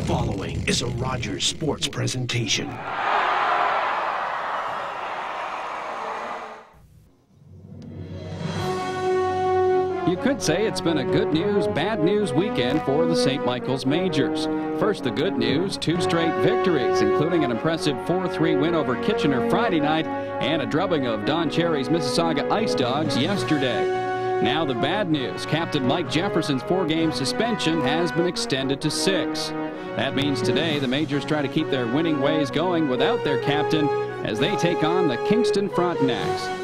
following is a Rogers Sports presentation. You could say it's been a good news, bad news weekend for the St. Michael's Majors. First, the good news two straight victories, including an impressive 4 3 win over Kitchener Friday night and a drubbing of Don Cherry's Mississauga Ice Dogs yesterday. Now, the bad news Captain Mike Jefferson's four game suspension has been extended to six. That means today the Majors try to keep their winning ways going without their captain as they take on the Kingston Frontenacs.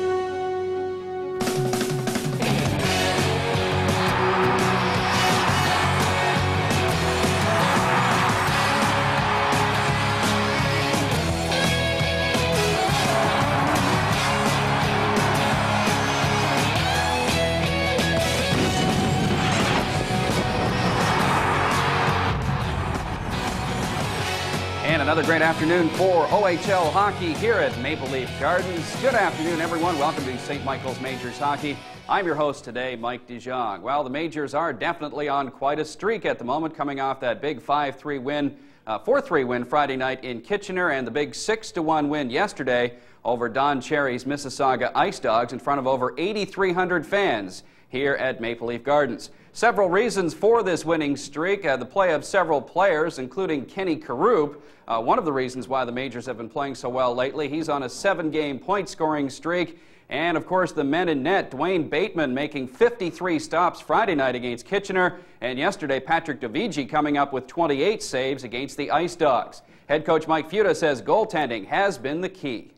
Another great afternoon for OHL hockey here at Maple Leaf Gardens. Good afternoon, everyone. Welcome to St. Michael's Majors Hockey. I'm your host today, Mike DeJong. Well, the Majors are definitely on quite a streak at the moment, coming off that big 5-3 win, 4-3 uh, win Friday night in Kitchener, and the big 6-1 win yesterday over Don Cherry's Mississauga Ice Dogs in front of over 8,300 fans here at Maple Leaf Gardens. Several reasons for this winning streak. Uh, the play of several players, including Kenny Corupe. Uh, one of the reasons why the Majors have been playing so well lately. He's on a seven game point scoring streak. And of course, the men in net, Dwayne Bateman making 53 stops Friday night against Kitchener. And yesterday, Patrick Dovigi coming up with 28 saves against the Ice Dogs. Head coach Mike Futa says goaltending has been the key.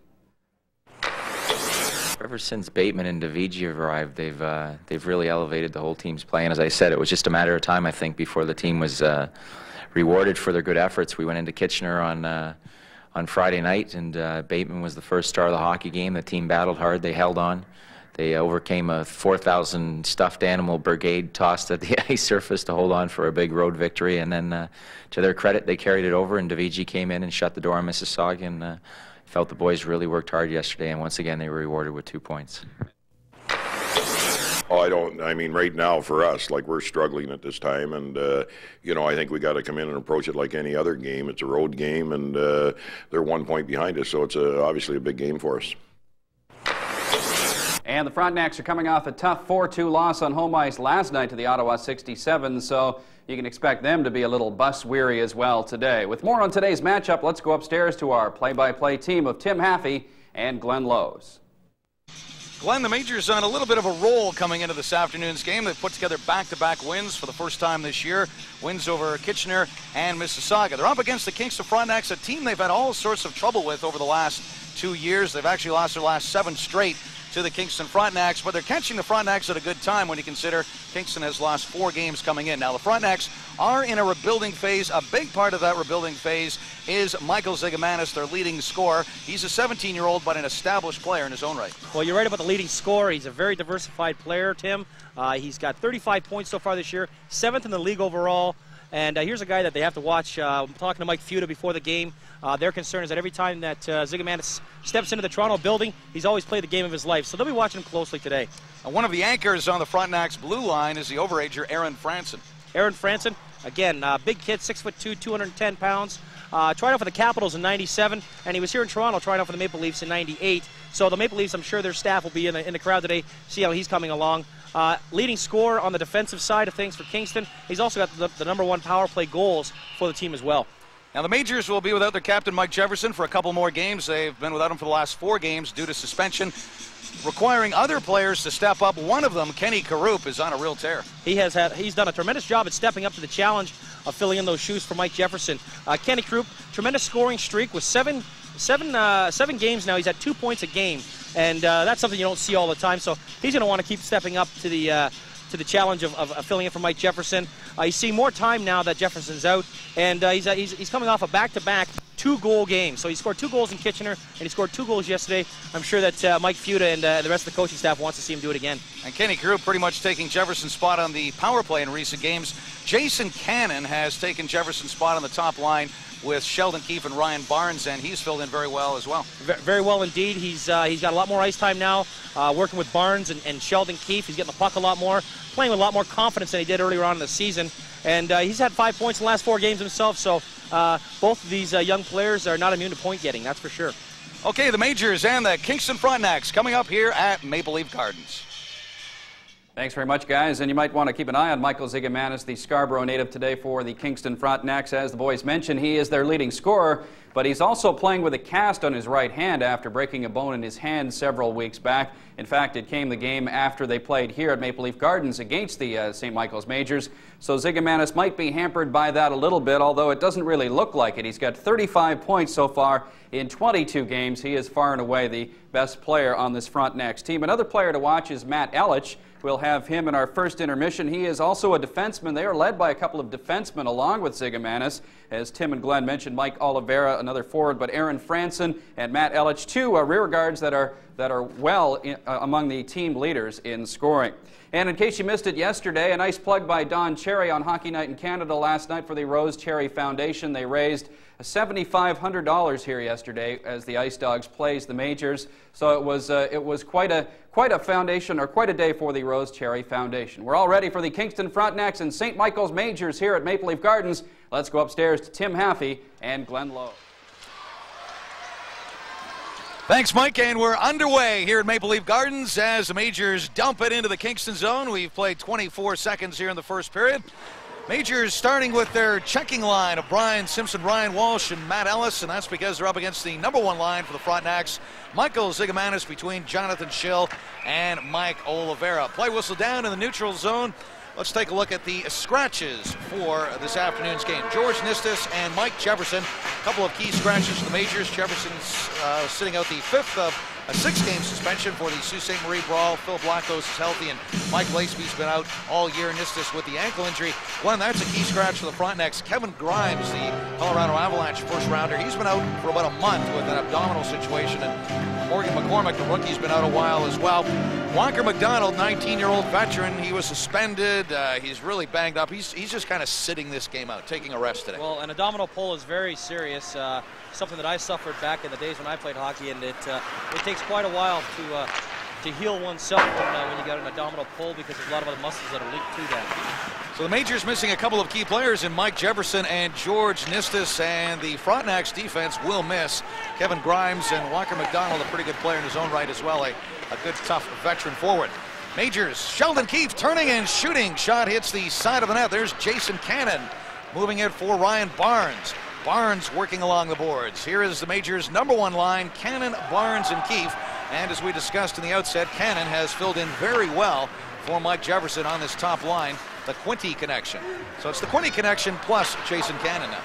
Ever since Bateman and Dovigi have arrived, they've uh, they've really elevated the whole team's play. And as I said, it was just a matter of time, I think, before the team was uh, rewarded for their good efforts. We went into Kitchener on uh, on Friday night, and uh, Bateman was the first star of the hockey game. The team battled hard. They held on. They overcame a 4,000 stuffed animal brigade tossed at the ice surface to hold on for a big road victory. And then, uh, to their credit, they carried it over, and Dovigi came in and shut the door on Mississauga. And, uh, felt the boys really worked hard yesterday, and once again they were rewarded with two points. Oh, I don't. I mean, right now for us, like we're struggling at this time, and uh, you know, I think we got to come in and approach it like any other game. It's a road game, and uh, they're one point behind us, so it's a, obviously a big game for us. And the Frontenacs are coming off a tough 4-2 loss on home ice last night to the Ottawa 67, so you can expect them to be a little bus weary as well today. With more on today's matchup, let's go upstairs to our play-by-play team of Tim Haffey and Glenn Lowes. Glenn, the Majors on a little bit of a roll coming into this afternoon's game. They've put together back-to-back -back wins for the first time this year. Wins over Kitchener and Mississauga. They're up against the Kingston Frontenacs, a team they've had all sorts of trouble with over the last two years. They've actually lost their last seven straight to the Kingston Frontenacs, but they're catching the Frontenacs at a good time when you consider Kingston has lost four games coming in. Now, the Frontenacs are in a rebuilding phase. A big part of that rebuilding phase is Michael Zigomanis, their leading scorer. He's a 17 year old, but an established player in his own right. Well, you're right about the leading scorer. He's a very diversified player, Tim. Uh, he's got 35 points so far this year, seventh in the league overall. And uh, here's a guy that they have to watch. Uh, I'm talking to Mike Futa before the game. Uh, their concern is that every time that uh, steps into the Toronto building, he's always played the game of his life. So they'll be watching him closely today. And one of the anchors on the Frontenac's blue line is the overager, Aaron Franson. Aaron Franson, again, uh, big kid, six foot two, 210 pounds. Uh, tried out for the Capitals in 97, and he was here in Toronto trying out for the Maple Leafs in 98. So the Maple Leafs, I'm sure their staff will be in the, in the crowd today, see how he's coming along. Uh, leading scorer on the defensive side of things for Kingston. He's also got the, the, number one power play goals for the team as well. Now, the Majors will be without their captain, Mike Jefferson, for a couple more games. They've been without him for the last four games due to suspension, requiring other players to step up. One of them, Kenny Corupe, is on a real tear. He has had, he's done a tremendous job at stepping up to the challenge of filling in those shoes for Mike Jefferson. Uh, Kenny Corupe, tremendous scoring streak with seven, seven, uh, seven games now. He's at two points a game and uh, that's something you don't see all the time. So he's going to want to keep stepping up to the uh, to the challenge of, of, of, filling in for Mike Jefferson. Uh, you see more time now that Jefferson's out, and uh, he's, uh, he's, he's coming off a back-to-back two goal game. So he scored two goals in Kitchener, and he scored two goals yesterday. I'm sure that uh, Mike Futa and uh, the rest of the coaching staff wants to see him do it again. And Kenny Corupe pretty much taking Jefferson's spot on the power play in recent games. Jason Cannon has taken Jefferson's spot on the top line with Sheldon Keefe and Ryan Barnes, and he's filled in very well as well. Very well indeed. He's uh, he's got a lot more ice time now, uh, working with Barnes and, and, Sheldon Keefe. He's getting the puck a lot more, playing with a lot more confidence than he did earlier on in the season. And uh, he's had five points in the last four games himself. So uh, both of these uh, young players are not immune to point getting. That's for sure. Okay, the majors and the Kingston Frontenacs coming up here at Maple Leaf Gardens. Thanks very much, guys. And you might want to keep an eye on Michael Zigomanis, the Scarborough native today for the Kingston Frontenacs. As the boys mentioned, he is their leading scorer, but he's also playing with a cast on his right hand after breaking a bone in his hand several weeks back. In fact, it came the game after they played here at Maple Leaf Gardens against the uh, St. Michael's Majors. So Zigomanis might be hampered by that a little bit, although it doesn't really look like it. He's got 35 points so far in 22 games. He is far and away the best player on this Frontenacs team. Another player to watch is Matt Elich. We'll have him in our first intermission. He is also a defenseman. They are led by a couple of defensemen along with Zigomanis. As Tim and Glenn mentioned, Mike Oliveira, another forward, but Aaron Franson and Matt Elich, two uh, rear guards that are, that are well in, uh, among the team leaders in scoring. And in case you missed it yesterday, a nice plug by Don Cherry on Hockey Night in Canada last night for the Rose Cherry Foundation. They raised $7,500 here yesterday as the Ice Dogs plays the majors. So it was, uh, it was quite, a, quite a foundation or quite a day for the Rose Cherry Foundation. We're all ready for the Kingston Frontenacs and St. Michael's Majors here at Maple Leaf Gardens. Let's go upstairs to Tim Haffey and Glenn Lowe. Thanks, Mike, and we're underway here at Maple Leaf Gardens as the Majors dump it into the Kingston zone. We've played 24 seconds here in the first period. Majors starting with their checking line of Brian Simpson, Ryan Walsh, and Matt Ellis, and that's because they're up against the number one line for the Frontenacs, Michael Zigomanis between Jonathan Schill and Mike Oliveira. Play whistle down in the neutral zone. Let's take a look at the scratches for this afternoon's game. George Nistis and Mike Jefferson, a couple of key scratches for the Majors. Jefferson's uh, sitting out the fifth of a six-game suspension for the Sault Ste. Marie brawl. Phil Blackos is healthy, and Mike Lacey's been out all year. Nistis with the ankle injury. Glenn, that's a key scratch for the Frontenacs. Kevin Grimes, the Colorado Avalanche first-rounder, he's been out for about a month with an abdominal situation, and Morgan McCormick, the rookie's been out a while as well. Walker McDonald, 19-year-old veteran, he was suspended. Uh, he's really banged up. He's, he's just kind of sitting this game out, taking a rest today. Well, an abdominal pull is very serious. Uh, something that I suffered back in the days when I played hockey, and it uh, it takes quite a while to uh, to heal oneself when, uh, when you got an abdominal pull because there's a lot of other muscles that are linked to that. So the Major's missing a couple of key players in Mike Jefferson and George Nistis, and the Frontenacs defense will miss Kevin Grimes and Walker McDonald, a pretty good player in his own right as well, a, a good, tough veteran forward. Majors, Sheldon Keefe turning and shooting. Shot hits the side of the net. There's Jason Cannon moving it for Ryan Barnes. Barnes working along the boards. Here is the Majors' number one line, Cannon, Barnes, and Keefe. And as we discussed in the outset, Cannon has filled in very well for Mike Jefferson on this top line, the Quinty connection. So it's the Quinty connection plus Jason Cannon now.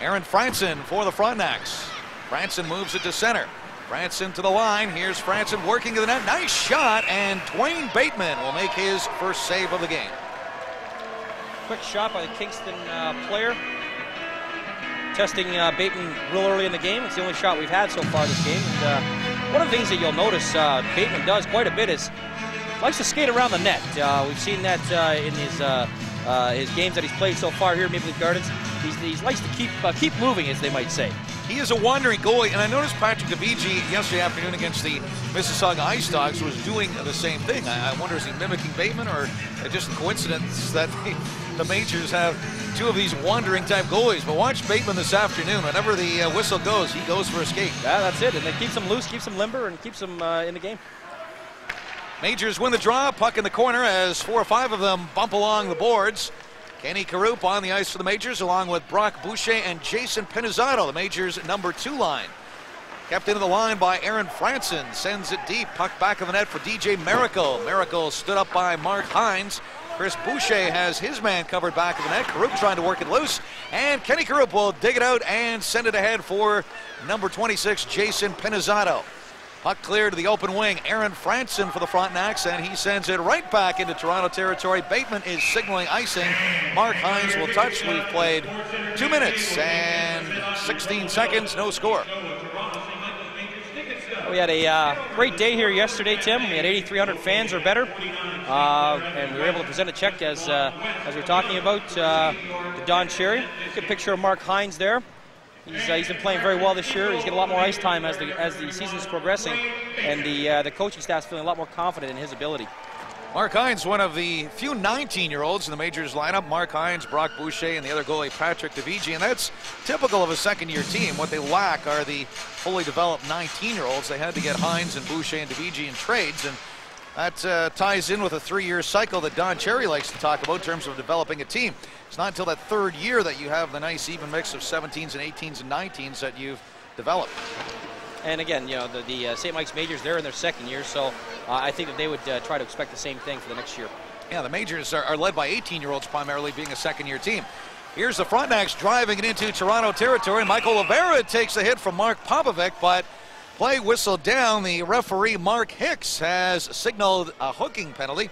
Aaron Franson for the Frontenacs. Franson moves it to center. Franson to the line. Here's Franson working to the net. Nice shot, and Dwayne Bateman will make his first save of the game. Quick shot by the Kingston uh, player. Testing uh, Bateman real early in the game. It's the only shot we've had so far this game. And, uh, one of the things that you'll notice uh, Bateman does quite a bit is likes to skate around the net. Uh, we've seen that in his his games that he's played so far here at Maple Leaf Gardens. He's, he likes to keep keep moving, as they might say. He is a wandering goalie, and I noticed Patrick Dovigi yesterday afternoon against the Mississauga Ice Dogs was doing the same thing. I, I wonder is he mimicking Bateman or just a coincidence that the, the Majors have two of these wandering type goalies. But watch Bateman this afternoon. Whenever the uh, whistle goes, he goes for a skate. Yeah, that's it, and it keeps him loose, keeps him limber, and keeps him uh, in the game. Majors win the draw, puck in the corner as four or five of them bump along the boards. Kenny Corupe on the ice for the Majors, along with Brock Boucher and Jason Pinizzato, the Majors' number two line. Kept into the line by Aaron Franson. Sends it deep. Puck back of the net for DJ Miracle. Miracle stood up by Mark Hines. Chris Boucher has his man covered back of the net. Corupe trying to work it loose. And Kenny Corupe will dig it out and send it ahead for number 26, Jason Pinizzato. Puck clear to the open wing. Aaron Franson for the Frontenacs, and he sends it right back into Toronto territory. Bateman is signaling icing. Mark Hines will touch. We've played two minutes and 16 seconds, no score. We had a uh, great day here yesterday, Tim. We had 8,300 fans or better, uh, and we were able to present a check as uh, as we are talking about uh, to Don Cherry. Good picture of Mark Hines there. He's, uh, he's been playing very well this year. He's getting a lot more ice time as the as the season's progressing, and the uh, the coaching staff's feeling a lot more confident in his ability. Mark Hines, one of the few 19-year-olds in the majors lineup. Mark Hines, Brock Boucher, and the other goalie Patrick Dovigi, and that's typical of a second-year team. What they lack are the fully developed 19-year-olds. They had to get Hines and Boucher and Dovigi in trades, and that uh, ties in with a three-year cycle that Don Cherry likes to talk about in terms of developing a team. It's not until that third year that you have the nice even mix of 17s and 18s and 19s that you've developed. And again, you know, the, the uh, St. Mike's Majors, they're in their second year, so uh, I think that they would uh, try to expect the same thing for the next year. Yeah, the Majors are, are led by 18-year-olds primarily being a second-year team. Here's the Frontenacs driving it into Toronto territory. Michael Oliveira takes a hit from Mark Popovic, but play whistled down. The referee, Mark Hicks, has signaled a hooking penalty.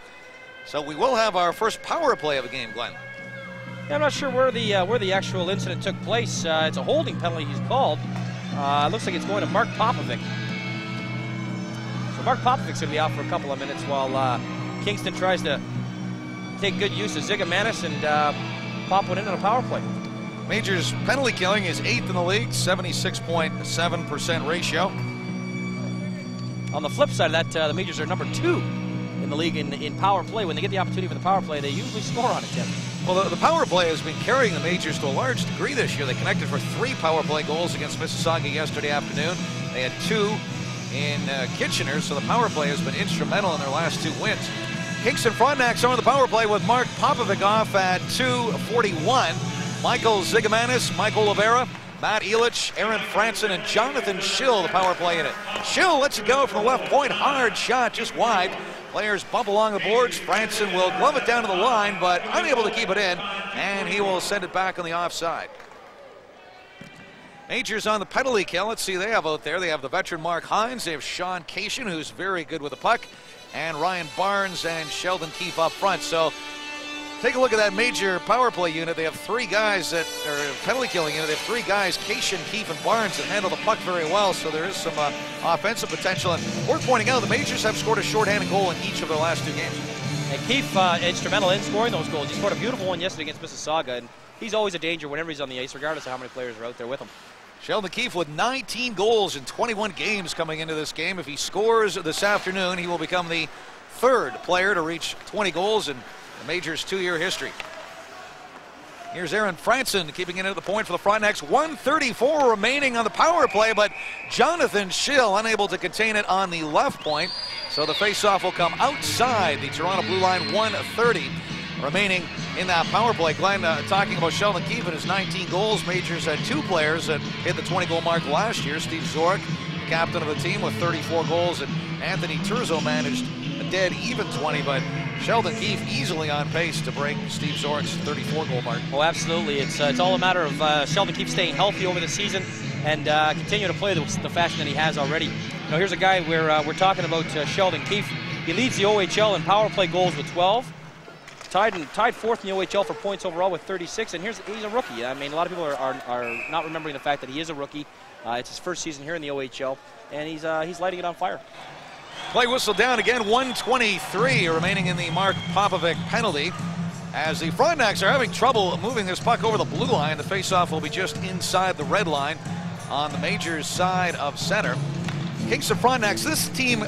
So we will have our first power play of the game, Glenn. Yeah, I'm not sure where the uh, where the actual incident took place. Uh, it's a holding penalty he's called. Uh, looks like it's going to Mark Popovic. So Mark Popovic's going to be out for a couple of minutes while uh, Kingston tries to take good use of Zigomanis and uh, pop one in on a power play. Majors penalty killing is eighth in the league, 76.7% ratio. On the flip side of that, uh, the Majors are number two in the league in, in power play. When they get the opportunity for the power play, they usually score on it, Tim. Well, the, the, power play has been carrying the majors to a large degree this year. They connected for three power play goals against Mississauga yesterday afternoon. They had two in uh, Kitchener, so the power play has been instrumental in their last two wins. Kingston Frontenacs on the power play with Mark Popovic off at 241. Michael Zigomanis, Michael Oliveira, Matt Elich, Aaron Franson, and Jonathan Schill, the power play in it. Schill lets it go from the left point. Hard shot, just wide. Players bump along the boards. Franson will glove it down to the line, but unable to keep it in, and he will send it back on the offside. Majors on the penalty kill. Let's see they have out there. They have the veteran Mark Hines. They have Sean Cation, who's very good with the puck, and Ryan Barnes and Sheldon Keefe up front. So Take a look at that major power play unit. They have three guys that are penalty killing unit. They have three guys, Cation, Keefe, and Barnes, that handle the puck very well. So there is some uh, offensive potential. And worth pointing out, the Majors have scored a shorthanded goal in each of their last two games. And Keefe uh, instrumental in scoring those goals. He scored a beautiful one yesterday against Mississauga, and he's always a danger whenever he's on the ice, regardless of how many players are out there with him. Sheldon Keefe with 19 goals in 21 games coming into this game. If he scores this afternoon, he will become the third player to reach 20 goals in the Major's two-year history. Here's Aaron Franson keeping it at the point for the Frontenacs. 134 remaining on the power play, but Jonathan Schill unable to contain it on the left point. So the faceoff will come outside the Toronto blue line. 130 remaining in that power play. Glenn uh, talking about Sheldon Keefe and his 19 goals. Majors had two players that hit the 20 goal mark last year. Steve Zorek, captain of the team with 34 goals, and Anthony Turzo managed a dead even 20, but Sheldon Keefe easily on pace to break Steve Zorek's 34 goal mark. Oh, absolutely. It's uh, it's all a matter of uh, Sheldon Keefe staying healthy over the season and uh, continue to play the, the, fashion that he has already. Now, here's a guy where uh, we're talking about uh, Sheldon Keefe. He leads the OHL in power play goals with 12. Tied, in, tied fourth in the OHL for points overall with 36, and here's he's a rookie. I mean, a lot of people are, are, are not remembering the fact that he is a rookie. Uh, it's his first season here in the OHL, and he's he's lighting it on fire. Play whistle down again, 123 remaining in the Mark Popovic penalty. As the Frontenacs are having trouble moving this puck over the blue line, the faceoff will be just inside the red line on the Majors side of center. Kingston Frontenacs, this team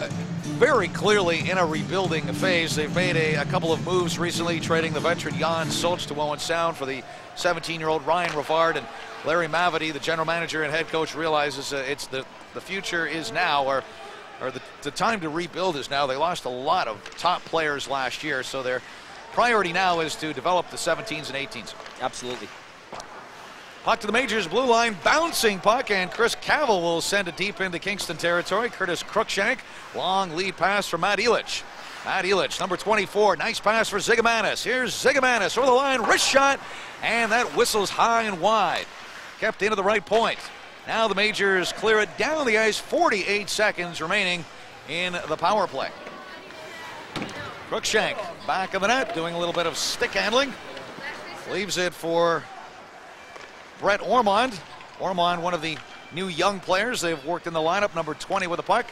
very clearly in a rebuilding phase. They've made a, a couple of moves recently, trading the veteran Jan Solch to Owen Sound for the 17-year-old Ryan Rivard and Larry Mavety, the general manager and head coach, realizes uh, it's the the future is now, or or the, the time to rebuild is now. They lost a lot of top players last year, so their priority now is to develop the 17s and 18s. Absolutely. Puck to the Majors blue line, bouncing puck, and Chris Cavill will send it deep into Kingston territory. Curtis Cruikshank, long lead pass from Matt Elich. Matt Elich, number 24, nice pass for Zigomanis. Here's Zigomanis over the line, wrist shot, and that whistles high and wide. Kept into the right point. Now the Majors clear it down the ice. 48 seconds remaining in the power play. Cruikshank back of the net, doing a little bit of stick handling. Leaves it for Brett Ormond. Ormond, one of the new young players. They've worked in the lineup, number 20 with the puck.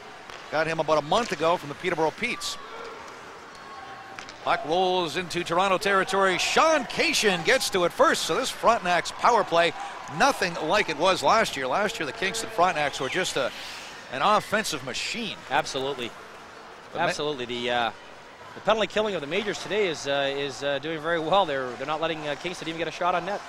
Got him about a month ago from the Peterborough Petes. Puck rolls into Toronto territory. Sean Cation gets to it first. So this Frontenac's power play, nothing like it was last year. Last year, the Kingston Frontenacs were just a, an offensive machine. Absolutely. Absolutely. The uh, the penalty killing of the majors today is uh, is uh, doing very well. They're they're not letting uh, Kingston even get a shot on net.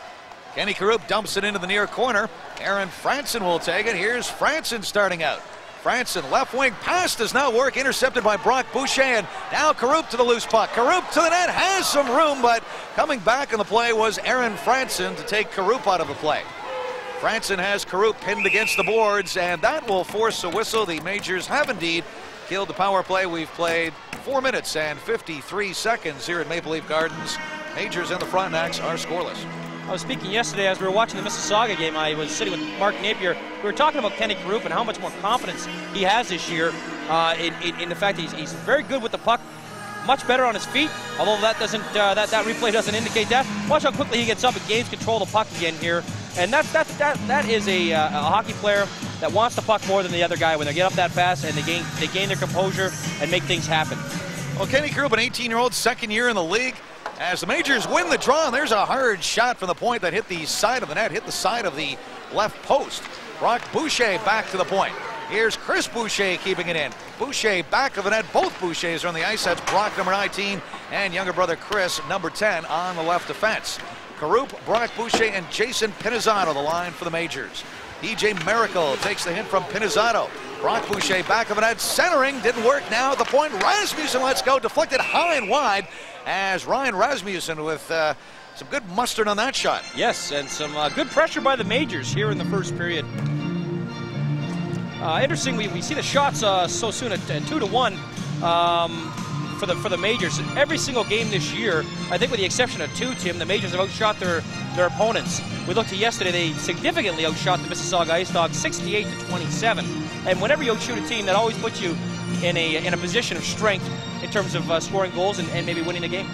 Kenny Corupe dumps it into the near corner. Aaron Franson will take it. Here's Franson starting out. Franson, left wing pass does not work. Intercepted by Brock Boucher. And now Corupe to the loose puck. Corupe to the net has some room, but coming back in the play was Aaron Franson to take Corupe out of the play. Franson has Corupe pinned against the boards, and that will force a whistle. The Majors have indeed killed the power play. We've played four minutes and 53 seconds here at Maple Leaf Gardens. Majors and the Frontenacs are scoreless. I was speaking yesterday as we were watching the Mississauga game. I was sitting with Mark Napier. We were talking about Kenny Corupe and how much more confidence he has this year uh, in, in, in, the fact that he's, he's, very good with the puck, much better on his feet. Although that doesn't uh, that that replay doesn't indicate that. Watch how quickly he gets up and gains control of the puck again here. And that that that that is a, uh, a hockey player that wants the puck more than the other guy when they get up that fast and they gain they gain their composure and make things happen. Well, Kenny an 18-year-old, second year in the league. As the Majors win the draw, and there's a hard shot from the point that hit the side of the net, hit the side of the left post. Brock Boucher back to the point. Here's Chris Boucher keeping it in. Boucher back of the net. Both Bouchers are on the ice. That's Brock, number 19, and younger brother Chris, number 10, on the left defense. Corupe, Brock Boucher, and Jason Pinizzato, the line for the Majors. DJ Miracle takes the hint from Pinizzato. Brock Boucher back of the net, centering, didn't work now the point. Rasmussen lets go, deflected high and wide as Ryan Rasmussen with uh, some good mustard on that shot. Yes, and some uh, good pressure by the Majors here in the first period. Uh, interesting, we, we see the shots uh, so soon at, at, two to one um, for the for the Majors. Every single game this year, I think with the exception of two, Tim, the Majors have outshot their their opponents. We looked at yesterday; they significantly outshot the Mississauga Ice Dogs, 68 to 27. And whenever you outshoot a team, that always puts you in a in a position of strength in terms of uh, scoring goals and, and maybe winning the game.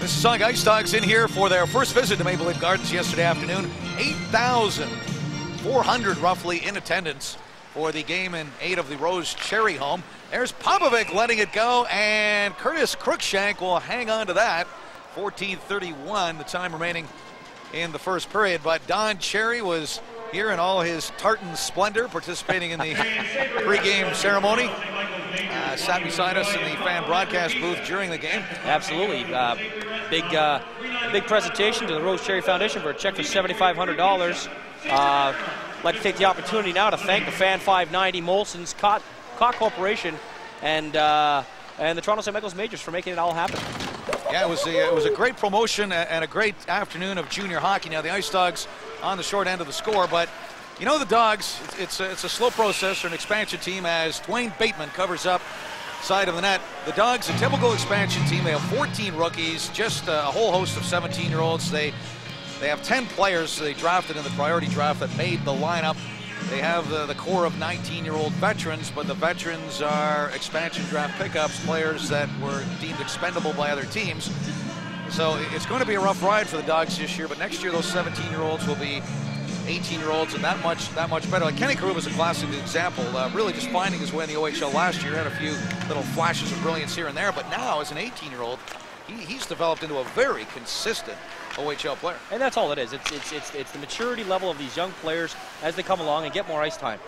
Mississauga Ice Dogs in here for their first visit to Maple Leaf Gardens yesterday afternoon. 8,400 roughly in attendance for the game in eight of the Rose Cherry home. There's Popovic letting it go, and Curtis Cruikshank will hang on to that. 14:31, the time remaining in the first period. But Don Cherry was here in all his tartan splendor, participating in the pregame ceremony. Uh, sat beside us in the fan broadcast booth during the game. Absolutely. Uh, big, uh, big presentation to the Rose Cherry Foundation for a check for $7,500. I'd like to take the opportunity now to thank the Fan 590, Molson's, Cott, Cott Corporation, and, uh, and the Toronto St. Michael's Majors for making it all happen. Yeah, it was a, it was a great promotion and a great afternoon of junior hockey. Now the Ice Dogs on the short end of the score, but you know the Dogs, it's, it's, a, it's a slow process for an expansion team as Dwayne Bateman covers up side of the net. The Dogs, a typical expansion team, they have 14 rookies, just a whole host of 17-year-olds. They they have 10 players they drafted in the priority draft that made the lineup. They have the, the core of 19-year-old veterans, but the veterans are expansion draft pickups, players that were deemed expendable by other teams. So it's going to be a rough ride for the Dogs this year, but next year those 17-year-olds will be 18-year-olds and that much that much better. Like Kenny Corupe is a classic example, uh, really just finding his way in the OHL last year. Had a few little flashes of brilliance here and there, but now as an 18-year-old, he, he's developed into a very consistent OHL player. And that's all it is. It's, it's, it's, it's the maturity level of these young players as they come along and get more ice time.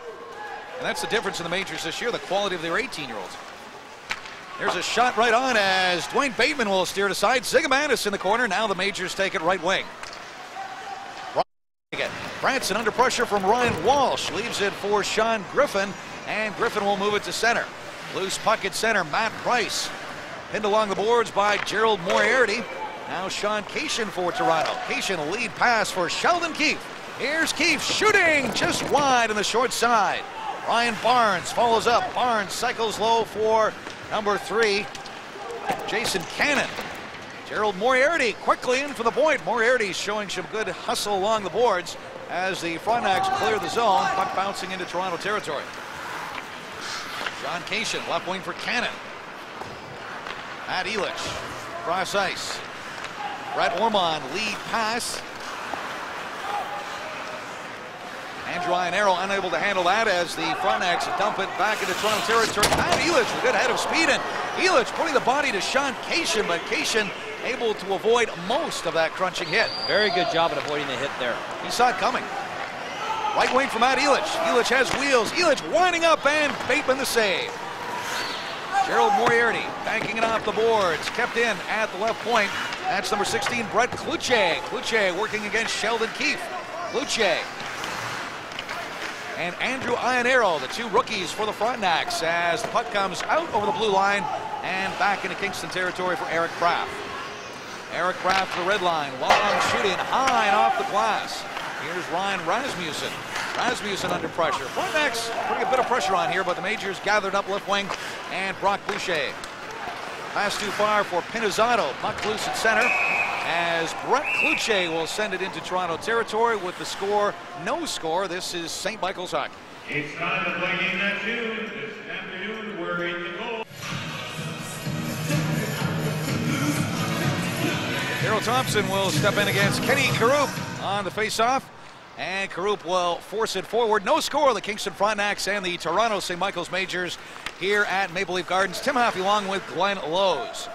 And that's the difference in the majors this year, the quality of their 18-year-olds. There's a shot right on as Dwayne Bateman will steer it aside. Zigomanis in the corner. Now the majors take it right wing. Franson under pressure from Ryan Walsh. Leaves it for Sean Griffin. And Griffin will move it to center. Loose puck at center. Matt Price. Pinned along the boards by Gerald Moriarty. Now Sean Cation for Toronto. Cation lead pass for Sheldon Keefe. Here's Keefe shooting just wide on the short side. Ryan Barnes follows up. Barnes cycles low for number three, Jason Cannon. Gerald Moriarty quickly in for the point. Moriarty showing some good hustle along the boards. as the Frontenacs clear the zone. Puck bouncing into Toronto territory. John Cation, left wing for Cannon. Matt Elich, cross ice. Brett Ormond, lead pass. Andrew Ianiero unable to handle that as the Frontenacs dump it back into Toronto territory. Matt Elich with a good head of speed, and Elich putting the body to Sean Cation, but Cation able to avoid most of that crunching hit. Very good job at avoiding the hit there. He saw it coming. Right wing from Matt Elich. Elich has wheels. Elich winding up and Bateman the save. Gerald Moriarty banking it off the boards. Kept in at the left point. That's number 16, Brett Clouthier. Clouthier working against Sheldon Keefe. Clouthier and Andrew Ianiero, the two rookies for the Frontenacs, as the puck comes out over the blue line and back into Kingston territory for Eric Kraft. Eric Kraft, the red line, long shooting high and off the glass. Here's Ryan Rasmussen. Rasmussen under pressure. Frontenacs putting a bit of pressure on here, but the Majors gathered up left wing and Brock Boucher. Pass too far for Pinizzato. Puck loose at center as Brett Clouthier will send it into Toronto territory with the score no score. This is St. Michael's hockey. It's time to play game number two this afternoon. We're in the goal. Daryl Thompson will step in against Kenny Corupe on the face-off. And Corupe will force it forward. No score, the Kingston Frontenacs and the Toronto St. Michael's Majors here at Maple Leaf Gardens. Tim Haffey along with Glenn Lowes.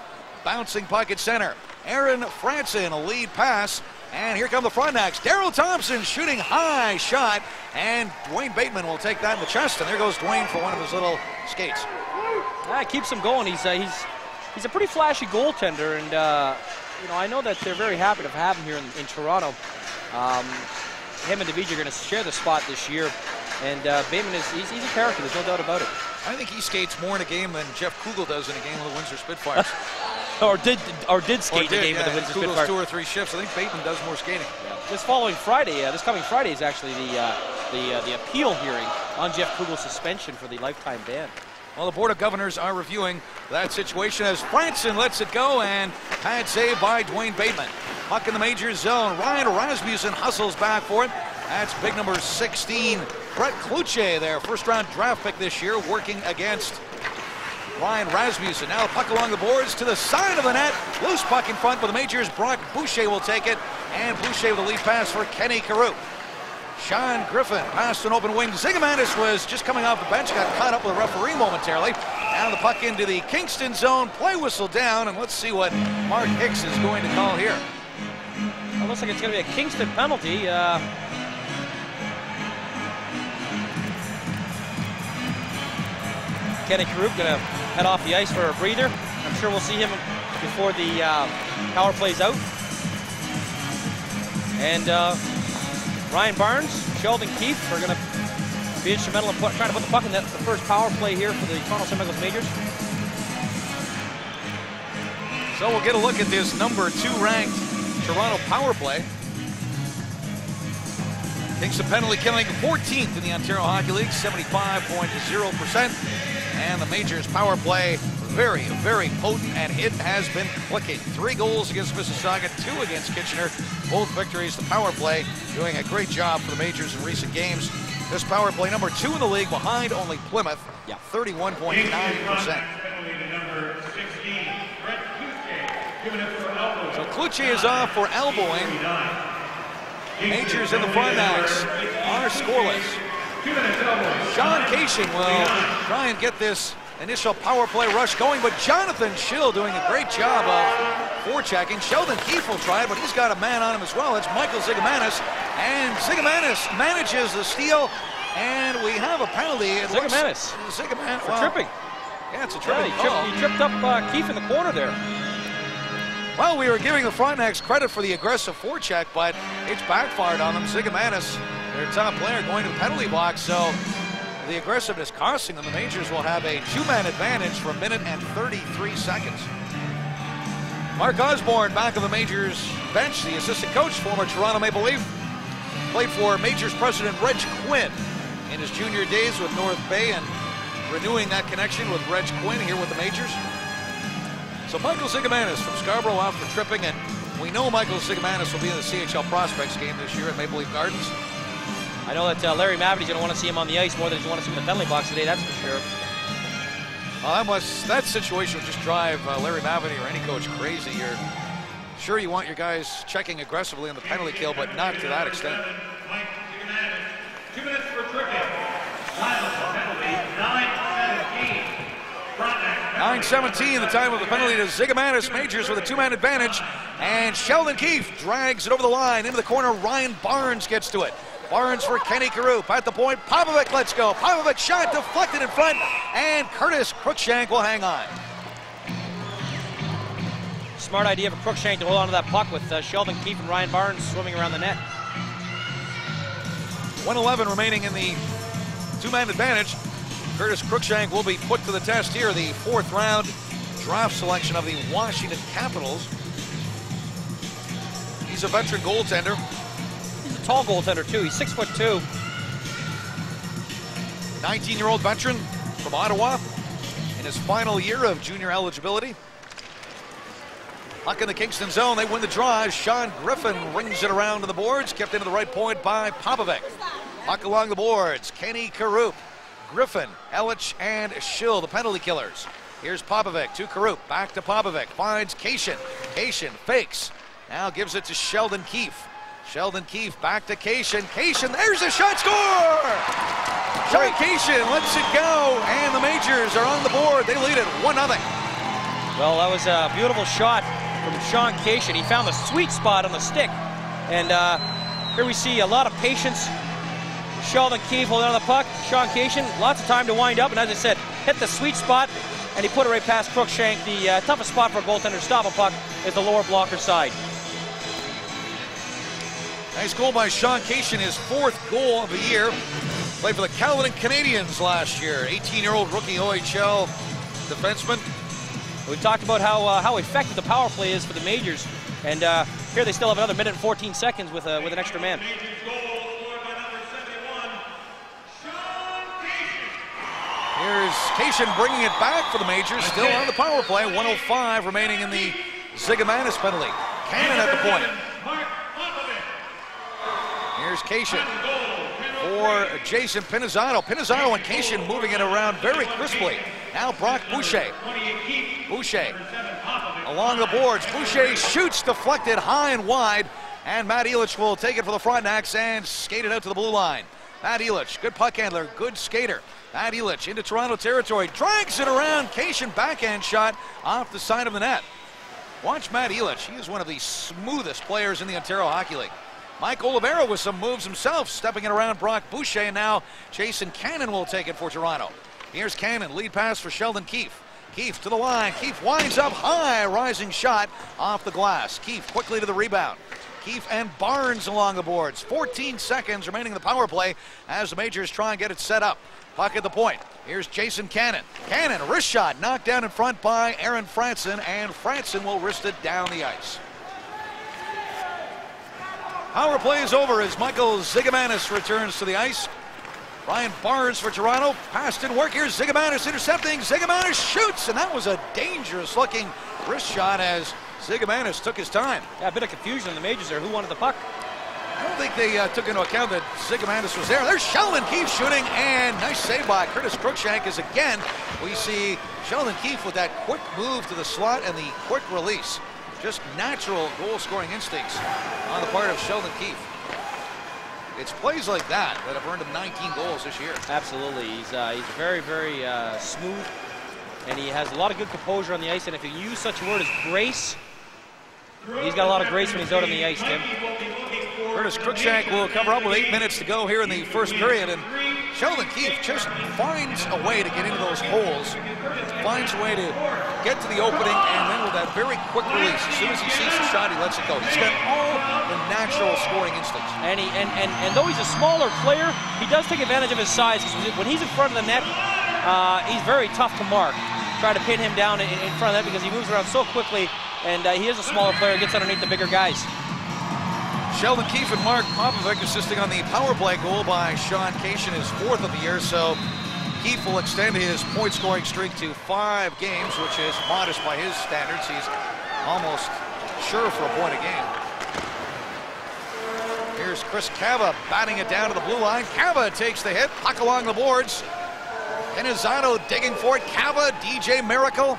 Bouncing puck at center. Aaron Franson, a lead pass. And here come the Frontenacs. Daryl Thompson shooting high shot. And Dwayne Bateman will take that in the chest. And there goes Dwayne for one of his little skates. That keeps him going. He's uh, he's he's a pretty flashy goaltender, and uh, you know I know that they're very happy to have him here in, in Toronto. Um, him and Dovigi are going to share the spot this year, and uh, Bateman is he's, he's a character. There's no doubt about it. I think he skates more in a game than Jeff Kugel does in a game with the Windsor Spitfires. or did or did skate Or did, the game yeah, with the Windsor Spitfires. two or three shifts. I think Bateman does more skating. This following Friday, uh, this coming Friday is actually the uh, the uh, the appeal hearing on Jeff Kugel's suspension for the lifetime ban. Well, the Board of Governors are reviewing that situation as Franson lets it go and pad save by Dwayne Bateman. Puck in the major zone. Ryan Rasmussen hustles back for it. That's big number 16, Brett Clouthier there, first round draft pick this year, working against Ryan Rasmussen. Now puck along the boards to the side of the net. Loose puck in front, but the Majors, Brock Boucher will take it. And Boucher with a lead pass for Kenny Corupe. Sean Griffin passed an open wing. Zigomanis was just coming off the bench, got caught up with a referee momentarily. Now the puck into the Kingston zone, play whistle down, and let's see what Mark Hicks is going to call here. It looks like it's going to be a Kingston penalty. Uh, Kenny Corupe going to head off the ice for a breather. I'm sure we'll see him before the uh, power plays out. And uh, Ryan Barnes, Sheldon Keefe are going to be instrumental in put, trying to put the puck in that, the first power play here for the Toronto St. Michael's Majors. So we'll get a look at this number two ranked Toronto power play. Kingston penalty killing 14th in the Ontario Hockey League, 75.0%. And the Majors power play very, very potent, and it has been clicking. Three goals against Mississauga, two against Kitchener. Both victories. The power play doing a great job for the Majors in recent games. This power play number two in the league, behind only Plymouth, Yeah. 31.9%. penalty So Clouthier is off for elbowing. Majors in the Frontenacs are scoreless. Two minutes elbow. Sean Cation will try and get this initial power play rush going, but Jonathan Schill doing a great job of forechecking. Sheldon Keefe will try it, but he's got a man on him as well. It's Michael Zigomanis, and Zigomanis manages the steal, and we have a penalty. It looks- Zigomanis. Zigaman, For well, tripping. Yeah, it's a Yeah, tripping he, tripped, he tripped up uh, Keefe in the corner there. Well, we were giving the Frontenacs credit for the aggressive forecheck, but it's backfired on them. Zigomanis, their top player, going to the penalty box, so the aggressiveness costing them. The Majors will have a two-man advantage for a minute and 33 seconds. Mark Osborne back of the Majors bench, the assistant coach, former Toronto Maple Leaf, played for Majors president Reg Quinn in his junior days with North Bay and renewing that connection with Reg Quinn here with the Majors. So Michael Zigomanis from Scarborough out for tripping, and we know Michael Zigomanis will be in the CHL Prospects game this year at Maple Leaf Gardens. I know that uh, Larry Mavety's going to want to see him on the ice more than he's want to see him in the penalty box today, that's for sure. Well, that must that situation would just drive uh, Larry Mavety or any coach crazy. You're sure you want your guys checking aggressively on the penalty kill, but not to that extent. Mike Zigomanis, two minutes for tripping. Final penalty, 9-17. Frontenac. 9-17, the time of the penalty to Zigomanis Majors with a two-man advantage, and Sheldon Keefe drags it over the line into the corner. Ryan Barnes gets to it. Barnes for Kenny Corupe at the point. Popovic lets go. Popovic shot deflected in front, and Curtis Cruikshank will hang on. Smart idea for Cruikshank to hold on to that puck with uh, Sheldon Keefe and Ryan Barnes swimming around the net. 111 remaining in the two-man advantage. Curtis Cruikshank will be put to the test here, the fourth round draft selection of the Washington Capitals. He's a veteran goaltender. He's a tall goaltender too. He's six foot two. 19-year-old veteran from Ottawa in his final year of junior eligibility. Puck in the Kingston zone. They win the draw. Sean Griffin rings it around to the boards. Kept into the right point by Popovic. Puck along the boards. Kenny Corupe, Griffin, Elich, and Schill, the penalty killers. Here's Popovic to Corupe. Back to Popovic. Finds Cation. Cation fakes. Now gives it to Sheldon Keefe. Sheldon Keefe back to Cation. Cation, there's a shot score! Sean Cation lets it go, and the Majors are on the board. They lead it 1 0. Well, that was a beautiful shot from Sean Cation. He found the sweet spot on the stick. And uh, here we see a lot of patience. Sheldon Keefe holding on the puck. Sean Cation, lots of time to wind up. And as I said, hit the sweet spot. And he put it right past Cruikshank. The uh, toughest spot for a goaltender to stop a puck is the lower blocker side. Nice goal by Sean Cation, his fourth goal of the year. Played for the Caledon Canadians last year. 18-year-old rookie OHL defenseman. We talked about how uh, how effective the power play is for the majors, and uh, here they still have another minute and 14 seconds with uh, with an extra man. Here's Cation bringing it back for the Majors, still on the power play. 105 remaining in the Zigomanis penalty. Cannon at the point. Here's Cation for Jason Pinizzato. Pinizzato and Cation moving it around very crisply. Now Brock Boucher. Boucher Number 7 Popovic. along the boards. Boucher shoots deflected high and wide. And Matt Elich will take it for the Frontenacs and skate it out to the blue line. Matt Elich, good puck handler, good skater. Matt Elich into Toronto territory, drags it around. Cation backhand shot off the side of the net. Watch Matt Elich. He is one of the smoothest players in the Ontario Hockey League. Mike Oliveira with some moves himself, stepping it around Brock Boucher, and now Jason Cannon will take it for Toronto. Here's Cannon, lead pass for Sheldon Keefe. Keefe to the line. Keefe winds up high, rising shot off the glass. Keefe quickly to the rebound. Keefe and Barnes along the boards. 14 seconds remaining in the power play as the Majors try and get it set up. Puck at the point. Here's Jason Cannon. Cannon, wrist shot, knocked down in front by Aaron Franson, and Franson will wrist it down the ice. Power play is over as Michael Zigomanis returns to the ice. Ryan Barnes for Toronto. Passed in work here. Zigomanis intercepting. Zigomanis shoots, and that was a dangerous looking wrist shot as Zigomanis took his time. Yeah, a bit of confusion in the majors there. Who wanted the puck? I don't think they uh, took into account that Zigomanis was there. There's Sheldon Keefe shooting, and nice save by Curtis Cruikshank is again we see Sheldon Keefe with that quick move to the slot and the quick release. Just natural goal scoring instincts on the part of Sheldon Keefe. It's plays like that that have earned him 19 goals this year. Absolutely. He's uh, he's very very uh, smooth, and he has a lot of good composure on the ice. And if you use such a word as grace, he's got a lot of grace when he's out on the ice, Tim. Curtis Cruikshank will cover up with eight minutes to go here in the first period, and Sheldon Keefe just finds a way to get into those holes, finds a way to get to the opening, and then with that very quick release, as soon as he sees the shot, he lets it go. He's got all the natural scoring instincts. And he and, and, and though he's a smaller player, he does take advantage of his size. 'cause when he's in front of the net, uh, he's very tough to mark. Try to pin him down in, in front of that because he moves around so quickly, and uh, he is a smaller player. Gets underneath the bigger guys. Sheldon Keefe and Mark Popovic assisting on the power play goal by Sean Cation, his fourth of the year. So Keefe will extend his point scoring streak to five games, which is modest by his standards. He's almost sure for a point a game. Here's Chris Cava batting it down to the blue line. Cava takes the hit, puck along the boards. Pinizzato digging for it. Cava, DJ Miracle.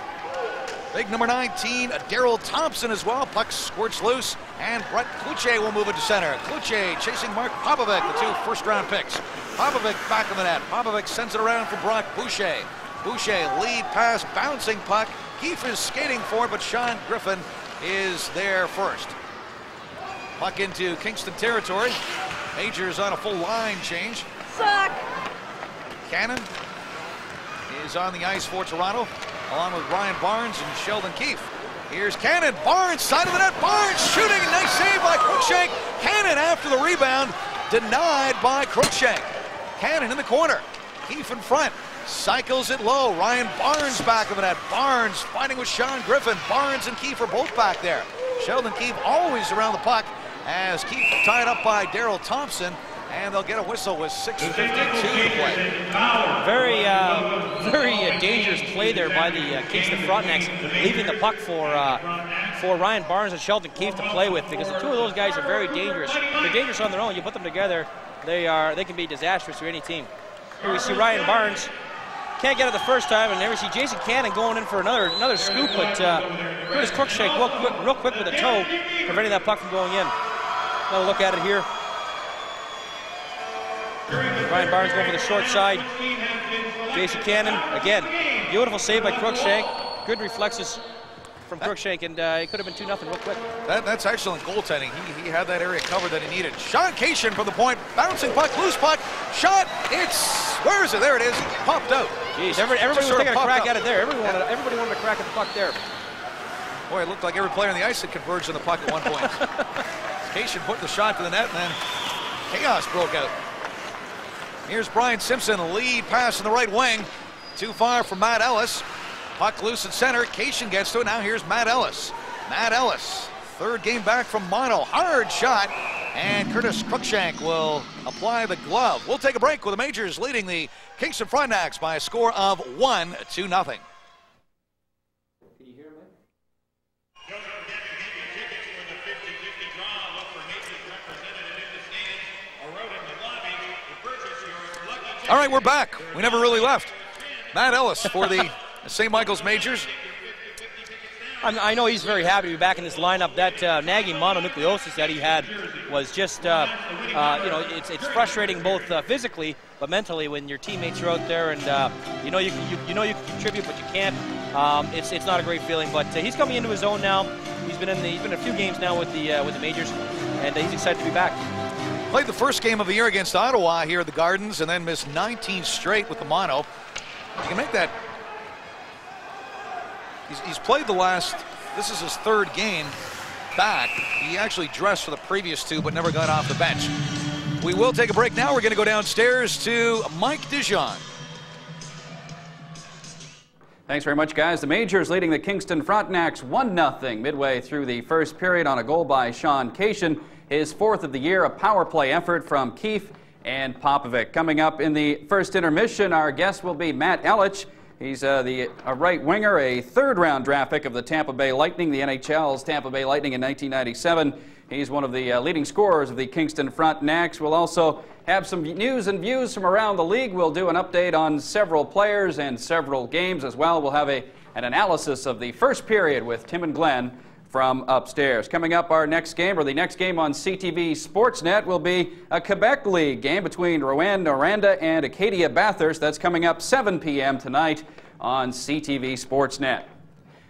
Big number 19, Daryl Thompson as well. Puck squirts loose, and Brett Clouthier will move it to center. Clouthier chasing Mark Popovic, the two first round picks. Popovic back in the net. Popovic sends it around for Brock Boucher. Boucher lead pass, bouncing puck. Keefe is skating for it, but Sean Griffin is there first. Puck into Kingston territory. Majors on a full line change. Suck. Cannon is on the ice for Toronto, along with Ryan Barnes and Sheldon Keefe. Here's Cannon. Barnes, side of the net. Barnes shooting. Nice save by Cruikshank. Cannon after the rebound. Denied by Cruikshank. Cannon in the corner. Keefe in front. Cycles it low. Ryan Barnes back of the net. Barnes fighting with Sean Griffin. Barnes and Keefe are both back there. Sheldon Keefe always around the puck as Keefe tied up by Daryl Thompson. And they'll get a whistle with 6.52 to play. Very, uh, very uh, dangerous play there by the uh, Kingston Frontenacs, leaving the puck for uh, for Ryan Barnes and Sheldon Keefe to play with because the two of those guys are very dangerous. They're dangerous on their own. You put them together, they are they can be disastrous for any team. Here we see Ryan Barnes can't get it the first time, and there we see Jason Cannon going in for another another scoop, but uh, Curtis Cruikshank real quick, real quick with a toe, preventing that puck from going in. Another look at it here. Ryan Barnes going for the short side. Jason Cannon, again, beautiful save by Cruikshank. Good reflexes from Cruikshank, and uh, it could have been 2 0 real quick. That, that's excellent goaltending. He, he had that area covered that he needed. Sean Cation from the point, bouncing puck, loose puck, shot. It's where is it? There it is. Popped out. Jeez, every, everybody was sort of taking a crack up. at it there. Everybody wanted, everybody wanted a crack at the puck there. Boy, it looked like every player on the ice had converged on the puck at one point. Cation put the shot to the net, and then chaos broke out. Here's Brian Simpson, lead pass in the right wing. Too far for Matt Ellis. Puck loose at center. Cation gets to it. Now here's Matt Ellis. Matt Ellis, third game back from mono. Hard shot. And Curtis Cruikshank will apply the glove. We'll take a break with the Majors leading the Kingston Frontenacs by a score of 1 to nothing. Don't forget to get your tickets for the 50-50 draw. Look for Nature's representative in the stands or out in the lobby to purchase your lucky ticket. All right, we're back. We never really left. Matt Ellis for the St. Michael's Majors. I know he's very happy to be back in this lineup. That uh, nagging mononucleosis that he had was just, uh, uh, you know, it's, it's frustrating both uh, physically but mentally when your teammates are out there and uh, you know you, you, you know you can contribute but you can't. Um, it's, it's not a great feeling. But uh, he's coming into his own now. He's been in the, he's been in a few games now with the with the majors, and he's excited to be back. Played the first game of the year against Ottawa here at the Gardens and then missed 19 straight with the mono. You can make that. He's, he's played the last, this is his third game back. He actually dressed for the previous two but never got off the bench. We will take a break now. We're going to go downstairs to Mike DeJong. Thanks very much, guys. The Majors leading the Kingston Frontenacs 1-0 midway through the first period on a goal by Sean Cation. His fourth of the year, a power play effort from Keefe and Popovic. Coming up in the first intermission, our guest will be Matt Elich. He's uh, the a right winger, a third round draft pick of the Tampa Bay Lightning, the NHL's Tampa Bay Lightning in 1997. He's one of the uh, leading scorers of the Kingston Frontenacs. We'll also have some news and views from around the league. We'll do an update on several players and several games as well. We'll have a, an analysis of the first period with Tim and Glenn from upstairs. Coming up, our next game, or the next game on CTV Sportsnet, will be a Quebec League game between Rouyn Noranda and Acadie Bathurst. That's coming up 7 p.m. tonight on CTV Sportsnet.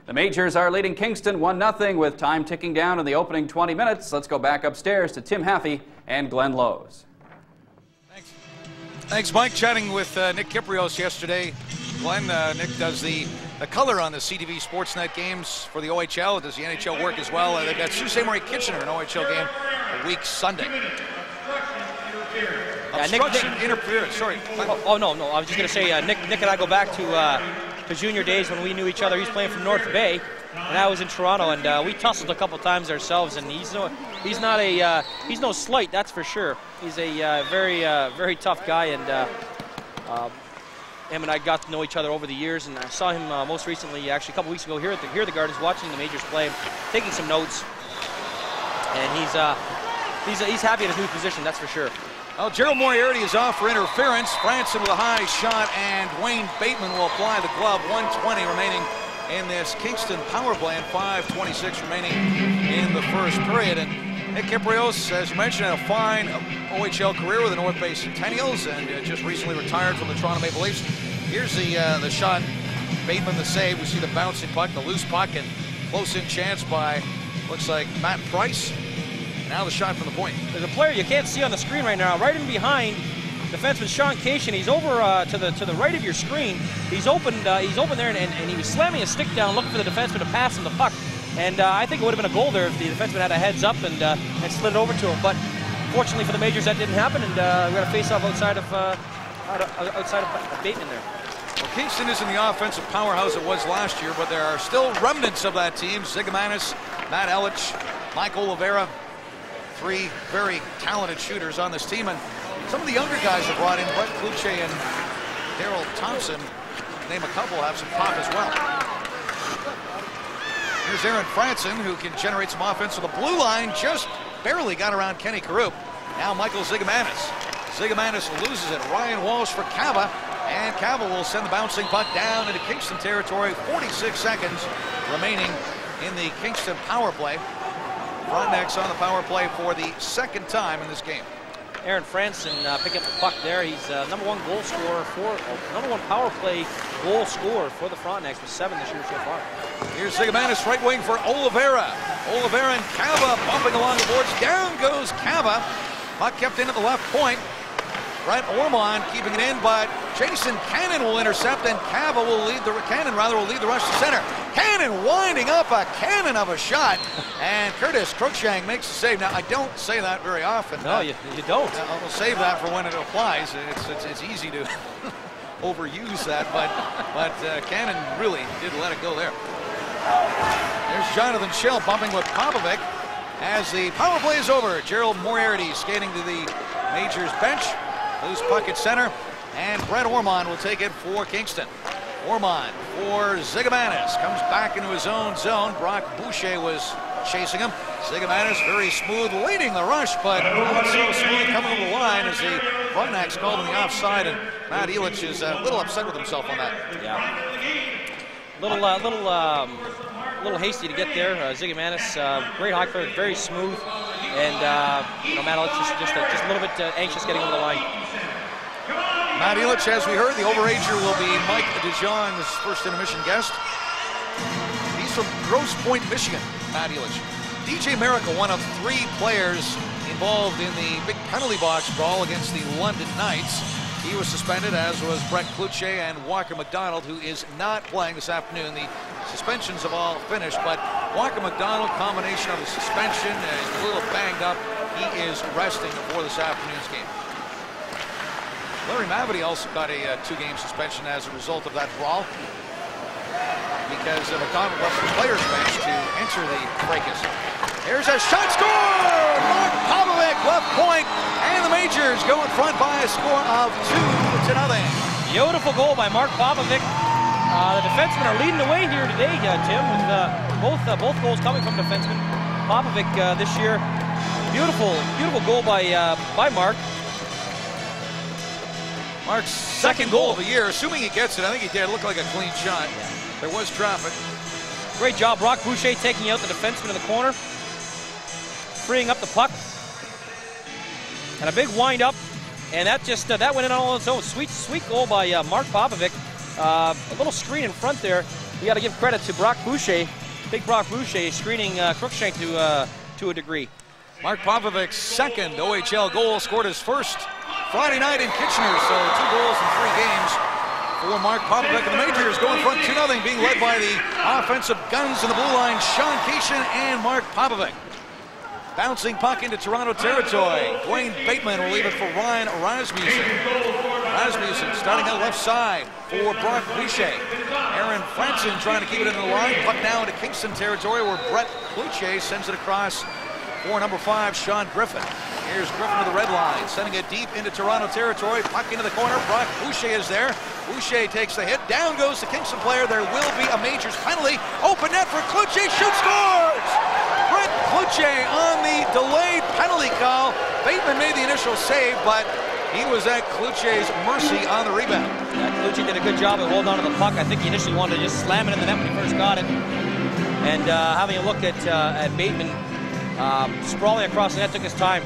The Majors are leading Kingston 1-0 with time ticking down in the opening 20 minutes. Let's go back upstairs to Tim Haffey and Glenn Lowes. Thanks. Thanks, Mike. Chatting with uh, Nick Kypreos yesterday. Glenn, uh, Nick does the, the color on the CTV Sportsnet games for the OHL. Does the NHL work as well? They've got Sault Ste. Marie Kitchener, an OHL game, a week Sunday. Yeah, Nick- Obstruction Nick- interference. Sorry. Oh, oh, no, no. I was just going to say, uh, Nick, Nick and I go back to uh, to junior days when we knew each other. He's playing from North Bay, and I was in Toronto, and uh, we tussled a couple times ourselves. And he's no, he's not a, uh, he's no slight, that's for sure. He's a uh, very, uh, very tough guy, and uh, uh, him and I got to know each other over the years. And I saw him uh, most recently, actually a couple weeks ago, here at the here at the Gardens, watching the majors play, taking some notes. And he's uh, he's he's happy in his new position. That's for sure. Well, Gerald Moriarty is off for interference. Franson with a high shot, and Dwayne Bateman will apply the glove. 120 remaining in this Kingston power play, and 5:26 remaining in the first period. And Nick Kypreos, as you mentioned, had a fine OHL career with the North Bay Centennials, and uh, just recently retired from the Toronto Maple Leafs. Here's the uh, the shot. Bateman the save. We see the bouncing puck, the loose puck, and close-in chance by looks like Matt Price. Now the shot from the point. There's a player you can't see on the screen right now, right in behind defenseman Sean Cation. He's over uh, to the to the right of your screen. He's opened uh, he's open there, and, and, and, he was slamming a stick down, looking for the defenseman to pass him the puck. And uh, I think it would have been a goal there if the defenseman had a heads up and uh, and slid it over to him. But fortunately for the majors, that didn't happen, and uh, we got a face-off outside of uh, outside of Bateman there. Well, Kingston isn't the offensive powerhouse it was last year, but there are still remnants of that team. Zigomanis, Matt Elich, Mike Oliveira, three very talented shooters on this team. And some of the younger guys have brought in, Brett Clouthier and Daryl Thompson, name a couple, have some pop as well. Here's Aaron Franson, who can generate some offense with the blue line, just barely got around Kenny Corupe. Now Michael Zigomanis. Zigomanis loses it. Ryan Walsh for Cava. And Cava will send the bouncing puck down into Kingston territory. 46 seconds remaining in the Kingston power play. Frontenacs on the power play for the second time in this game. Aaron Franson uh, picking up the puck there. He's uh, number one goal scorer for uh, number one power play goal scorer for the Frontenacs with seven this year so far. Here's Zigomanis right wing for Oliveira. Oliveira and Cava bumping along the boards. Down goes Cava. Puck kept in at the left point. Brett Ormond keeping it in, but Jason Cannon will intercept, and Cava will lead the Cannon rather will lead the rush to center. Cannon winding up a cannon of a shot, and Curtis Cruikshank makes the save. Now I don't say that very often. No, you, you don't. I'll save that for when it applies. It's it's, it's easy to overuse that, but but uh, Cannon really did let it go there. There's Jonathan Schill bumping with Popovic as the power play is over. Gerald Moriarty skating to the Majors bench. Loose puck at center, and Brett Ormond will take it for Kingston. Ormond for Zigomanis. Comes back into his own zone. Brock Boucher was chasing him. Zigomanis very smooth leading the rush, but not so smooth coming over the line as the Frontenacs called him the offside, and Matt Elich is a little upset with himself on that. Yeah. Little, uh, little, um, little hasty to get there. Uh, uh, great hockey very smooth, and uh, you know Matt just just, uh, just a little bit uh, anxious getting over the line. Matt Elich, as we heard, the overager will be Mike DeJong's first intermission guest. He's from Grosse Pointe, Michigan, Matt Elich. DJ Miracle, one of three players involved in the big penalty box brawl against the London Knights. He was suspended, as was Brett Clouthier and Walker McDonald, who is not playing this afternoon. The suspensions have all finished, but Walker McDonald, combination of the suspension and a little banged up, he is resting for this afternoon's game. Larry Mavety also got a uh, two-game suspension as a result of that brawl because uh, McDonald left the players' bench to enter the fracas. Here's a shot score! Mark Popovic left point, and the Majors go in front by a score of two to nothing. Beautiful goal by Mark Popovic. Uh, the defensemen are leading the way here today, uh, Tim, with uh, both uh, both goals coming from defensemen. Popovic this year, beautiful, beautiful goal by by Mark. Mark's second goal of the year, assuming he gets it. I think he did. It looked like a clean shot. There was traffic. Great job, Brock Boucher taking out the defenseman in the corner, freeing up the puck, and a big wind up, and that just uh, that went in on its own. Sweet, sweet goal by uh, Mark Popovic. Uh, a little screen in front there. We got to give credit to Brock Boucher, big Brock Boucher, screening uh, Cruikshank to uh, to a degree. Mark Popovic's second OHL goal scored his first Friday night in Kitchener, so two goals in three games for Mark Popovic. And the Majors going front 2 0, being led by the offensive guns in the blue line, Sean Cation and Mark Popovic. Bouncing puck into Toronto territory. Dwayne Bateman will leave it for Ryan Rasmussen. Rasmussen starting on the left side for Brock Boucher. Aaron Franson trying to keep it in the line. Puck now into Kingston territory where Brett Clouthier sends it across for number five, Sean Griffin. Here's Griffin to the red line, sending it deep into Toronto territory. Puck into the corner. Brock Boucher is there. Boucher takes the hit. Down goes the Kingston player. There will be a Majors penalty. Open net for Clouthier. Shoot scores! Brett Clouthier on the delayed penalty call. Bateman made the initial save, but he was at Clouthier's mercy on the rebound. Yeah, did a good job of holding on to the puck. I think he initially wanted to just slam it in the net when he first got it. And uh, having a look at, uh, at Bateman um, sprawling across the net took his time.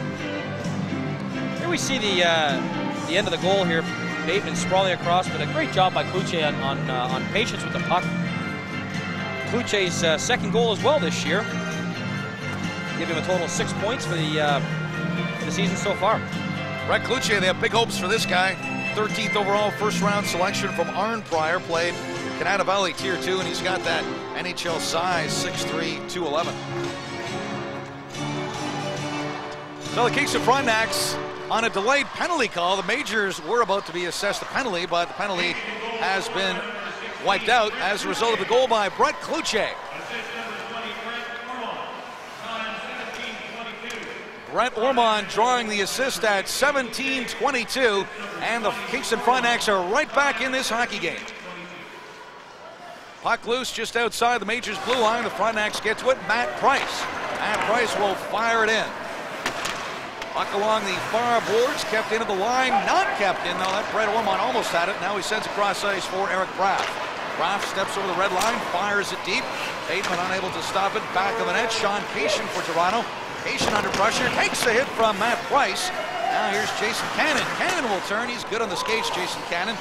Here we see the uh, the end of the goal here. Bateman sprawling across, but a great job by Clouthier on on, uh, on patience with the puck. Clouthier's uh, second goal as well this year. Give him a total of six points for the uh, for the season so far. Brett Clouthier, they have big hopes for this guy. 13th overall first round selection from Arnprior, played Kanata Valley Tier 2, and he's got that NHL size, 6'3", 211. So the Kingston Frontenacs on a delayed penalty call. The Majors were about to be assessed a penalty, but the penalty has been wiped out as a result of the goal by Brett Clouthier. Assist number 20, Brett Ormond. Time 17-22. Brett Ormond drawing the assist at 17-22, and the Kingston Frontenacs are right back in this hockey game. Puck loose just outside the Majors blue line. The Frontenacs get to it. Matt Price. Matt Price will fire it in. Puck along the far boards, kept into the line, not kept in though. That Brett Ormond almost had it. Now he sends across ice for Eric Braff. Braff steps over the red line, fires it deep. Bateman unable to stop it. Back of the net. Sean Cation for Toronto. Cation under pressure, takes a hit from Matt Price. Now here's Jason Cannon. Cannon will turn. He's good on the skates, Jason Cannon.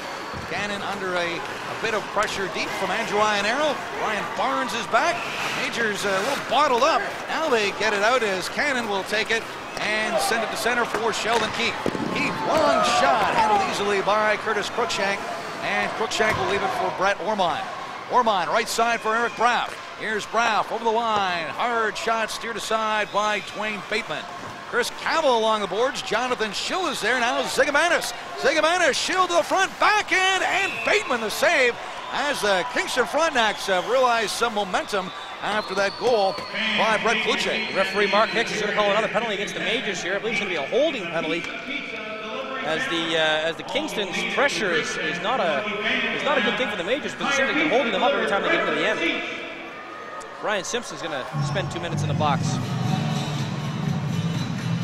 Cannon under a, a bit of pressure deep from Andrew Ianiero. Ryan Barnes is back. Majors uh, a little bottled up. Now they get it out as Cannon will take it and send it to center for Sheldon Keefe. Keefe, long shot, handled easily by Curtis Cruikshank. And Cruikshank will leave it for Brett Ormond. Ormond, right side for Eric Braff. Here's Braff over the line. Hard shot steered aside by Dwayne Bateman. Chris Cavill along the boards. Jonathan Schill is there. Now Zigomanis. Zigomanis, Schill to the front, back in, and Bateman the save as the Kingston Frontenacs have realized some momentum after that goal by Brett Clouthier. Referee Mark Hicks is going to call another penalty against the Majors here. I believe it's going to be a holding penalty. As the uh, as the Kingston's pressure is, is not a is not a good thing for the Majors because it seems like they're holding them up every time they get into the end. Brian Simpson's going to spend two minutes in the box.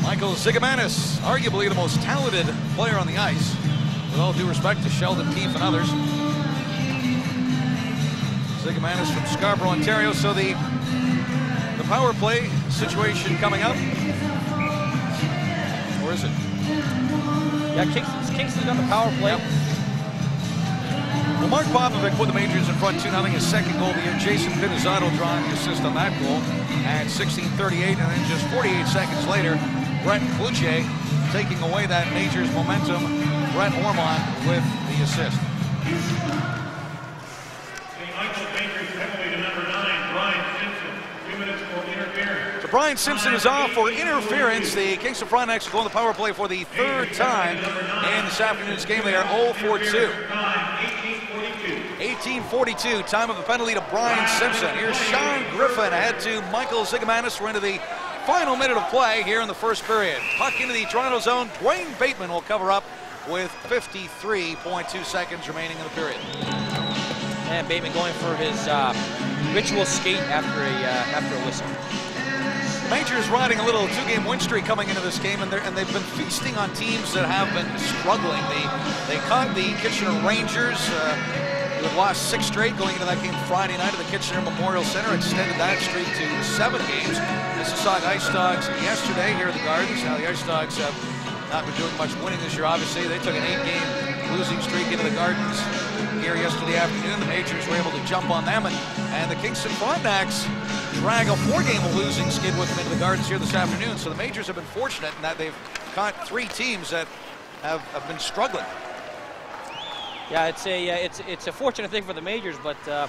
Michael Zigomanis, arguably the most talented player on the ice, with all due respect to Sheldon Keefe and others. Zigomanis from Scarborough, Ontario. So the the power play situation coming up. Or is it? Yeah, Kingston's, Kingston's got the power play. Well, Mark Popovic put the Majors in front 2 0 his second goal of the year. Jason Pinizzato drawing the assist on that goal at 16:38, and then just 48 seconds later, Brett Clouthier taking away that Majors momentum. Brett Ormond with the assist. So Brian Simpson is off for interference. The Kingston Frontenacs go on the power play for the third time in this afternoon's game. They are 0 for 2. 1842. 1842, time of the penalty to Brian Simpson. Here's Sean Griffin ahead to Michael Zigomanis. We're into the final minute of play here in the first period. Puck into the Toronto zone. Dwayne Bateman will cover up with 53.2 seconds remaining in the period. And Bateman going for his uh, ritual skate after a uh, after a whistle. Majors riding a little two-game win streak coming into this game, and, they're, and they've been feasting on teams that have been struggling. They they caught the Kitchener Rangers, uh, who had lost six straight going into that game Friday night at the Kitchener Memorial Center, extended that streak to seven games. Mississauga Ice Dogs yesterday here at the Gardens. Now the Ice Dogs have not been doing much winning this year. Obviously, they took an eight-game losing streak into the Gardens here yesterday afternoon. The Majors were able to jump on them, and, and the Kingston Frontenacs drag a four-game losing skid with them into the Gardens here this afternoon. So the Majors have been fortunate in that they've caught three teams that have, have been struggling. Yeah, it's a uh, it's it's a fortunate thing for the majors, but uh,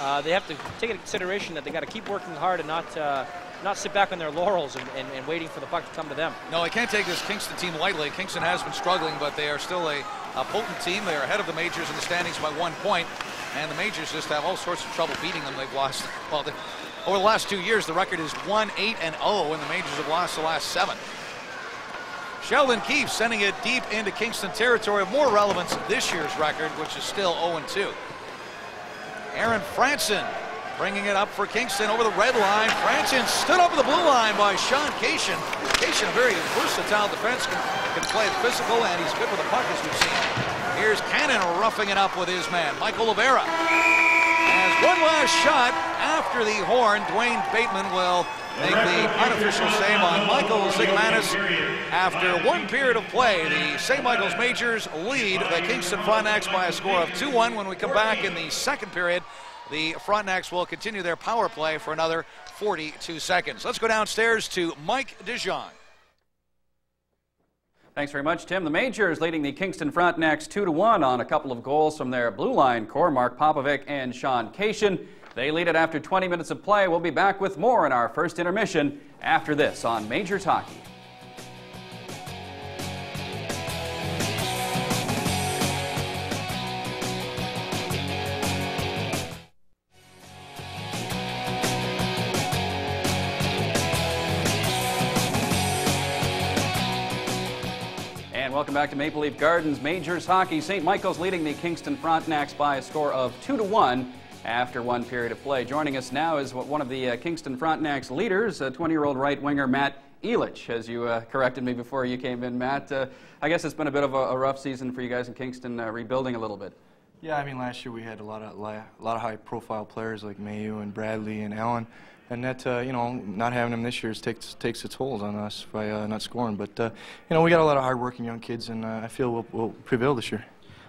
uh, they have to take into consideration that they got to keep working hard and not uh, not sit back on their laurels and, and, and waiting for the puck to come to them. No, I can't take this Kingston team lightly. Kingston has been struggling, but they are still a, a potent team. They are ahead of the Majors in the standings by one point, and the Majors just have all sorts of trouble beating them. They've lost, well, they, over the last two years, the record is 1 8 and 0, and the Majors have lost the last seven. Sheldon Keefe sending it deep into Kingston territory of more relevance this year's record, which is still 0 2. Aaron Franson Bringing it up for Kingston over the red line. Franson stood up over the blue line by Sean Cation. Cation, a very versatile defense, can, can play physical, and he's good with the puck, as we've seen. Here's Cannon roughing it up with his man, Michael Oliveira. As one last shot after the horn, Dwayne Bateman will make the unofficial save on Michael Zigomanis. After one period of play, the St. Michael's Majors lead the Kingston Frontenacs by a score of 2-1. When we come back in the second period, the Frontenacs will continue their power play for another 42 seconds. Let's go downstairs to Mike DeJong. Thanks very much, Tim. The Majors leading the Kingston Frontenacs 2 to 1 on a couple of goals from their blue line core, Mark Popovic and Sean Cation. They lead it after 20 minutes of play. We'll be back with more in our first intermission after this on Majors Hockey. Welcome back to Maple Leaf Gardens Majors Hockey. St. Michael's leading the Kingston Frontenacs by a score of 2 to 1 after one period of play. Joining us now is one of the uh, Kingston Frontenacs leaders, 20 year old right winger Matt Elich, as you uh, corrected me before you came in, Matt. Uh, I guess it's been a bit of a, a rough season for you guys in Kingston, uh, rebuilding a little bit. Yeah, I mean, last year we had a lot of a lot of high-profile players like Mayhew and Bradley and Allen, and that uh, you know not having them this year is takes takes its toll on us by uh, not scoring. But uh, you know we got a lot of hard-working young kids, and uh, I feel we'll, we'll prevail this year.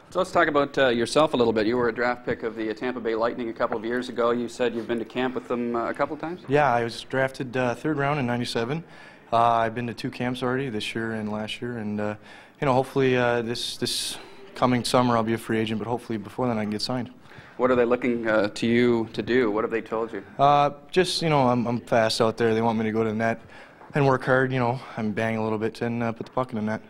So let's talk about uh, yourself a little bit. You were a draft pick of the Tampa Bay Lightning a couple of years ago. You said you've been to camp with them uh, a couple of times? Yeah, I was drafted uh, third round in '97. Uh, I've been to two camps already this year and last year, and uh, you know hopefully uh, this this coming summer I'll be a free agent, but hopefully before then I can get signed. What are they looking uh, to you to do? What have they told you? Uh, just you know, I'm, I'm fast out there. They want me to go to the net and work hard. You know, I'm bang a little bit and uh, put the puck in the net.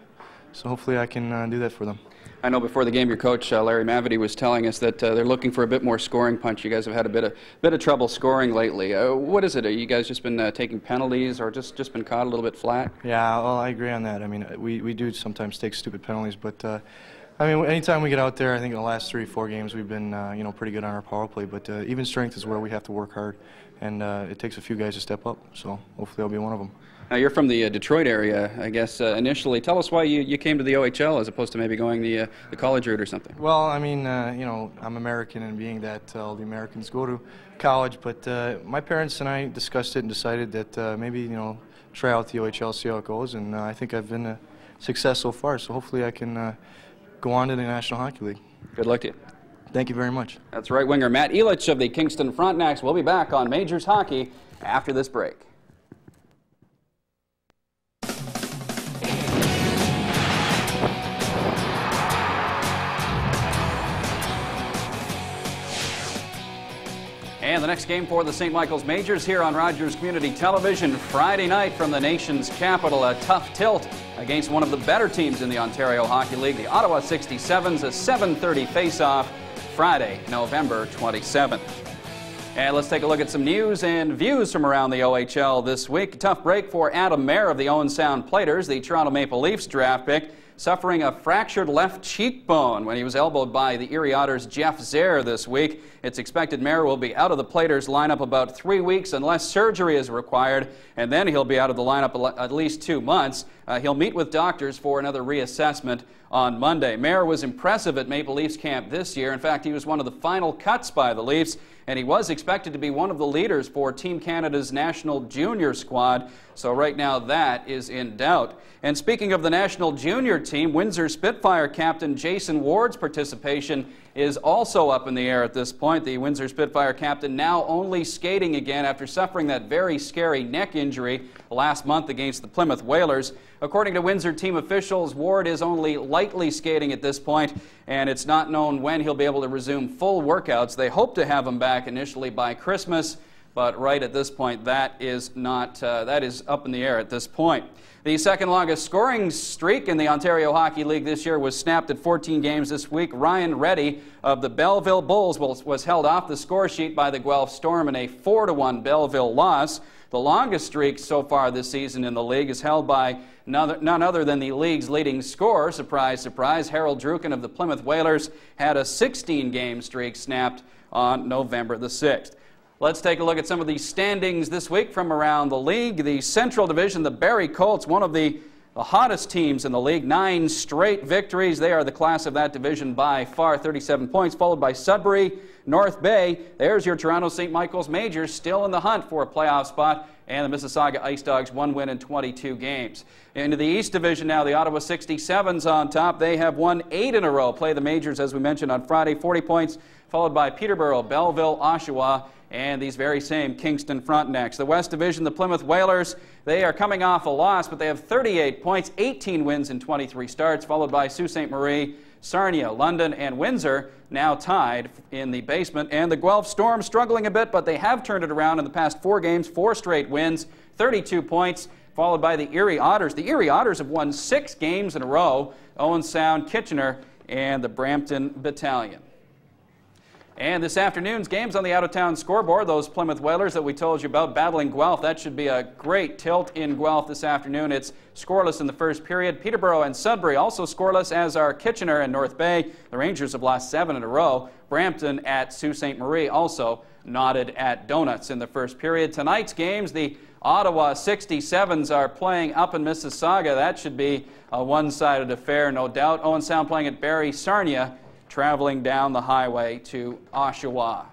So hopefully I can uh, do that for them. I know before the game, your coach uh, Larry Mavety was telling us that uh, they're looking for a bit more scoring punch. You guys have had a bit of bit of trouble scoring lately. Uh, what is it? Are you guys just been uh, taking penalties, or just just been caught a little bit flat? Yeah, well, I agree on that. I mean, we, we do sometimes take stupid penalties, but uh, I mean, anytime we get out there, I think in the last three, four games, we've been uh, you know pretty good on our power play. But uh, even strength is where we have to work hard, and uh, it takes a few guys to step up. So hopefully, I'll be one of them. Now you're from the uh, Detroit area, I guess. Uh, initially, tell us why you, you came to the OHL as opposed to maybe going the uh, the college route or something. Well, I mean, uh, you know, I'm American, and being that uh, all the Americans go to college, but uh, my parents and I discussed it and decided that uh, maybe you know try out the OHL, see how it goes, and uh, I think I've been a success so far. So hopefully, I can uh, go on to the National Hockey League. Good luck to you. Thank you very much. That's right winger Matt Elich of the Kingston Frontenacs. We'll be back on Majors Hockey after this break. And the next game for the St. Michael's Majors here on Rogers Community Television Friday night from the nation's capital. A tough tilt against one of the better teams in the Ontario Hockey League, the Ottawa 67s. A 7:30 face-off Friday, November 27th. And let's take a look at some news and views from around the OHL this week. Tough break for Adam Mayer of the Owen Sound Platers, the Toronto Maple Leafs draft pick, suffering a fractured left cheekbone when he was elbowed by the Erie Otters' Jeff Zaire this week. It's expected Mayer will be out of the Platers lineup about three weeks unless surgery is required, and then he'll be out of the lineup at least two months. Uh, he'll meet with doctors for another reassessment on Monday. Mayer was impressive at Maple Leafs camp this year. In fact, he was one of the final cuts by the Leafs, and he was expected to be one of the leaders for Team Canada's national junior squad. So right now that is in doubt. And speaking of the national junior team, Windsor Spitfire captain Jason Ward's participation is also up in the air at this point. The Windsor Spitfire captain now only skating again after suffering that very scary neck injury last month against the Plymouth Whalers. According to Windsor team officials, Ward is only lightly skating at this point, and it's not known when he'll be able to resume full workouts. They hope to have him back initially by Christmas, but right at this point, that is not uh, that is up in the air at this point. The second longest scoring streak in the Ontario Hockey League this year was snapped at 14 games this week. Ryan Reddy of the Belleville Bulls was, was held off the score sheet by the Guelph Storm in a 4-1 Belleville loss. The longest streak so far this season in the league is held by none, other than the league's leading scorer. Surprise, surprise. Harold Druken of the Plymouth Whalers had a 16 game streak snapped on November the 6th. Let's take a look at some of the standings this week from around the league. The Central Division, the Barrie Colts, one of the, the hottest teams in the league, nine straight victories. They are the class of that division by far, 37 points, followed by Sudbury, North Bay. There's your Toronto St. Michael's Majors, still in the hunt for a playoff spot and the Mississauga Ice Dogs one win in 22 games. Into the East Division now, the Ottawa 67s on top. They have won eight in a row. Play the majors as we mentioned on Friday, 40 points, followed by Peterborough, Belleville, Oshawa, and these very same Kingston Frontenacs. The West Division, the Plymouth Whalers, they are coming off a loss, but they have 38 points, 18 wins in 23 starts, followed by Sault Ste. Marie, Sarnia, London, and Windsor now tied in the basement. And the Guelph Storm struggling a bit, but they have turned it around in the past four games, four straight wins, 32 points, followed by the Erie Otters. The Erie Otters have won six games in a row. Owen Sound, Kitchener, and the Brampton Battalion. And this afternoon's games on the out-of-town scoreboard, those Plymouth Whalers that we told you about battling Guelph, that should be a great tilt in Guelph this afternoon. It's scoreless in the first period. Peterborough and Sudbury also scoreless, as are Kitchener and North Bay. The Rangers have lost seven in a row. Brampton at Sault Ste. Marie also knotted at Donuts in the first period. Tonight's games, the Ottawa 67s are playing up in Mississauga. That should be a one-sided affair, no doubt. Owen Sound playing at Barrie Sarnia traveling down the highway to Oshawa.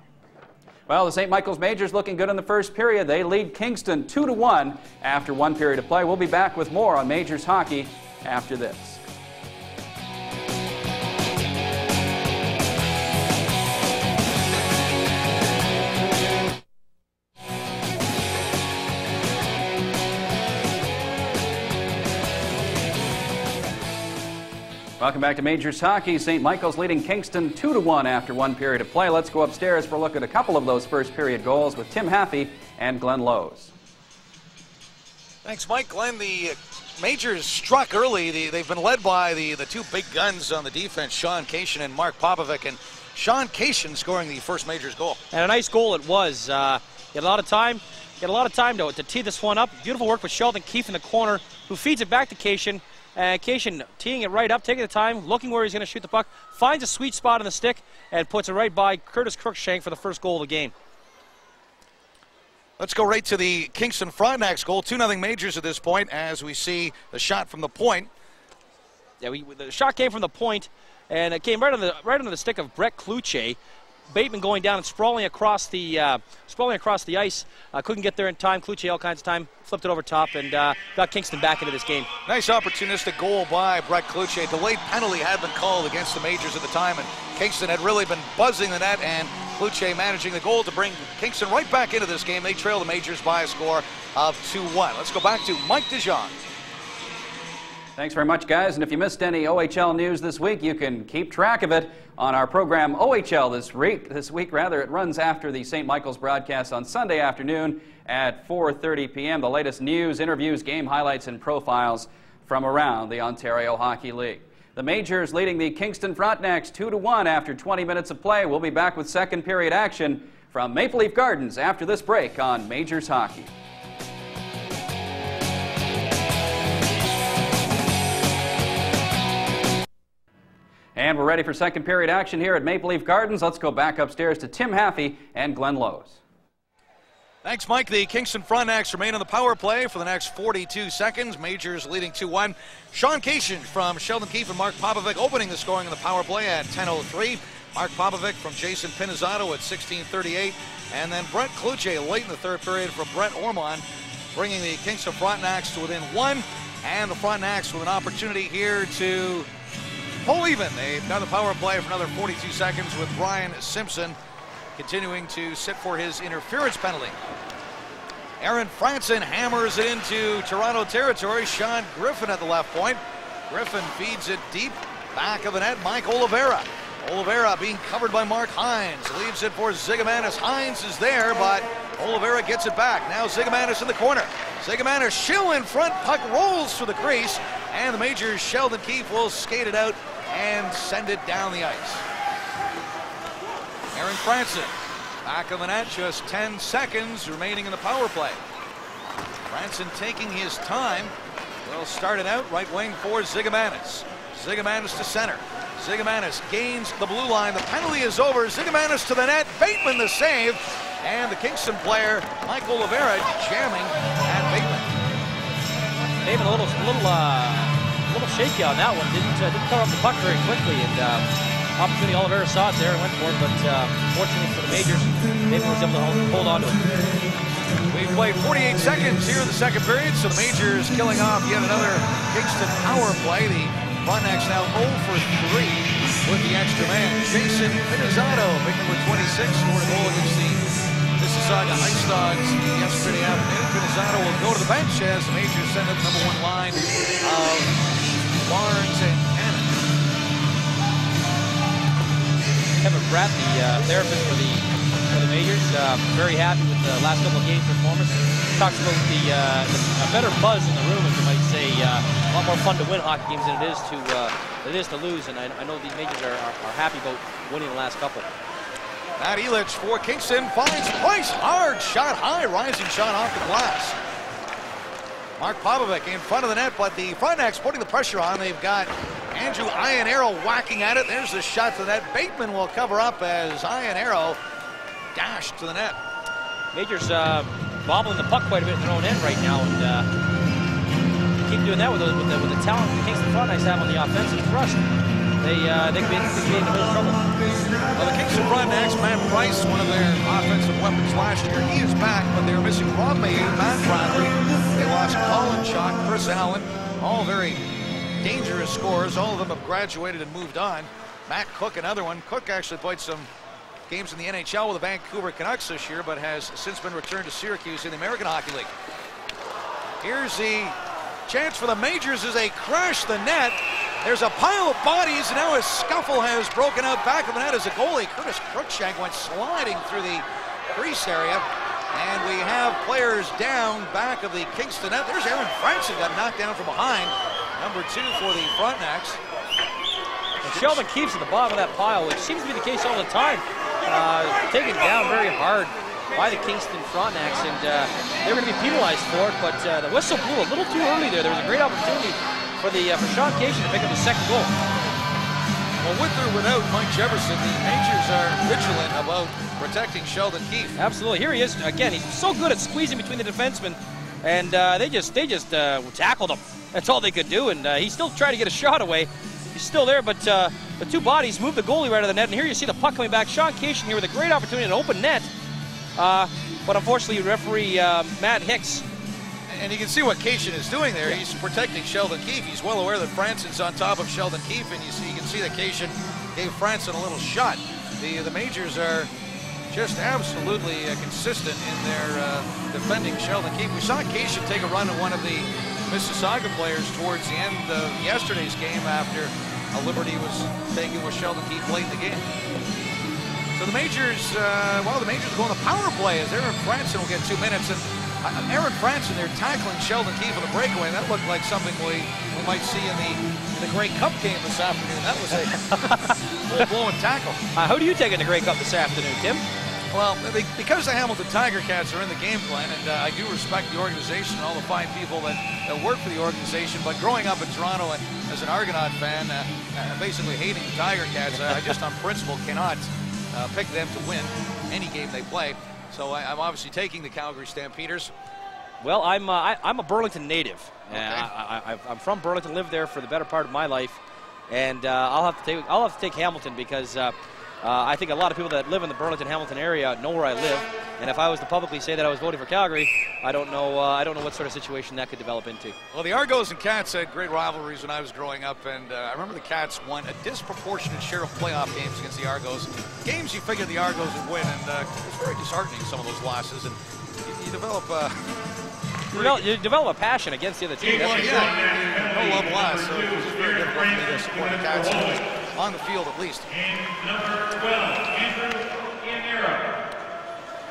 Well, the St. Michael's Majors looking good in the first period. They lead Kingston 2 to 1 after one period of play. We'll be back with more on Majors hockey after this. Welcome back to Majors Hockey. St. Michael's leading Kingston 2 to 1 after one period of play. Let's go upstairs for a look at a couple of those first period goals with Tim Haffey and Glenn Lowes. Thanks, Mike. Glenn, the Majors struck early. The, they've been led by the, the two big guns on the defense, Sean Cation and Mark Popovic. And Sean Cation scoring the first Majors goal. And a nice goal it was. Uh, he a lot of time. Get a lot of time to, to tee this one up. Beautiful work with Sheldon Keefe in the corner, who feeds it back to Cation. Uh, Cation teeing it right up, taking the time, looking where he's going to shoot the puck, finds a sweet spot on the stick, and puts it right by Curtis Cruikshank for the first goal of the game. Let's go right to the Kingston Frontenacs goal. 2 0 Majors at this point as we see the shot from the point. Yeah, we, the shot came from the point, and it came right on the right on the stick of Brett Clouthier. Bateman going down and sprawling across the uh, sprawling across the ice. Uh, couldn't get there in time. Clouthier all kinds of time. Flipped it over top and uh, got Kingston back into this game. Nice opportunistic goal by Brett Clouthier. Delayed penalty had been called against the Majors at the time, and Kingston had really been buzzing the net, and Clouthier managing the goal to bring Kingston right back into this game. They trail the Majors by a score of 2-1. Let's go back to Mike DeJong. Thanks very much, guys. And if you missed any OHL news this week, you can keep track of it on our program OHL this week. This week, rather, it runs after the St. Michael's broadcast on Sunday afternoon at 4:30 p.m. The latest news, interviews, game highlights, and profiles from around the Ontario Hockey League. The Majors leading the Kingston Frontenacs 2 to 1 after 20 minutes of play. We'll be back with second period action from Maple Leaf Gardens after this break on Majors Hockey. And we're ready for second period action here at Maple Leaf Gardens. Let's go back upstairs to Tim Haffey and Glenn Lowes. Thanks, Mike. The Kingston Frontenacs remain on the power play for the next 42 seconds. Majors leading 2 1. Sean Cation from Sheldon Keefe and Mark Popovic opening the scoring on the power play at 10.03. Mark Popovic from Jason Pinizzato at 16.38. And then Brett Clouthier late in the third period from Brett Ormond, bringing the Kingston Frontenacs to within one. And the Frontenacs with an opportunity here to pull even. They've got the power play for another 42 seconds with Brian Simpson continuing to sit for his interference penalty. Aaron Franson hammers it into Toronto territory. Sean Griffin at the left point. Griffin feeds it deep. Back of the net, Mike Oliveira. Oliveira being covered by Mark Hines. Leaves it for Zigomanis. Hines is there, but Oliveira gets it back. Now Zigomanis in the corner. Zigomanis Schill in front. Puck rolls through the crease. And the Majors, Sheldon Keefe, will skate it out and send it down the ice. Aaron Franson, back of the net, just 10 seconds remaining in the power play. Franson taking his time. Will start it out right wing for Zigomanis. Zigomanis to center. Zigomanis gains the blue line. The penalty is over. Zigomanis to the net. Bateman the save. and the Kingston player, Michael Oliveira, jamming at Bateman. Maybe a little, little, uh, little shaky on that one. Didn't uh, didn't cover up the puck very quickly, and uh, opportunity Oliveira saw it there and went for it. But uh, fortunately for the majors, Bateman was able to hold, hold on to it. We've played 48 seconds here in the second period, so the Majors killing off yet another Kingston power play. The Frontenacs now 0 for 3 with the extra man. Jason Pinizzato, big number 26, scored a goal against the Mississauga Ice Dogs yesterday afternoon. Pinizzato will go to the bench as the Majors send up number one line of Barnes and Cannon. Kevin Pratt, the uh, therapist for the for the majors, uh, very happy with the last couple of games performance. Talks about the, uh, the a better buzz in the room, as you might. Uh, a lot more fun to win hockey games than it is to uh, it is to lose, and I, I know these majors are, are, are happy about winning the last couple. Matt Elich for Kingston finds Price. Hard shot high, rising shot off the glass. Mark Popovic in front of the net, but the Frontenacs putting the pressure on. They've got Andrew Ianiero whacking at it. There's the shot to the net. Bateman will cover up as Ianiero dashed to the net. Majors uh, bobbling the puck quite a bit in their own end right now, and uh, keep doing that with the, with the, with the talent the Kingston Frontenacs have on the offensive thrust. They uh, they could be, be in a bit of trouble. Well, the Kingston Frontenacs, Matt Price, one of their offensive weapons last year, he is back, but they're missing Rob Mayhew, Matt Bradley. They lost Colin Chalk, Chris Allen, all very dangerous scorers. All of them have graduated and moved on. Matt Cook, another one. Cook actually played some games in the NHL with the Vancouver Canucks this year, but has since been returned to Syracuse in the American Hockey League. Here's the chance for the Majors as they crash the net. There's a pile of bodies, now a scuffle has broken out back of the net as a goalie, Curtis Cruikshank, went sliding through the crease area. And we have players down back of the Kingston net. There's Aaron Franson got knocked down from behind. Number two for the Frontenacs. Sheldon keeps at the bottom of that pile, which seems to be the case all the time. Uh, taken down very hard by the Kingston Frontenacs, and uh, they're going to be penalized for it. But uh, the whistle blew a little too early there. There was a great opportunity for the uh, for Sean Cation to pick up the second goal. Well, with or without Mike Jefferson, the Majors are vigilant about protecting Sheldon Keefe. Absolutely. Here he is again. He's so good at squeezing between the defensemen, and uh, they just they just uh, tackled him. That's all they could do, and uh, he still tried to get a shot away. He's still there, but uh, the two bodies moved the goalie right out of the net, and here you see the puck coming back. Sean Cation here with a great opportunity, an open net, uh, but unfortunately, referee uh, Matt Hicks And you can see what Cation is doing there. He's protecting Sheldon Keefe. He's well aware that Franson's on top of Sheldon Keefe, and you see you can see that Cation gave Franson a little shot. The the Majors are just absolutely uh, consistent in their uh, defending Sheldon Keefe. We saw Cation take a run at one of the Mississauga players towards the end of yesterday's game after a liberty was taken with Sheldon Keefe late in the game. So the Majors, uh, well, the Majors go on the power play as Aaron Franson will get two minutes. And uh, Aaron Franson, they're tackling Sheldon Keefe on the breakaway. That looked like something we, we might see in the in the Grey Cup game this afternoon. That was a full-blown tackle. Uh, how do you take in the Grey Cup this afternoon, Tim? Well, they, because the Hamilton Tiger Cats are in the game plan, and uh, I do respect the organization and all the fine people that, that work for the organization, but growing up in Toronto and as an Argonaut fan, uh, uh, basically hating the Tiger Cats, I just on principle cannot uh, pick them to win any game they play. So I, I'm obviously taking the Calgary Stampeders. Well, I'm uh, I, I'm a Burlington native. Okay. Uh, I, I, I'm from Burlington, lived there for the better part of my life, and uh, I'll have to take I'll have to take Hamilton because uh, I think a lot of people that live in the Burlington Hamilton area know where I live, and if I was to publicly say that I was voting for Calgary, I don't know uh, I don't know what sort of situation that could develop into. Well, the Argos and Cats had great rivalries when I was growing up, and uh, I remember the Cats won a disproportionate share of playoff games against the Argos. Games you figured the Argos would win, and uh, it was very disheartening, some of those losses. And you, you develop uh, develop, you develop a passion against the other team. well, That's- yeah, no love lost, so it was very difficult for me to support the Cats on the field at least. And number 12, Andrew Ianiero.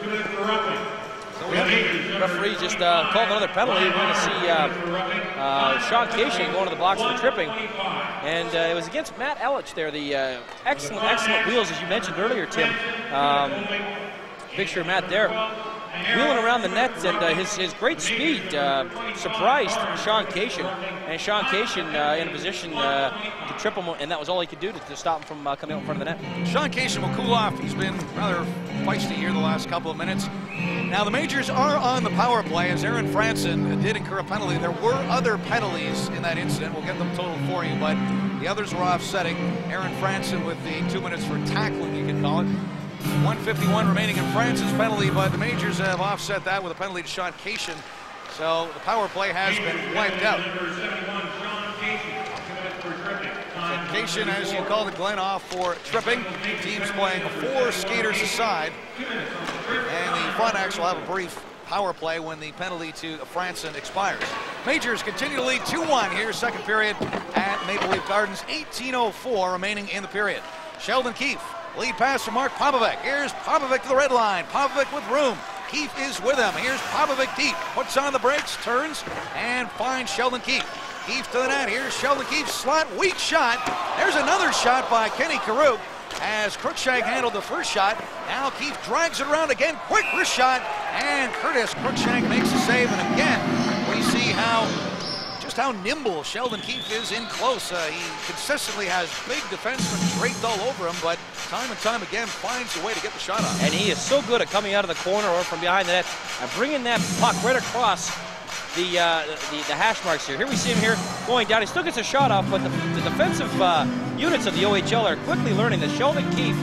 Due to. So we have Majors Referee just uh, called another penalty. We're going to see uh, uh, Sean Cation going to the box for tripping. And uh, it was against Matt Elich there, the uh, excellent, excellent wheels, as you mentioned earlier, Tim. Um, picture of Matt there. Wheeling around the net and uh, his, his great speed uh, surprised Sean Cation. And Sean Cation uh, in a position uh, to trip him, and that was all he could do to, to stop him from uh, coming out in front of the net. Sean Cation will cool off. He's been rather feisty here the last couple of minutes. Now the Majors are on the power play as Aaron Franson did incur a penalty. There were other penalties in that incident. We'll get them total for you, but the others were offsetting. Aaron Franson with the two minutes for tackling, you can call it. 151 remaining in Franson's penalty, but the Majors have offset that with a penalty to Sean Cation. So the power play has been wiped out. Number 71, Sean Casey, two minutes for tripping. Time Cation, as you called it, Glenn, off for tripping. Teams playing four skaters aside. And the Frontenacs will have a brief power play when the penalty to Franson expires. Majors continue to lead 2-1 here, second period at Maple Leaf Gardens. 18.04 remaining in the period. Sheldon Keefe, lead pass from Mark Popovic. Here's Popovic to the red line. Popovic with room. Keefe is with him. Here's Popovic deep. Puts on the brakes, turns, and finds Sheldon Keefe. Keefe to the net. Here's Sheldon Keefe. Slot, weak shot. There's another shot by Kenny Corupe as Cruikshank handled the first shot. Now Keefe drags it around again. Quick wrist shot. And Curtis Cruikshank makes a save. And again, we see how just how nimble Sheldon Keefe is in close. Uh, he consistently has big defensemen draped all over him, but time and time again finds a way to get the shot off. And he is so good at coming out of the corner or from behind the net and bringing that puck right across the, uh, the the hash marks here. Here we see him here going down. He still gets a shot off, but the, the defensive uh, units of the OHL are quickly learning that Sheldon Keefe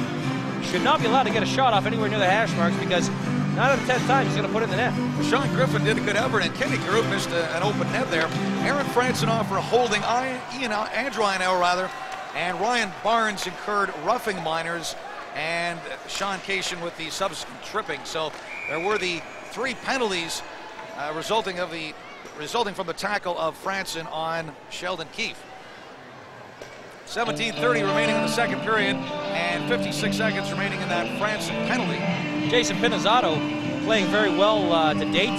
should not be allowed to get a shot off anywhere near the hash marks because nine out of ten times he's going to put it in the net. Sean Griffin did a good effort, and Kenny Corupe missed a, an open net there. Aaron Franson off for holding. I, Ian Andrine, rather, and Ryan Barnes incurred roughing minors, and Sean Cation with the subsequent tripping. So there were the three penalties uh, resulting of the resulting from the tackle of Franson on Sheldon Keefe. 17:30 remaining in the second period, and 56 seconds remaining in that Franson penalty. Jason Pinizzato playing very well uh, to date,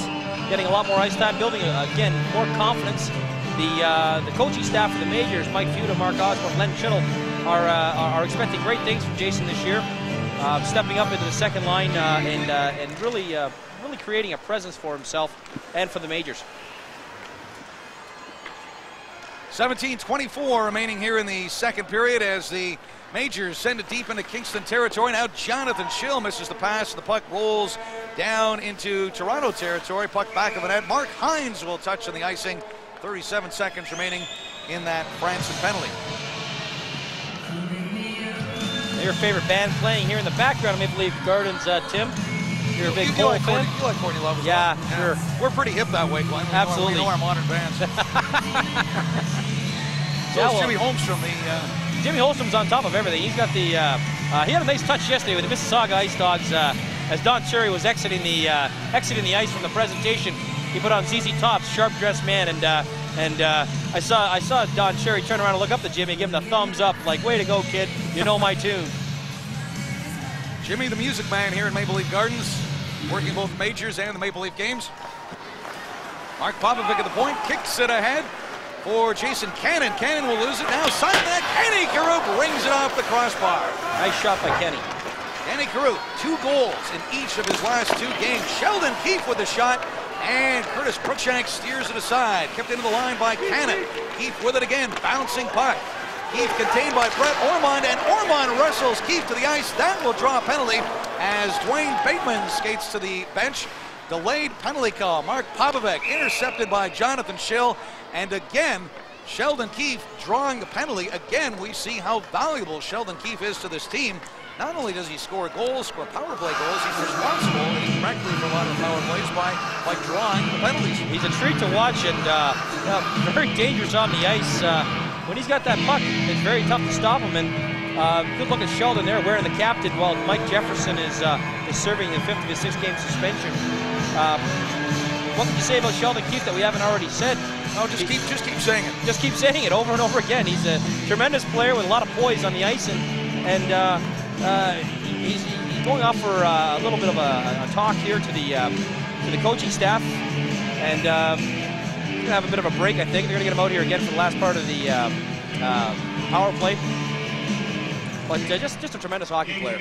getting a lot more ice time, building uh, again more confidence. The uh, the coaching staff for the majors, Mike Futa, Mark Osborne, Len Chittle, are, uh, are expecting great things from Jason this year, uh, stepping up into the second line uh, and and really really creating a presence for himself and for the majors. 17-24 remaining here in the second period as the Majors send it deep into Kingston territory. Now Jonathan Schill misses the pass. The puck rolls down into Toronto territory. Puck back of the net. Mark Hines will touch on the icing. 37 seconds remaining in that Franson penalty. Your favorite band playing here in the background Maple Leaf Gardens, uh, Tim. You're a big you, you, Cole like fan. Courtney, you like Courtney Love as Yeah, well. sure. We're pretty hip that way, Glenn. We know our- Absolutely. We know our modern bands. so Yeah, well- Jimmy Holmstrom, the uh, Jimmy Holstrom's on top of everything. He's got the. Uh, uh, he had a nice touch yesterday with the Mississauga Ice Dogs uh, as Don Cherry was exiting the uh, exiting the ice from the presentation. He put on ZZ Top's "Sharp Dressed Man" and uh, and uh, I saw I saw Don Cherry turn around and look up to Jimmy, give him the thumbs up, like "Way to go, kid! You know my tune." Jimmy the Music Man here in Maple Leaf Gardens, working both majors and the Maple Leaf games. Mark Popovic at the point, kicks it ahead for Jason Cannon. Cannon will lose it now. Side net, Kenny Corupe rings it off the crossbar. Nice shot by Kenny. Kenny Corupe, two goals in each of his last two games. Sheldon Keefe with the shot, and Curtis Cruikshank steers it aside. Kept into the line by Cannon. Keefe with it again, bouncing puck. Keefe contained by Brett Ormond, and Ormond wrestles Keefe to the ice. That will draw a penalty as Dwayne Bateman skates to the bench. Delayed penalty call. Mark Popovic intercepted by Jonathan Schill, and again, Sheldon Keefe drawing the penalty. Again, we see how valuable Sheldon Keefe is to this team. Not only does he score goals, score power play goals, he's responsible indirectly for a lot of power plays by, by drawing the penalties. He's a treat to watch and uh, uh, very dangerous on the ice. Uh, when he's got that puck, it's very tough to stop him. And uh, good look at Sheldon there wearing the captain while Mike Jefferson is uh, is serving the fifth of his six-game suspension. Uh, what can you say about Sheldon Keefe that we haven't already said? No, just keep just keep saying it. Just keep saying it over and over again. He's a tremendous player with a lot of poise on the ice, and and uh, uh, he's, he's going off for uh, a little bit of a, a talk here to the uh, to the coaching staff, and um, he's gonna have a bit of a break. I think they're gonna get him out here again for the last part of the uh, uh, power play. But uh, just just a tremendous hockey player.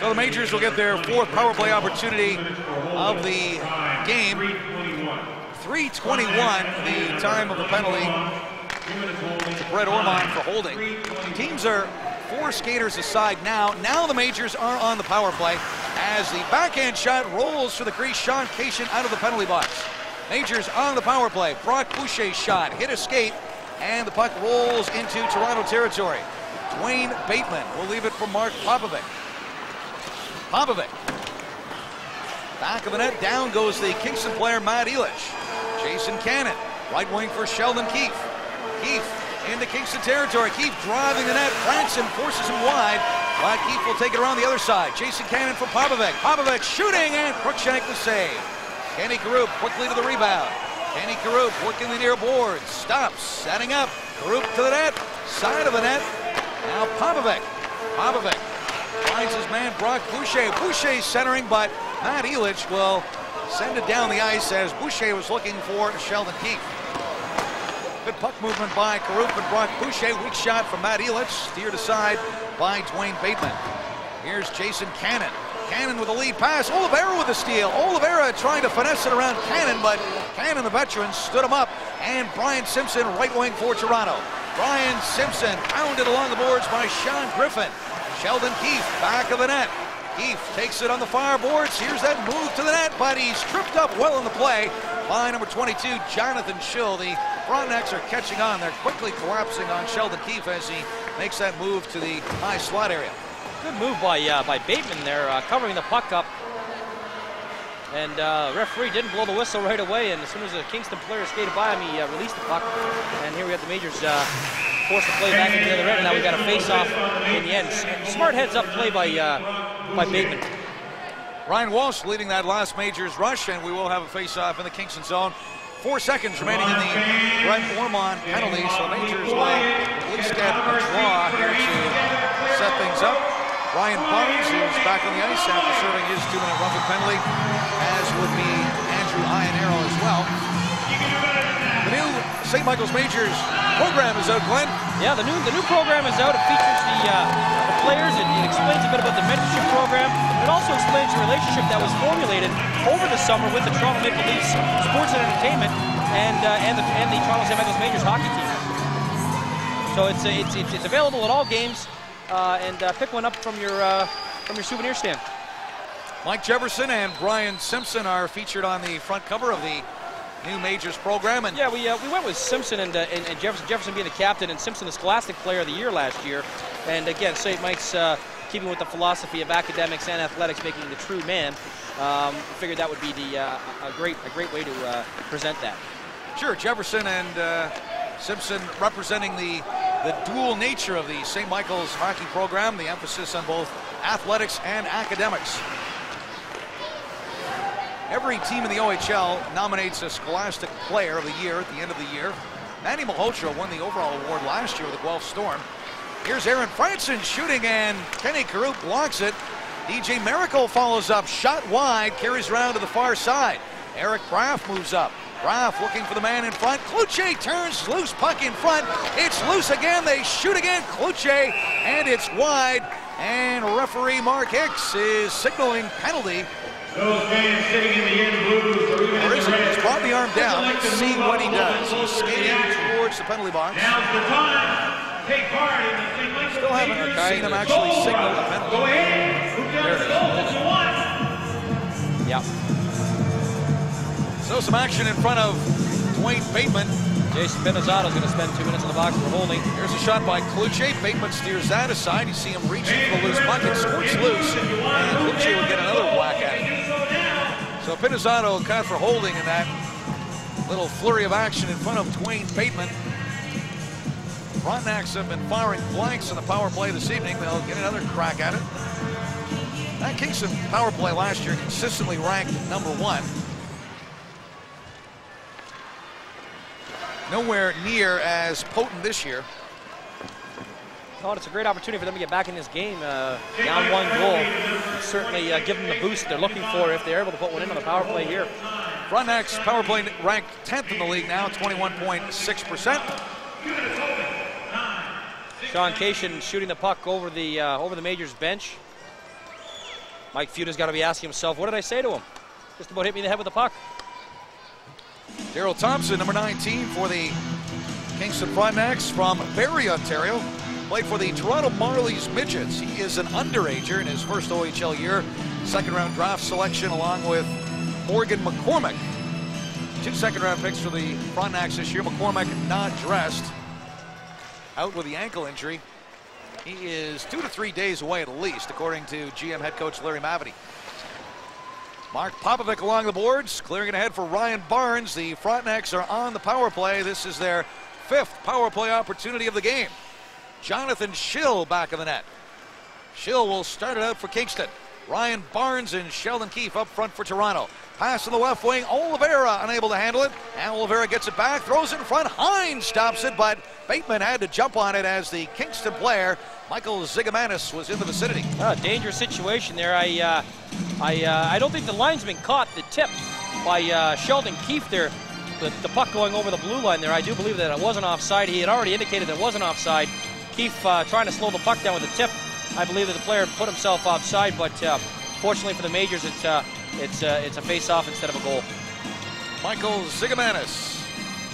So the Majors will get their fourth power play opportunity of the game. 321, the time of the penalty to Brett Ormond for holding. Teams are four skaters aside now. Now the Majors are on the power play as the backhand shot rolls for the crease. Sean Cation out of the penalty box. Majors on the power play. Brock Boucher's shot hit escape, and the puck rolls into Toronto territory. Dwayne Bateman will leave it for Mark Popovic. Popovic. Back of the net, down goes the Kingston player Matt Elich. Jason Cannon, right wing for Sheldon Keefe. Keefe into Kingston territory. Keefe driving the net. Franson forces him wide. But Keefe will take it around the other side. Jason Cannon for Popovic. Popovic shooting and Cruikshank the save. Kenny Corupe quickly to the rebound. Kenny Corupe working the near boards. Stops, setting up. Corupe to the net. Side of the net. Now Popovic. Popovic finds his man Brock Boucher. Boucher centering, but Matt Elich will send it down the ice as Boucher was looking for Sheldon Keefe. Good puck movement by Corupe and Brock Boucher. Weak shot from Matt Elich, steered aside by Dwayne Bateman. Here's Jason Cannon. Cannon with a lead pass. Oliveira with the steal. Oliveira trying to finesse it around Cannon, but Cannon, the veteran, stood him up. And Brian Simpson, right wing for Toronto. Brian Simpson pounded along the boards by Sean Griffin. Sheldon Keefe, back of the net. Keefe takes it on the far boards. Here's that move to the net, but he's tripped up well in the play by number 22, Jonathan Schill. The Frontenacs are catching on. They're quickly collapsing on Sheldon Keefe as he makes that move to the high slot area. Good move by uh, by Bateman there, uh, covering the puck up. And uh, referee didn't blow the whistle right away, and as soon as the Kingston player skated by him, he uh, released the puck. And here we have the Majors uh, force the play back into the other end, and now we've got a face-off in the end. Smart heads-up play by uh, by Bateman. Ryan Walsh leading that last Majors rush, and we will have a face-off in the Kingston zone. Four seconds remaining in the Brett Ormond penalty, so Majors will at least get a draw here to set things up. Ryan Barnes is back on the ice after serving his two-minute roughing penalty, as would be Andrew Ianiero as well. The new St. Michael's Majors program is out, Glenn. Yeah, the new the new program is out. It features the, uh, the players. It, it explains a bit about the mentorship program. It also explains the relationship that was formulated over the summer with the Toronto Maple Leafs Sports and Entertainment and uh, and the and the Toronto St. Michael's Majors hockey team. So it's, it's it's it's available at all games, and uh, pick one up from your uh, from your souvenir stand. Mike Jefferson and Brian Simpson are featured on the front cover of the new Majors program, and Yeah, we uh, we went with Simpson and, uh, and, and Jefferson. Jefferson being the captain, and Simpson the Scholastic Player of the Year last year. And again, St. Mike's uh, keeping with the philosophy of academics and athletics, making the true man. Um, figured that would be the uh, a great a great way to uh, present that. Sure, Jefferson and uh, Simpson representing the the dual nature of the St. Michael's hockey program, the emphasis on both athletics and academics. Every team in the OHL nominates a Scholastic Player of the Year at the end of the year. Manny Malhotra won the overall award last year with the Guelph Storm. Here's Aaron Franson shooting, and Kenny Corupe blocks it. DJ Miracle follows up, shot wide, carries around to the far side. Eric Kraft moves up. Graff looking for the man in front. Clouthier turns loose puck in front. It's loose again. They shoot again. Clouthier, and it's wide. And referee Mark Hicks is signaling penalty. Those fans sitting in the end booths. Or is it? He's brought the arm down. Let's see what he does. He's skating towards the penalty box. Now's the time. Take part in the St. Michael's Still haven't seen him actually signal the penalty. Go ahead. Who does the goal? It's a one. Yeah. So some action in front of Dwayne Bateman. Jason Pinizzato is going to spend two minutes in the box for holding. Here's a shot by Clouthier. Bateman steers that aside. You see him reaching for the loose puck. It squirts loose. And Clouthier will get another whack at it. So Pinizzato caught for holding in that little flurry of action in front of Dwayne Bateman. Frontenacs have been firing blanks in the power play this evening. They'll get another crack at it. That Kingston power play last year consistently ranked number one. Nowhere near as potent this year. Oh, it's a great opportunity for them to get back in this game. Uh, down one goal. Certainly uh, give them the boost they're looking for if they're able to put one in on the power play here. Frontenac's power play ranked 10th in the league now, 21.6%. Sean Cation shooting the puck over the uh, over the Majors bench. Mike Futa's got to be asking himself, what did I say to him? Just about hit me in the head with the puck. Daryl Thompson, number 19 for the Kingston Frontenacs from Barrie, Ontario. Played for the Toronto Marlies Midgets. He is an underager in his first OHL year second round draft selection along with Morgan McCormick. Two second round picks for the Frontenacs this year. McCormick not dressed, out with the ankle injury. He is two to three days away at least, according to GM head coach Larry Mavety. Mark Popovic along the boards, clearing it ahead for Ryan Barnes. The Frontenacs are on the power play. This is their fifth power play opportunity of the game. Jonathan Schill back of the net. Schill will start it out for Kingston. Ryan Barnes and Sheldon Keefe up front for Toronto. Pass to the left wing. Oliveira unable to handle it. And Oliveira gets it back, throws it in front. Hines stops it, but Bateman had to jump on it as the Kingston player, Michael Zigomanis, was in the vicinity. Uh, dangerous situation there. I, uh, I, uh, I don't think the linesman caught the tip by uh, Sheldon Keefe there. The, the, puck going over the blue line there. I do believe that it wasn't offside. He had already indicated that it wasn't offside. Keefe uh, trying to slow the puck down with the tip. I believe that the player put himself offside, but uh, fortunately for the majors, it's it's it's a face-off instead of a goal. Michael Zigomanis,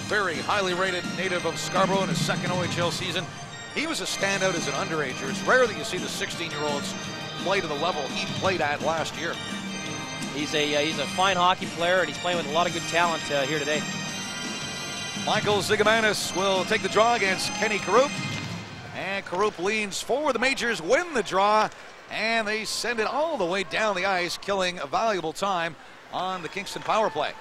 very highly rated native of Scarborough in his second OHL season. He was a standout as an underager. It's rare that you see the 16-year-olds play to the level he played at last year. He's a uh, he's a fine hockey player, and he's playing with a lot of good talent uh, here today. Michael Zigomanis will take the draw against Kenny Corupe. And Corupe leans forward. The Majors win the draw, and they send it all the way down the ice, killing a valuable time on the Kingston power play.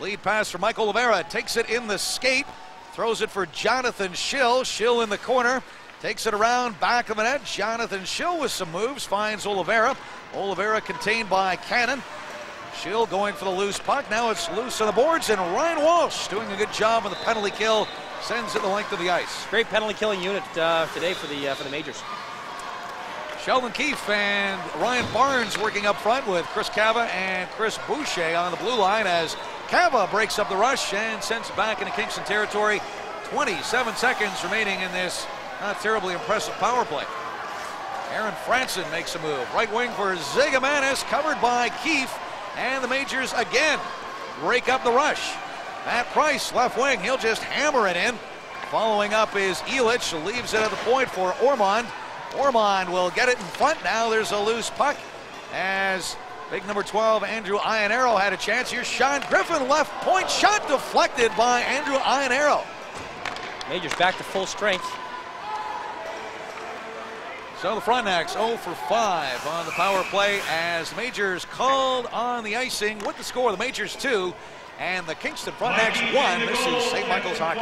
Lead pass for Michael Oliveira. Takes it in the skate. Throws it for Jonathan Schill. Schill in the corner. Takes it around back of the net. Jonathan Schill with some moves. Finds Oliveira. Oliveira contained by Cannon. Schill going for the loose puck. Now it's loose on the boards, and Ryan Walsh doing a good job on the penalty kill. Sends it the length of the ice. Great penalty killing unit uh, today for the uh, for the majors. Sheldon Keefe and Ryan Barnes working up front with Chris Cava and Chris Boucher on the blue line as Cava breaks up the rush and sends it back into Kingston territory. 27 seconds remaining in this not terribly impressive power play. Aaron Franson makes a move. Right wing for Zigomanis, covered by Keefe. And the Majors again break up the rush. Matt Price, left wing, he'll just hammer it in. Following up is Elich, leaves it at the point for Ormond. Ormond will get it in front. Now there's a loose puck as big number 12, Andrew Ianiero, had a chance. Here's Sean Griffin, left point shot deflected by Andrew Ianiero. Majors back to full strength. So the Frontenacs 0 for 5 on the power play as the Majors called on the icing with the score. The Majors 2 and the Kingston Frontenacs 1. This is St. Michael's Hockey.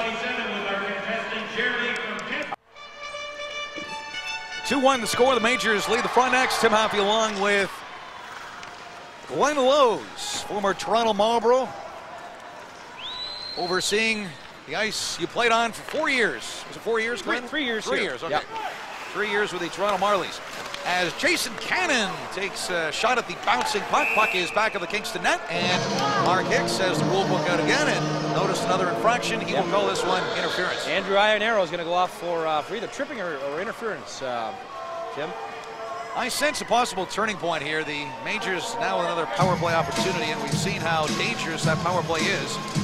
2-1 the score. The Majors lead the Frontenacs. Tim Haffey along with Glenn Lowes, former Toronto Marlboro, overseeing the ice you played on for four years. Was it four years, Glenn? Three, three years. Three here. years, okay. Yep. Three years with the Toronto Marlies. As Jason Cannon takes a shot at the bouncing puck. Puck is back of the Kingston net, and Mark Hicks says the rule book out again and noticed another infraction. He will call this one interference. Andrew Ianiero is going to go off for, uh, for either tripping or, or interference, uh, Jim. I sense a possible turning point here. The Majors now with another power play opportunity, and we've seen how dangerous that power play is.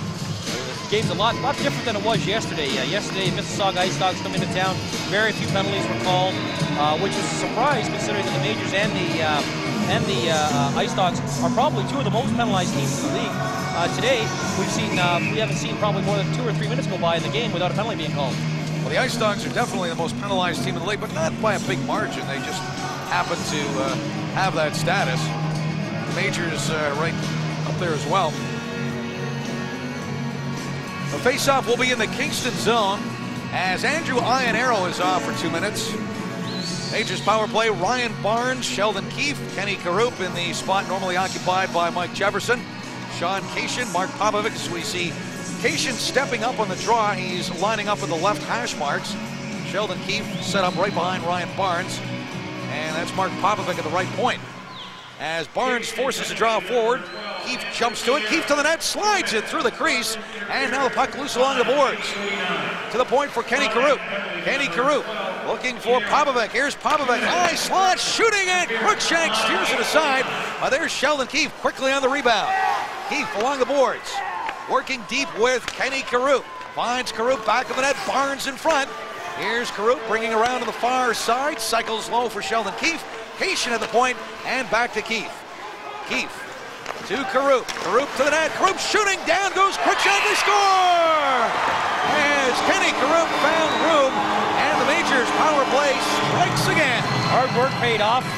Game's a lot, lot different than it was yesterday. Uh, yesterday, Mississauga Ice Dogs come into town. Very few penalties were called, uh, which is a surprise considering that the Majors and the uh, and the uh, Ice Dogs are probably two of the most penalized teams in the league. Uh, today, we've seen uh, we haven't seen probably more than two or three minutes go by in the game without a penalty being called. Well, the Ice Dogs are definitely the most penalized team in the league, but not by a big margin. They just happen to have that status. The Majors right up there as well. The face-off will be in the Kingston zone as Andrew Ianiero is off for two minutes. Majors power play, Ryan Barnes, Sheldon Keefe, Kenny Corupe in the spot normally occupied by Mike Jefferson. Sean Cation, Mark Popovic, as we see Cation stepping up on the draw. He's lining up with the left hash marks. Sheldon Keefe set up right behind Ryan Barnes. And that's Mark Popovic at the right point. As Barnes forces the draw forward, Keefe jumps to it. Keefe to the net, slides it through the crease, and now the puck loose along the boards. To the point for Kenny Corupe. Kenny Corupe looking for Popovic. Here's Popovic, high slot, shooting it. Cruikshank steers it aside. Uh, there's Sheldon Keefe quickly on the rebound. Keefe along the boards, working deep with Kenny Corupe. Finds Corupe back of the net, Barnes in front. Here's Corupe bringing around to the far side, cycles low for Sheldon Keefe. Cation at the point, and back to Keefe. Keefe to Corupe. Corupe to the net. Corupe shooting. Down goes Cruikshank. They score! As Kenny Corupe found room, and the Majors power play strikes again. Hard work paid off.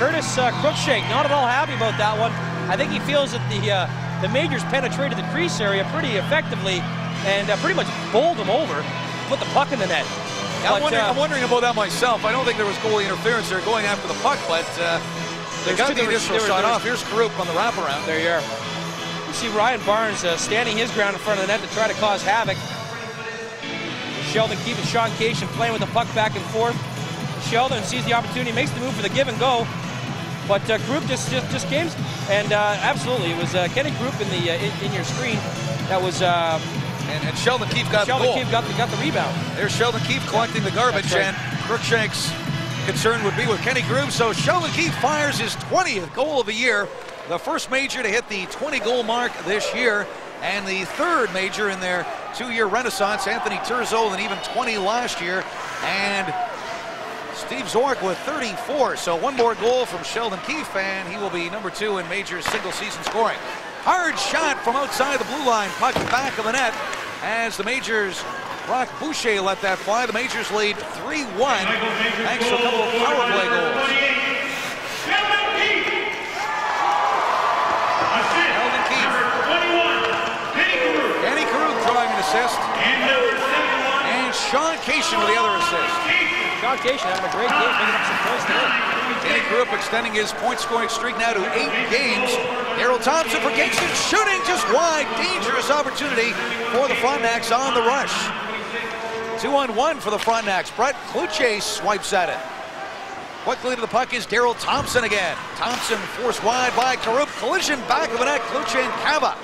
Curtis uh, Cruikshank not at all happy about that one. I think he feels that the uh, the Majors penetrated the crease area pretty effectively and uh, pretty much bowled him over, put the puck in the net. I'm, But, wondering, uh, I'm wondering about that myself. I don't think there was goalie interference there going after the puck, but uh, they got the initial shot off. Here's Corupe on the wraparound. There you are. You see Ryan Barnes uh, standing his ground in front of the net to try to cause havoc. Sheldon keeping Sean Cation playing with the puck back and forth. Sheldon sees the opportunity, makes the move for the give and go. But uh, Group just, just just came, and uh, absolutely, it was uh, Kenny Corupe in the uh, in, in your screen. That was uh, And, and Sheldon Keefe got Sheldon the goal. Keefe got the got the rebound. There's Sheldon Keefe collecting the garbage, right. and Cruikshank's concern would be with Kenny Corupe. So Sheldon Keefe fires his 20th goal of the year, the first major to hit the 20 goal mark this year, and the third major in their two-year renaissance. Anthony Turzo and even 20 last year, and Steve Zork with 34. So one more goal from Sheldon Keefe, and he will be number two in major single season scoring. Hard shot from outside the blue line, puck back of the net as the Majors. Brock Boucher let that fly. The Majors lead 3-1 thanks to a couple of power play goals. Sheldon Keefe. Assist. Sheldon Keefe. 21, Kenny Corupe. Danny Corupe drawing an assist, And and Sean Cation with the other assist. Sean Cation having a great game, picking up some points today. Danny Corupe extending his point scoring streak now to eight games. Daryl Thompson for Kingston shooting just wide. Dangerous opportunity for the Frontenacs on the rush. Two on one for the Frontenacs. Brett Clouthier swipes at it. Quickly to the puck is Daryl Thompson again. Thompson forced wide by Corupe. Collision back of the net. Clouthier and Kava.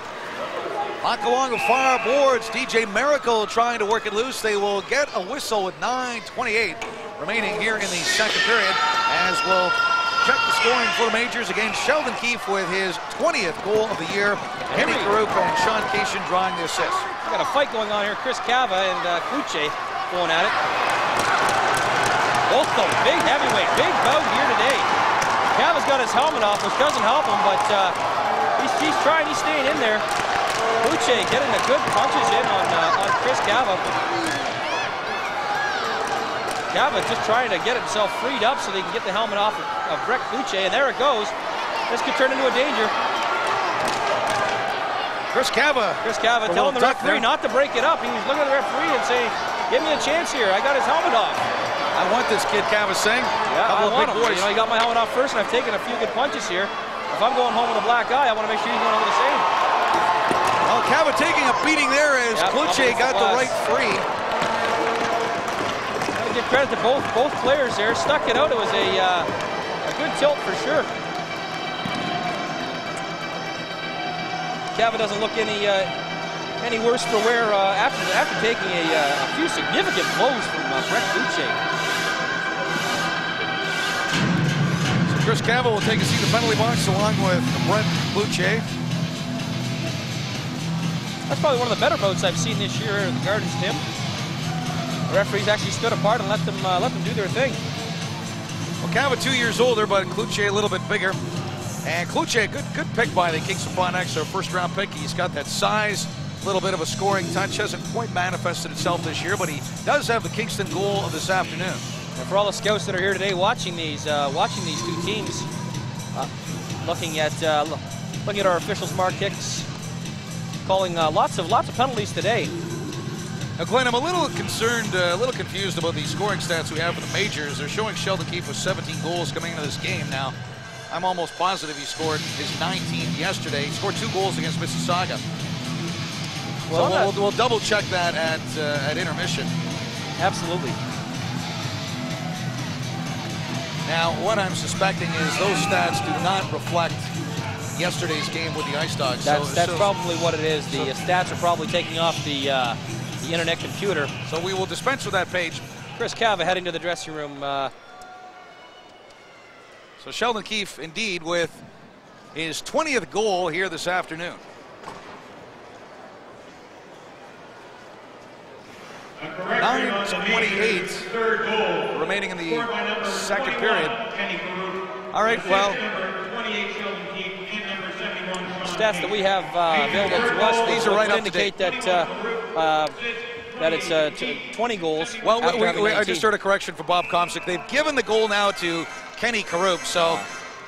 Puck along the far boards. DJ Miracle trying to work it loose. They will get a whistle with 9.28 remaining here in the second period as we'll check the scoring for the Majors against Sheldon Keefe with his 20th goal of the year. Henry Corupe and Sean Cation drawing the assist. We Got a fight going on here. Chris Cava and uh, Clouthier going at it. Both of them big heavyweight, big bout here today. Cava's got his helmet off, which doesn't help him, but uh, he's, he's trying, he's staying in there. Clouthier getting the good punches in on uh, on Chris Cava. Cava just trying to get himself freed up so they can get the helmet off of, of Brett Clouthier, and there it goes. This could turn into a danger. Chris Cava. Chris Cava telling the referee there. not to break it up. He was looking at the referee and saying, "Give me a chance here. I got his helmet off." I want this kid Cava saying. Yeah, I Couple of want him. boys. You know, he got my helmet off first, and I've taken a few good punches here. If I'm going home with a black eye, I want to make sure he's going home with the same. Well, Cava taking a beating there as Clouthier got the flags. right free. Credit to both both players there. Stuck it out. It was a uh, a good tilt for sure. Cava doesn't look any uh, any worse for wear uh, after after taking a, uh, a few significant blows from uh, Brett Duce. Chris Cava will take a seat in the penalty box along with Brett Clouthier. That's probably one of the better boats I've seen this year at the Gardens, Tim. Referees actually stood apart and let them uh, let them do their thing. Well, Cava two years older, but Clouthier a little bit bigger. And Clouthier, good good pick by the Kingston Frontenacs, our first round pick. He's got that size, a little bit of a scoring touch. Hasn't quite manifested itself this year, but he does have the Kingston goal of this afternoon. And for all the scouts that are here today watching these uh, watching these two teams, uh, looking at uh, looking at our officials' Mark Hicks, calling uh, lots of lots of penalties today. Now, Glenn, I'm a little concerned, uh, a little confused about the scoring stats we have for the majors. They're showing Sheldon Keefe with 17 goals coming into this game. Now, I'm almost positive he scored his 19th yesterday. He scored two goals against Mississauga. Well, so we'll, we'll, double check that at uh, at intermission. Absolutely. Now, what I'm suspecting is those stats do not reflect yesterday's game with the Ice Dogs. That's so, that's so, probably what it is. The uh, stats are probably taking off the uh, the internet computer. so we will dispense with that page. Chris Cava heading to the dressing room. Uh, So Sheldon Keefe, indeed, with his 20th goal here this afternoon. A correction Nine on the twenty-eight Majors' third goal. remaining in the Scored by number second period. All right, well- number 28, Sheldon Keefe, stats that we have uh, available to us. These are would right up to indicate that uh, uh, that it's uh, t- 20 goals. Well, we, we, I just heard a correction from Bob Komsic. They've given the goal now to Kenny Corupe, so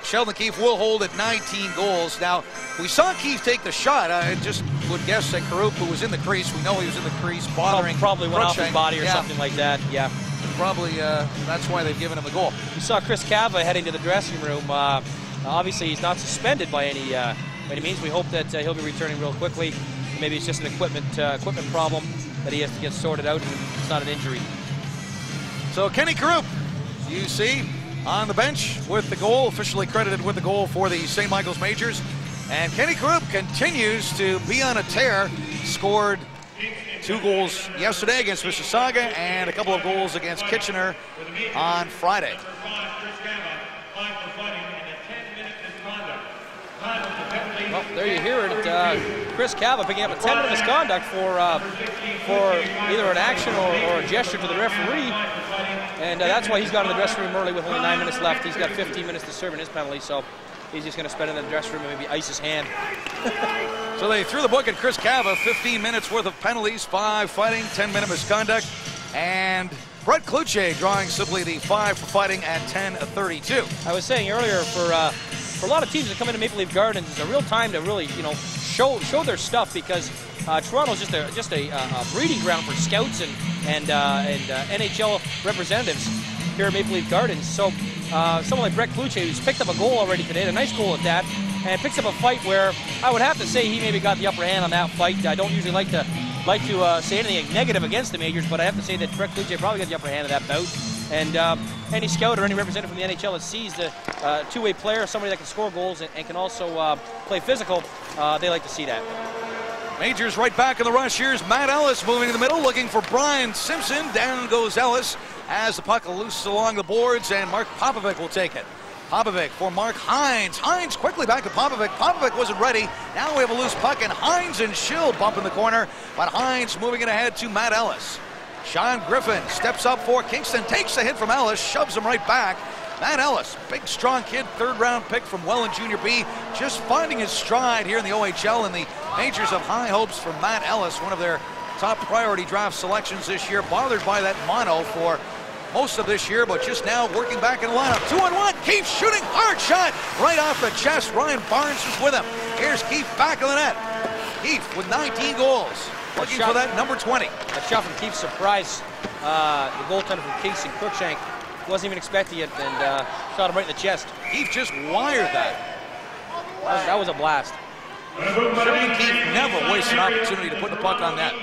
Sheldon Keefe will hold at 19 goals. Now, we saw Keefe take the shot. I just would guess that Corupe, who was in the crease, we know he was in the crease, bothering probably went off his body or Yeah, something like that. Yeah. Probably uh, that's why they've given him the goal. We saw Chris Cava heading to the dressing room. Uh, obviously, he's not suspended by any uh, by any means. We hope that uh, he'll be returning real quickly. Maybe it's just an equipment uh, equipment problem that he has to get sorted out, and it's not an injury. So Kenny Corupe, you see, on the bench with the goal, officially credited with the goal for the St. Michael's Majors. And Kenny Corupe continues to be on a tear. Scored two goals yesterday against Mississauga and a couple of goals against Kitchener on Friday. Well, there you hear it. Uh, Chris Cava picking up a 10-minute misconduct for uh, for either an action or, or a gesture to the referee, and uh, that's why he's gone to the dressing room early with only nine minutes left. He's got 15 minutes to serve in his penalty, so he's just going to spend it in the dressing room and maybe ice his hand. So they threw the book at Chris Cava, 15 minutes worth of penalties, five fighting, 10 minute misconduct, and Brett Clouthier drawing simply the five for fighting at 10-32. I was saying earlier for uh, for a lot of teams that come into Maple Leaf Gardens, it's a real time to really you know show show their stuff because uh, Toronto's just a just a, a breeding ground for scouts and and uh, and uh, NHL representatives here at Maple Leaf Gardens. So uh, someone like Brett Clouthier, who's picked up a goal already today, a nice goal at that, and picks up a fight where I would have to say he maybe got the upper hand on that fight. I don't usually like to like to uh, say anything negative against the majors, but I have to say that Brett Clouthier probably got the upper hand of that bout. And uh, any scout or any representative from the NHL that sees the uh, two-way player, somebody that can score goals and, and can also uh, play physical, uh, they like to see that. Majors right back in the rush. Here's Matt Ellis moving in the middle, looking for Brian Simpson. Down goes Ellis as the puck looses along the boards, and Mark Popovic will take it. Popovic for Mark Hines. Hines quickly back to Popovic. Popovic wasn't ready. Now we have a loose puck, and Hines and Schill bump in the corner, but Hines moving it ahead to Matt Ellis. Sean Griffin steps up for Kingston, takes the hit from Ellis, shoves him right back. Matt Ellis, big strong kid, third round pick from Welland Junior B, just finding his stride here in the OHL and the majors of high hopes for Matt Ellis, one of their top priority draft selections this year. Bothered by that mono for most of this year, but just now working back in the lineup. Two on one. Keefe shooting hard shot right off the chest. Ryan Barnes is with him. Here's Keefe back of the net. Keefe with 19 goals. Looking for that number 20. A shot from Keefe surprised uh, the goaltender from Casey Cruikshank. Wasn't even expecting it and uh, shot him right in the chest. Keefe just wired that. That was, that was a blast. Sheldon Keefe never wastes an opportunity to put the puck on net.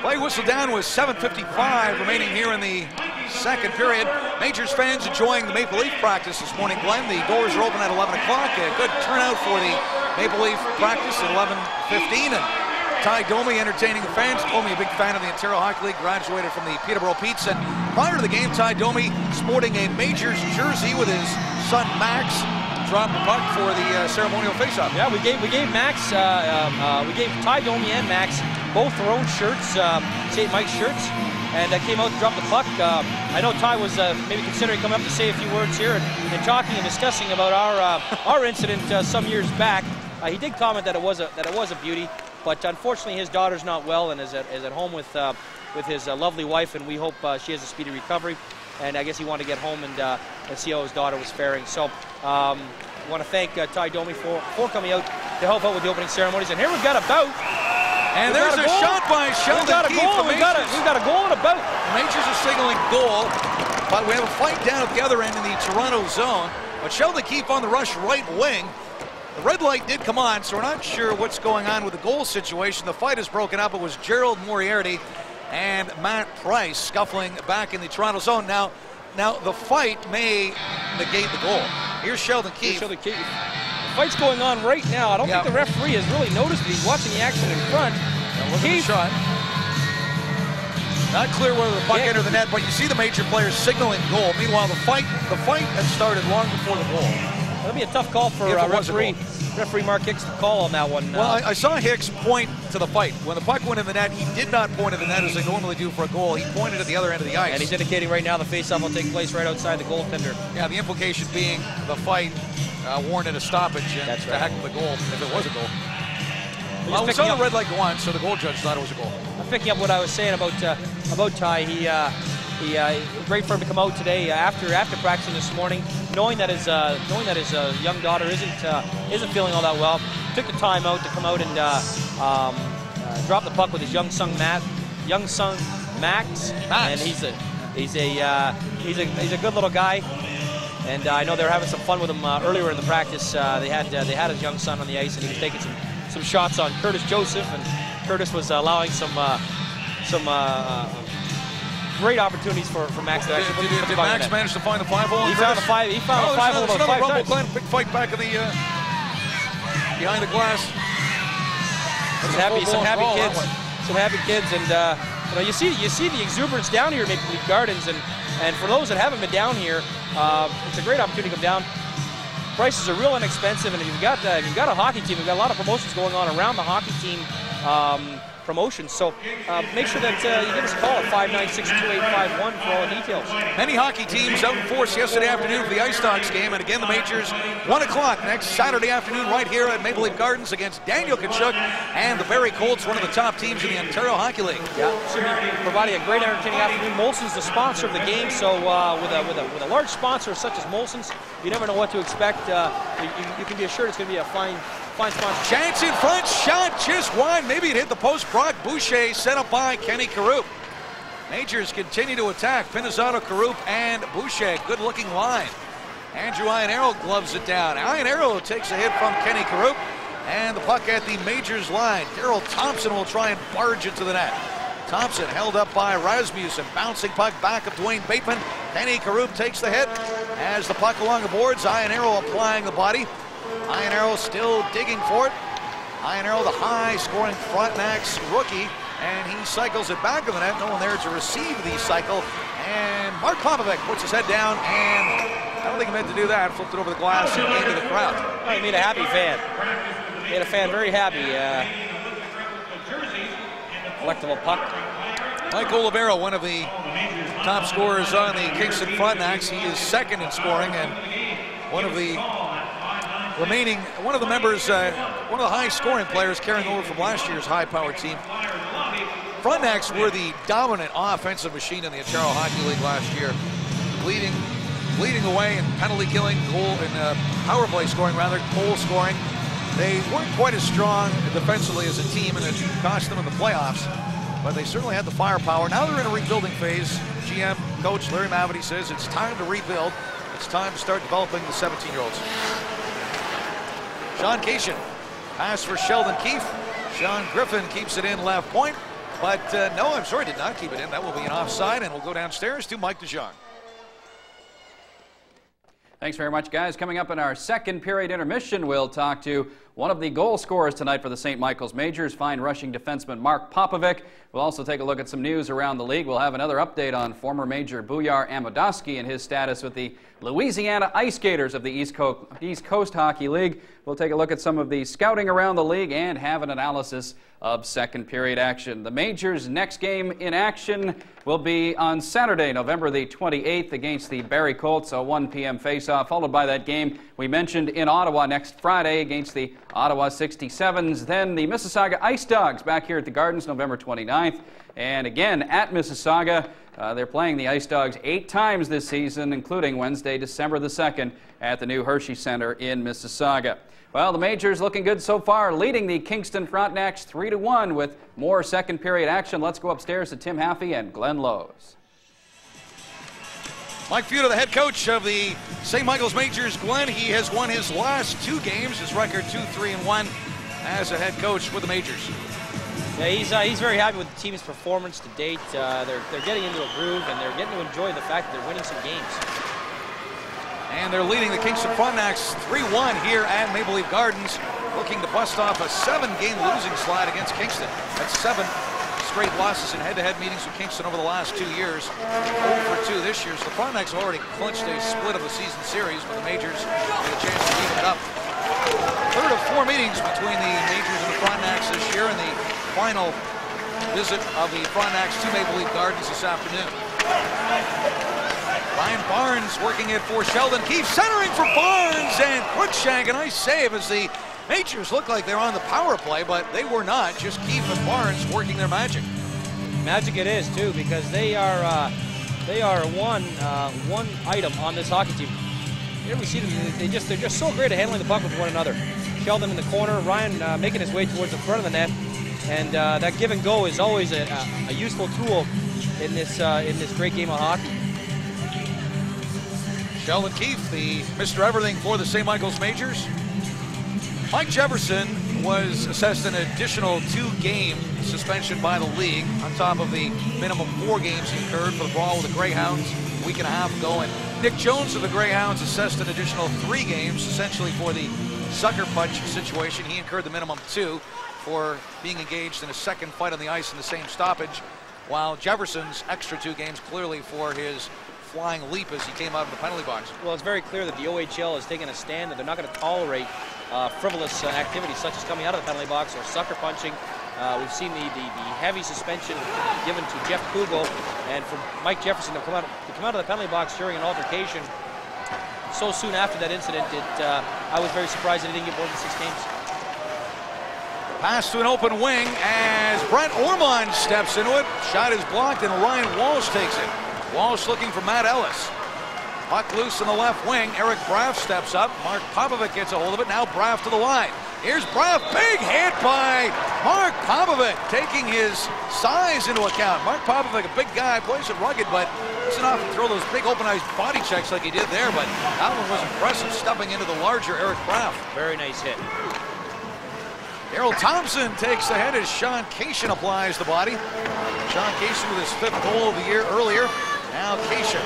Play whistle down with 7.55 remaining here in the second period. Majors fans enjoying the Maple Leaf practice this morning, Glenn. The doors are open at 11 o'clock. A good turnout for the Maple Leaf practice at 11.15. And Ty Domi entertaining fans. Domi, a big fan of the Ontario Hockey League, graduated from the Peterborough Pete's. And prior to the game, Ty Domi sporting a Majors jersey with his son Max. Dropped the puck for the uh, ceremonial faceoff. Yeah, we gave we gave Max, uh, uh, uh, we gave Ty Domi and Max both their own shirts, uh, St. Mike's shirts, and uh, came out to drop the puck. Uh, I know Ty was uh, maybe considering coming up to say a few words here and, and talking and discussing about our our incident some years back. Uh, he did comment that it was a that it was a beauty, but unfortunately his daughter's not well and is at, is at home with uh, with his uh, lovely wife, and we hope uh, she has a speedy recovery. And I guess he wanted to get home and, uh, and see how his daughter was faring. So um, I want to thank uh, Ty Domi for, for coming out to help out with the opening ceremonies. And here we've got a bout. And We've there's a, goal. shot by Sheldon We've got a Keefe. goal. We've got a, we've got a goal and a bout. Majors are signaling goal, but we have a fight down at the other end in the Toronto zone. But Sheldon Keefe on the rush right wing. The red light did come on, so we're not sure what's going on with the goal situation. The fight is broken up. It was Gerald Moriarty and Matt Price scuffling back in the Toronto zone. Now, now the fight may negate the goal. Here's Sheldon Here's Sheldon Keefe. The fight's going on right now. I don't Yeah. think the referee has really noticed it. He's watching the action in front. Now look at the Keefe. shot. Not clear whether the puck Yeah. entered the net, but you see the major players signaling goal. Meanwhile, the fight the fight had started long before the goal. That'll be a tough call for uh, a referee referee Mark Hicks to call on that one. Well, Uh, I, I saw Hicks point to the fight. When the puck went in the net, he did not point at the net as they normally do for a goal. He pointed at the other end of the ice. and he's indicating right now the faceoff will take place right outside the goaltender. yeah, the implication being the fight uh, at a stoppage and That's to right. heck with the goal if it was a goal. Well, we saw the red light go on, so the goal judge thought it was a goal. I'm picking up what I was saying about uh, about Ty, he uh, he uh, great for him to come out today uh, after after practicing this morning, knowing that his uh, knowing that his uh, young daughter isn't uh, isn't feeling all that well. Took the time out to come out and uh, um, uh, drop the puck with his young son Matt, young son Max, Max. and he's a he's a uh, he's a he's a good little guy. And uh, I know they were having some fun with him uh, earlier in the practice. Uh, they had uh, they had his young son on the ice, and he was taking some, some shots on Curtis Joseph, and Curtis was uh, allowing some uh, some uh, great opportunities for, for Max to Did, actually did, did Max manage to find the five hole? He found a five. He found oh, a five hole another five rumble. Glenn. Big fight back of the uh, behind the glass. Some happy, some happy brawl, kids, some happy kids, and uh, you know you see you see the exuberance down here at Maple Leaf Gardens, and and for those that haven't been down here, uh, it's a great opportunity to come down. Prices are real inexpensive, and if you've got uh, if you've got a hockey team, we've got a lot of promotions going on around the hockey team. Um, promotions. So uh, make sure that uh, you give us a call at 596-2851 for all the details. Many hockey teams out in force yesterday afternoon for the Ice Dogs game, and again the majors, 1 o'clock next Saturday afternoon right here at Maple Leaf Gardens against Daniel Tkachuk and the Barrie Colts, one of the top teams in the Ontario Hockey League. Yeah, should be providing a great entertaining afternoon. Molson's the sponsor of the game, so uh, with, a, with, a, with a large sponsor such as Molson's, you never know what to expect. Uh, you, you- you can be assured it's going to be a fine, Chance in front, shot just wide. Maybe it hit the post. Brock Boucher set up by Kenny Corupe. Majors continue to attack. Pinizzato, Corupe, and Boucher. Good looking line. Andrew Ianiero gloves it down. Ianiero takes a hit from Kenny Corupe. And the puck at the Majors line. Daryl Thompson will try and barge it to the net. Thompson held up by Rasmussen. Bouncing puck back of Dwayne Bateman. Kenny Corupe takes the hit. As the puck along the boards, Ianiero applying the body. Ianiero still digging for it. Ianiero, the high-scoring Frontenacs rookie, and he cycles it back of the net. No one there to receive the cycle. And Mark Popovic puts his head down, and I don't think he meant to do that. Flipped it over the glass and into the crowd. Oh, he made a happy fan. Made a fan very happy. Uh, collectible puck. Mike Oliveira, one of the top scorers on the Kingston Frontenacs. He is second in scoring, and one of the remaining, one of the members, uh, one of the high-scoring players carrying over from last year's high-powered team. Frontenacs were the dominant offensive machine in the Ontario Hockey League last year, leading, leading away in penalty killing, goal and uh, power play scoring, rather goal scoring. They weren't quite as strong defensively as a team, and it cost them in the playoffs. But they certainly had the firepower. Now they're in a rebuilding phase. GM coach Larry Mavety says it's time to rebuild. It's time to start developing the 17-year-olds. Sean Cation, pass for Sheldon Keefe. Sean Griffin keeps it in left point. But uh, no, I'm sorry, did not keep it in. That will be an offside, and we'll go downstairs to Mike DeJong. Thanks very much, guys. Coming up in our second period intermission, we'll talk to one of the goal scorers tonight for the St. Michael's Majors, fine rushing defenseman Mark Popovic. We'll also take a look at some news around the league. We'll have another update on former Major Buyar Amodoski and his status with the Louisiana IceGators of the East Coast, East Coast Hockey League. We'll take a look at some of the scouting around the league and have an analysis of second period action. The Majors' next game in action will be on Saturday, November the 28th, against the Barrie Colts, a 1 p.m. faceoff, followed by that game we mentioned in Ottawa next Friday against the Ottawa 67s. Then the Mississauga Ice Dogs back here at the Gardens, November 29th, and again at Mississauga. Uh, they're playing the Ice Dogs eight times this season, including Wednesday, December the 2nd, at the new Hershey Center in Mississauga. Well, the Majors looking good so far, leading the Kingston Frontenacs 3 to 1 with more second period action. Let's go upstairs to Tim Haffey and Glenn Lowes. Mike Futa, the head coach of the St. Michael's Majors. Glenn, he has won his last two games. His record 2 3 and 1 as a head coach with the Majors. Yeah, he's, uh, he's very happy with the team's performance to date. Uh, they're, they're getting into a groove and they're getting to enjoy the fact that they're winning some games. And they're leading the Kingston Frontenacs 3 1 here at Maple Leaf Gardens, looking to bust off a seven game losing slide against Kingston. That's seven straight losses in head to head meetings with Kingston over the last two years. 0 for 2 this year. So the Frontenacs already clinched a split of the season series, but the Majors with a chance to even it up. Third of four meetings between the Majors and the Frontenacs this year, and the final visit of the Frontenacs to Maple Leaf Gardens this afternoon. Ryan Barnes working it for Sheldon Keefe, centering for Barnes, and Cruikshank, a nice save as the Majors look like they're on the power play, but they were not. Just Keefe and Barnes working their magic. Magic it is too, because they are uh, they are one uh, one item on this hockey team. Here we see them; they just they're just so great at handling the puck with one another. Sheldon in the corner, Ryan uh, making his way towards the front of the net, and uh, that give and go is always a, a, a useful tool in this uh, in this great game of hockey. Sheldon Keefe, the Mr. Everything for the St. Michael's Majors. Mike Jefferson was assessed an additional two-game suspension by the league on top of the minimum four games he incurred for the brawl with the Greyhounds a week and a half ago. And Nick Jones of the Greyhounds assessed an additional three games, essentially for the sucker punch situation. He incurred the minimum two for being engaged in a second fight on the ice in the same stoppage, while Jefferson's extra two games clearly for his flying leap as he came out of the penalty box. Well, it's very clear that the OHL has taken a stand that they're not going to tolerate uh, frivolous uh, activities such as coming out of the penalty box or sucker punching. Uh, we've seen the, the, the, heavy suspension given to Jeff Kugel, and for Mike Jefferson to come out to come out of the penalty box during an altercation so soon after that incident, it, uh, I was very surprised that he didn't get more than six games. Pass to an open wing as Brent Ormond steps into it. Shot is blocked, and Ryan Walsh takes it. Walsh looking for Matt Ellis. Puck loose in the left wing. Eric Braff steps up. Mark Popovic gets a hold of it. Now Braff to the line. Here's Braff. Big hit by Mark Popovic, taking his size into account. Mark Popovic, a big guy, plays it rugged, but doesn't often throw those big open ice body checks like he did there. But that one was impressive, stepping into the larger Eric Braff. Very nice hit. Daryl Thompson takes the head as Sean Cation applies the body. Sean Cation with his fifth goal of the year earlier. Now Cation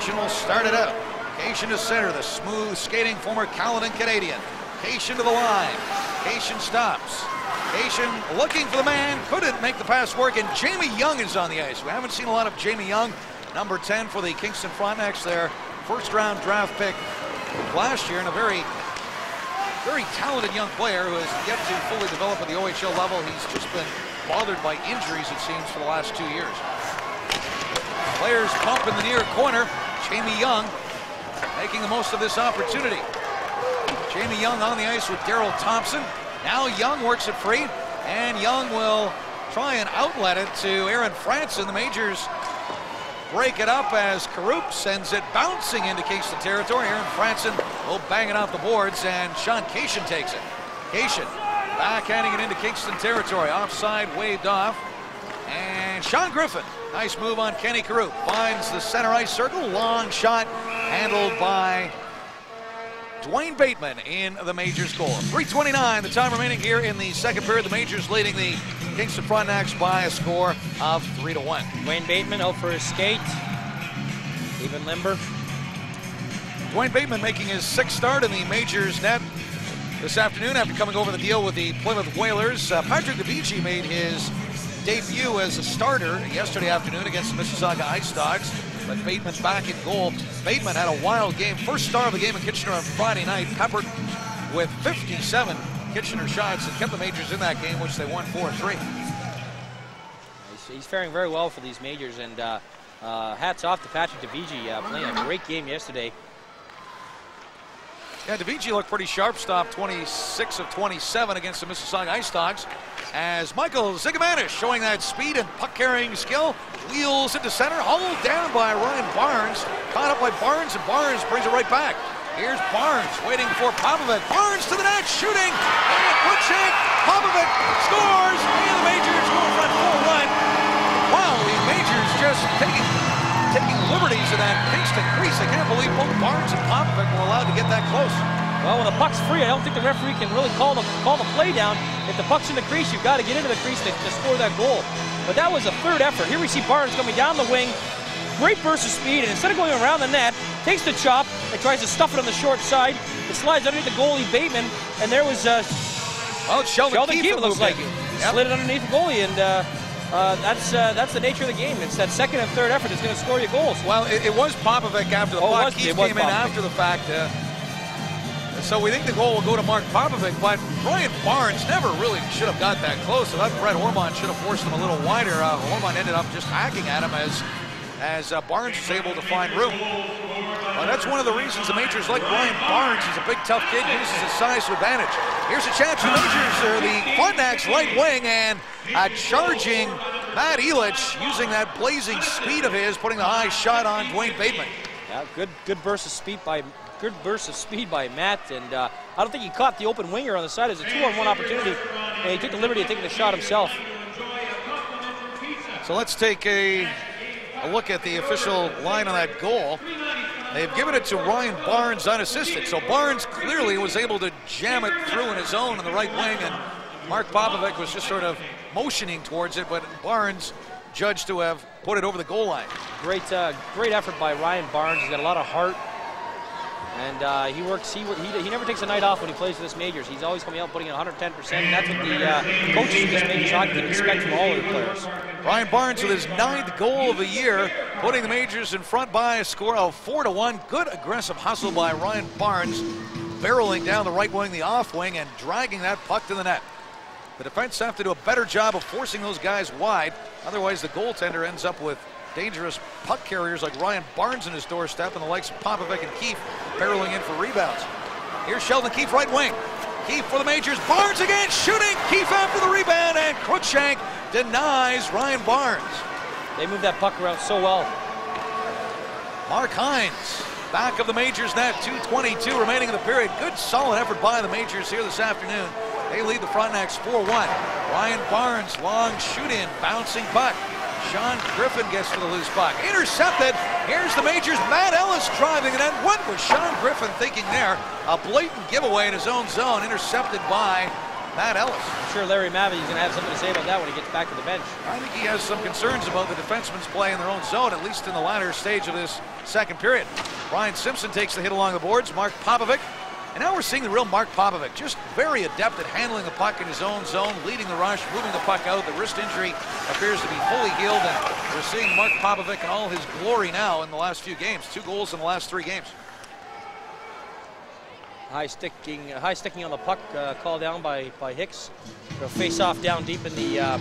Cation will start it out. Cation to center, the smooth skating former Caledon Canadian. Cation to the line. Cation stops. Cation looking for the man, couldn't make the pass work, and Jamie Young is on the ice. We haven't seen a lot of Jamie Young, number 10 for the Kingston Frontenacs there. First round draft pick last year, and a very, very talented young player who has yet to fully develop at the OHL level. He's just been bothered by injuries, it seems, for the last two years. Players pump in the near corner. Jamie Young making the most of this opportunity. Jamie Young on the ice with Daryl Thompson. Now Young works it free, and Young will try and outlet it to Aaron Franson. The Majors break it up as Corupe sends it bouncing into Kingston territory. Aaron Franson will bang it off the boards, and Sean Cation takes it. Cation backhanding it into Kingston territory. Offside waved off. And Sean Griffin Nice move on Kenny Corupe. Finds the center ice circle. Long shot handled by Dwayne Bateman in the major score. 329, the time remaining here in the second period. The Majors leading the Kingston Frontenacs by a score of 3 to 1. Dwayne Bateman out for his skate. Even limber. Dwayne Bateman making his sixth start in the Majors net this afternoon after coming over the deal with the Plymouth Whalers. Uh, Patrick Dovigi made his debut as a starter yesterday afternoon against the Mississauga Ice Dogs. But Bateman back in goal. Bateman had a wild game. First star of the game in Kitchener on Friday night. Peppered with 57 Kitchener shots and kept the Majors in that game, which they won 4-3. He's faring very well for these Majors, and uh, uh, hats off to Patrick Dovigi uh, playing a great game yesterday. Yeah, Dovigi looked pretty sharp. Stopped 26 of 27 against the Mississauga Ice Dogs as Michael Zigomanis showing that speed and puck carrying skill wheels into center, hauled down by Ryan Barnes, caught up by Barnes, and Barnes brings it right back. Here's Barnes waiting for Popovic. Barnes to the net, shooting, and Cruikshank. Popovic scores, and the Majors go front 4-1. Wow, the Majors just taking taking liberties in that Kingston crease. I can't believe both Barnes and Popovic were allowed to get that close. Well, when the puck's free, I don't think the referee can really call the call the play down. If the puck's in the crease, you've got to get into the crease to, to score that goal. But that was a third effort. Here we see Barnes coming down the wing, great burst of speed, and instead of going around the net, takes the chop and tries to stuff it on the short side. It slides underneath the goalie Bateman, and there was uh, well, Sheldon, Sheldon Keefe, Keefe it looks like it. Yep. slid it underneath the goalie, and uh, uh, that's uh, that's the nature of the game. It's that second and third effort that's going to score you goals. Well, it, it was Popovic after the Oh, puck. was- Keefe it was came in after the fact. Uh, so we think the goal will go to Mark Popovic, but Brian Barnes never really should have got that close. So that Brett Ormond should have forced him a little wider. Uh, Ormond ended up just hacking at him as as uh, Barnes is able to find room. Well, that's one of the reasons the Majors like Brian Barnes. He's a big, tough kid, uses his size to advantage. Here's a chance for the Majors, or the Frontenac's right wing, and a charging Matt Elich using that blazing speed of his, putting the high shot on Dwayne Bateman. Yeah, good good burst of speed by good burst of speed by Matt, and uh, I don't think he caught the open winger on the side. It was a two-on-one opportunity, and he took the liberty of taking the shot himself. So let's take a, a look at the official line on that goal. They've given it to Ryan Barnes unassisted. So Barnes clearly was able to jam it through in his own in the right wing, and Mark Popovic was just sort of motioning towards it, but Barnes judged to have put it over the goal line. Great, uh, great effort by Ryan Barnes. He's got a lot of heart, and uh, he works. He, he he never takes a night off when he plays for this majors. He's always coming out putting in 110 percent, that's what the uh, coaches of this majors hockey team expect from all of their players. Ryan Barnes with his ninth goal of the year, putting the Majors in front by a score of four to one. Good aggressive hustle by Ryan Barnes, barreling down the right wing, the off wing, and dragging that puck to the net. The defense have to do a better job of forcing those guys wide. Otherwise, the goaltender ends up with dangerous puck carriers like Ryan Barnes in his doorstep and the likes of Popovic and Keefe barreling in for rebounds. Here's Sheldon Keefe, right wing. Keefe for the Majors. Barnes again shooting. Keefe after the rebound, and Cruikshank denies Ryan Barnes. They move that puck around so well. Mark Hines, back of the Majors net, 2.22 remaining in the period. Good solid effort by the Majors here this afternoon. They lead the Frontenacs 4-1. Ryan Barnes, long shoot-in, bouncing puck. Sean Griffin gets to the loose puck. Intercepted. Here's the Majors. Matt Ellis driving it in. What was Sean Griffin thinking there? A blatant giveaway in his own zone, intercepted by Matt Ellis. I'm sure Larry Mavety is going to have something to say about that when he gets back to the bench. I think he has some concerns about the defensemen's play in their own zone, at least in the latter stage of this second period. Brian Simpson takes the hit along the boards. Mark Popovic. And now we're seeing the real Mark Popovic, just very adept at handling the puck in his own zone, leading the rush, moving the puck out. The wrist injury appears to be fully healed, and we're seeing Mark Popovic in all his glory now in the last few games. Two goals in the last three games. High sticking, high sticking on the puck, uh, called down by by Hicks. They'll face off down deep in the uh,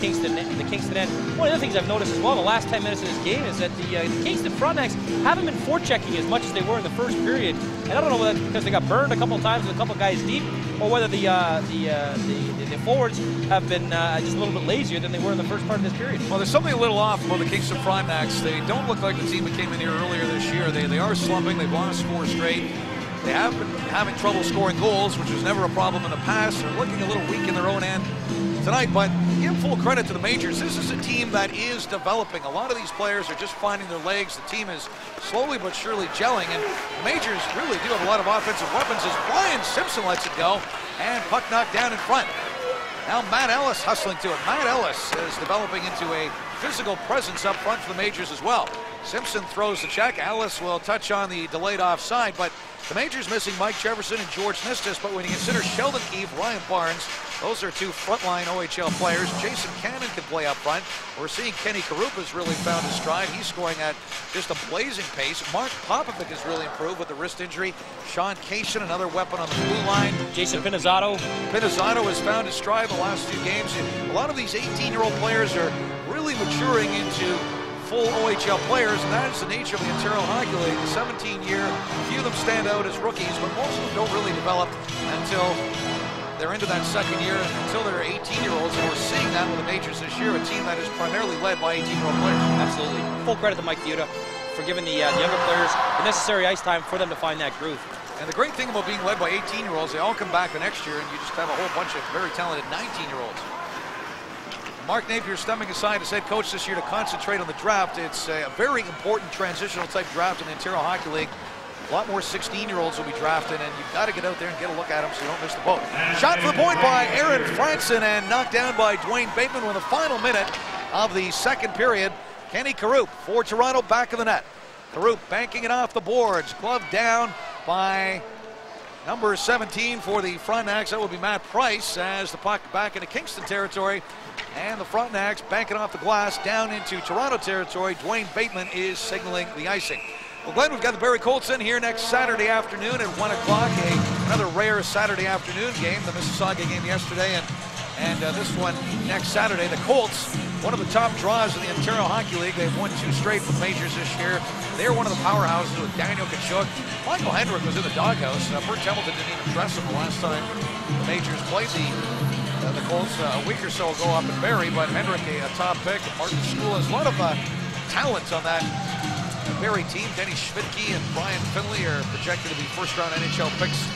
Kingston the Kingston end. One of the things I've noticed as well in the last 10 minutes of this game is that the, uh, the Kingston Frontenacs haven't been forechecking as much as they were in the first period. And I don't know whether that's because they got burned a couple of times with a couple of guys deep, or whether the uh, the, uh, the, the forwards have been uh, just a little bit lazier than they were in the first part of this period. Well, there's something a little off about the Kingston Frontenacs. They don't look like the team that came in here earlier this year. They, they are slumping. They've lost four straight. They have been having trouble scoring goals, which was never a problem in the past. They're looking a little weak in their own end tonight, but give full credit to the Majors. This is a team that is developing. A lot of these players are just finding their legs. The team is slowly but surely gelling, and the Majors really do have a lot of offensive weapons as Brian Simpson lets it go, and puck knocked down in front. Now Matt Ellis hustling to it. Matt Ellis is developing into a physical presence up front for the Majors as well. Simpson throws the check. Ellis will touch on the delayed offside, but the Majors missing Mike Jefferson and George Nistis, but when you consider Sheldon Keefe, Ryan Barnes, those are two frontline OHL players. Jason Cannon can play up front. We're seeing Kenny Corupe's really found his stride. He's scoring at just a blazing pace. Mark Popovic has really improved with the wrist injury. Sean Cation, another weapon on the blue line. Jason Pinizzato. Pinizzato has found his stride the last few games. A lot of these 18-year-old players are really maturing into full OHL players, and that is the nature of the Ontario Hockey League. The 17-year, few of them stand out as rookies, but most of them don't really develop until they're into that second year, until they're 18-year-olds, and we're seeing that with the Majors this year, a team that is primarily led by 18-year-old players. Absolutely. Full credit to Mike Futa for giving the, uh, the younger players the necessary ice time for them to find that groove. And the great thing about being led by 18-year-olds, they all come back the next year, and you just have a whole bunch of very talented 19-year-olds. Mark Napier stepping aside as head coach this year to concentrate on the draft. It's a very important transitional type draft in the Ontario Hockey League. A lot more 16-year-olds will be drafted, and you've got to get out there and get a look at them so you don't miss the boat. Shot for the point by Aaron Franson and knocked down by Dwayne Bateman with the final minute of the second period. Kenny Corupe for Toronto back of the net. Corupe banking it off the boards. Glove down by number 17 for the Frontenacs. That will be Matt Price as the puck back into Kingston territory. And the Frontenacs banking off the glass down into Toronto territory. Dwayne Bateman is signaling the icing. Well, Glenn, we've got the Barrie Colts in here next Saturday afternoon at 1 o'clock. Another rare Saturday afternoon game. The Mississauga game yesterday and, and uh, this one next Saturday. The Colts one of the top draws in the Ontario Hockey League. They've won two straight from majors this year. They're one of the powerhouses with Daniel Tkachuk. Michael Henrich was in the doghouse. Uh, Bert Templeton didn't even dress him the last time the majors played the uh, the Colts uh, a week or so ago up in Barry, but Henrich a, a top pick. Martin Skoula has a lot of uh, talent on that Barrie team. Denis Shvidki and Brian Finley are projected to be first-round NHL picks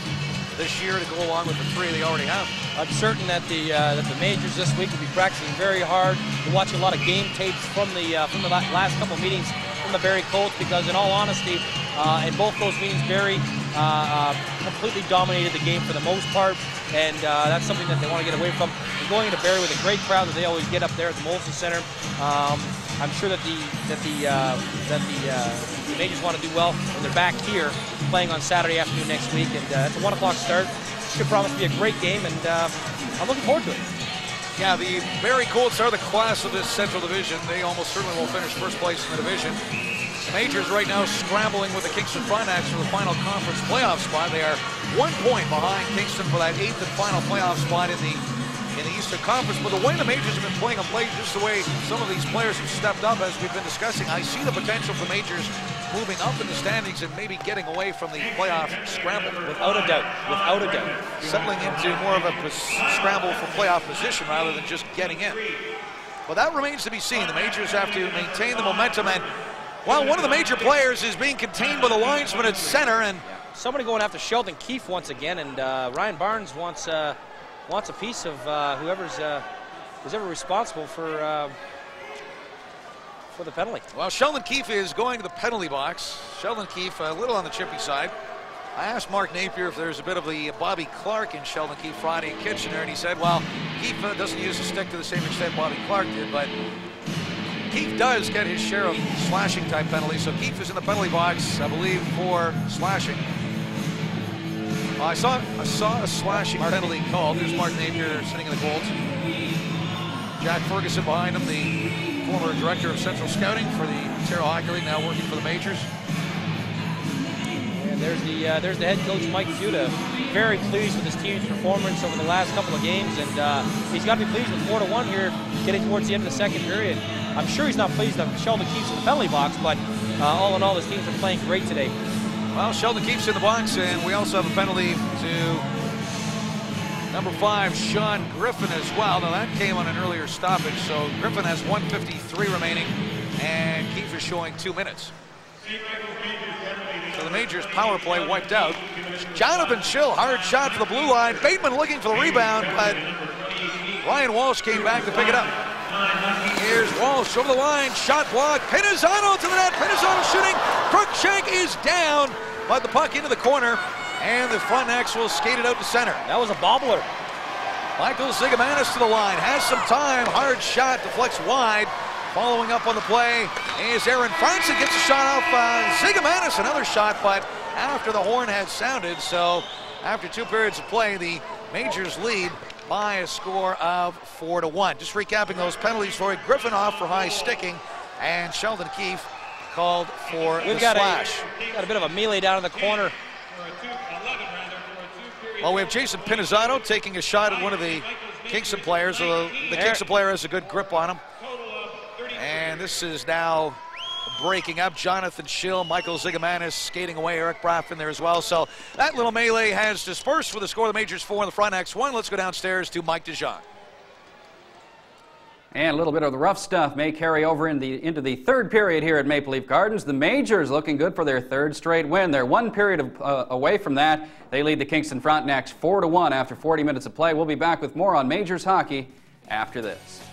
this year to go along with the three they already have. I'm certain that the uh, that the majors this week will be practicing very hard. We're watching a lot of game tapes from the uh, from the last couple meetings from the Barrie Colts because, in all honesty, uh, in both those meetings, Barrie uh, uh, completely dominated the game for the most part, and uh, that's something that they want to get away from. And going into Barrie with a great crowd that they always get up there at the Molson Center. Um, I'm sure that the that the uh, that the, uh, the majors want to do well when they're back here playing on Saturday afternoon next week, and uh, it's a one o'clock start. Should promise to be a great game, and uh, I'm looking forward to it. Yeah, the Barrie Colts are the class of this Central Division. They almost certainly will finish first place in the division. The Majors right now scrambling with the Kingston Frontenacs for the final conference playoff spot. They are one point behind Kingston for that eighth and final playoff spot in the in the Eastern Conference. But the way the Majors have been playing of late, just the way some of these players have stepped up, as we've been discussing, I see the potential for Majors moving up in the standings and maybe getting away from the playoff scramble. Without a doubt, without a doubt. Settling into more of a scramble for playoff position rather than just getting in. But that remains to be seen. The Majors have to maintain the momentum and while one of the major players is being contained by the linesman at center, and Somebody going after Sheldon Keefe once again, and uh, Ryan Barnes wants uh, wants a piece of uh, whoever's uh, who's ever responsible for uh, for the penalty. well, Sheldon Keefe is going to the penalty box. Sheldon Keefe a little on the chippy side. I asked Mark Napier if there's a bit of the Bobby Clark in Sheldon Keefe Friday in Kitchener, and he said, well, Keefe uh, doesn't use the stick to the same extent Bobby Clark did, but Keefe does get his share of slashing type penalties, so Keefe is in the penalty box, I believe, for slashing. I saw I saw a slashing penalty called. There's Mark Napier sitting in the Colts. Jack Ferguson behind him, the former director of Central Scouting for the Ontario Hockey League, now working for the Majors. And there's the uh, there's the head coach Mike Futa, very pleased with his team's performance over the last couple of games, and uh, he's got to be pleased with four to one here, getting towards the end of the second period. I'm sure he's not pleased that Sheldon Keefe's in the penalty box, but uh, all in all, his teams are playing great today. Well, Sheldon Keefe's in the box, and we also have a penalty to number five, Sean Griffin as well. Now that came on an earlier stoppage, so Griffin has 153 remaining, and Keefe is showing two minutes. So the Majors power play wiped out. Jonathan Schill, hard shot to the blue line. Bateman looking for the rebound, but Ryan Walsh came back to pick it up. Here's Walsh over the line, shot block. Pinizzato to the net. Pinizzato shooting. Cruikshank is down, but the puck into the corner, and the Frontenacs will skate it out to center. That was a bobbler. Michael Zigomanis to the line, has some time, hard shot, deflects wide. Following up on the play is Aaron Franson, gets a shot off uh, Zigomanis, another shot, but after the horn had sounded, so after two periods of play, the Majors lead by a score of four to one. Just recapping those penalties for you. Griffin off for high sticking, and Sheldon Keefe called for We've the got slash. a got a bit of a melee down in the corner. Well, we have Jason Pinizzato taking a shot at one of the Kingston players. Uh, the. Kingston player has a good grip on him. And this is now breaking up. Jonathan Schill, Michael Zigomanis skating away. Eric Braff in there as well. So that little melee has dispersed with the score of the Majors four and the Frontenacs one. Let's go downstairs to Mike DeJong. And a little bit of the rough stuff may carry over in the, into the third period here at Maple Leaf Gardens. The Majors looking good for their third straight win. They're one period of, uh, away from that. They lead the Kingston Frontenacs 4 to 1 after 40 minutes of play. We'll be back with more on Majors hockey after this.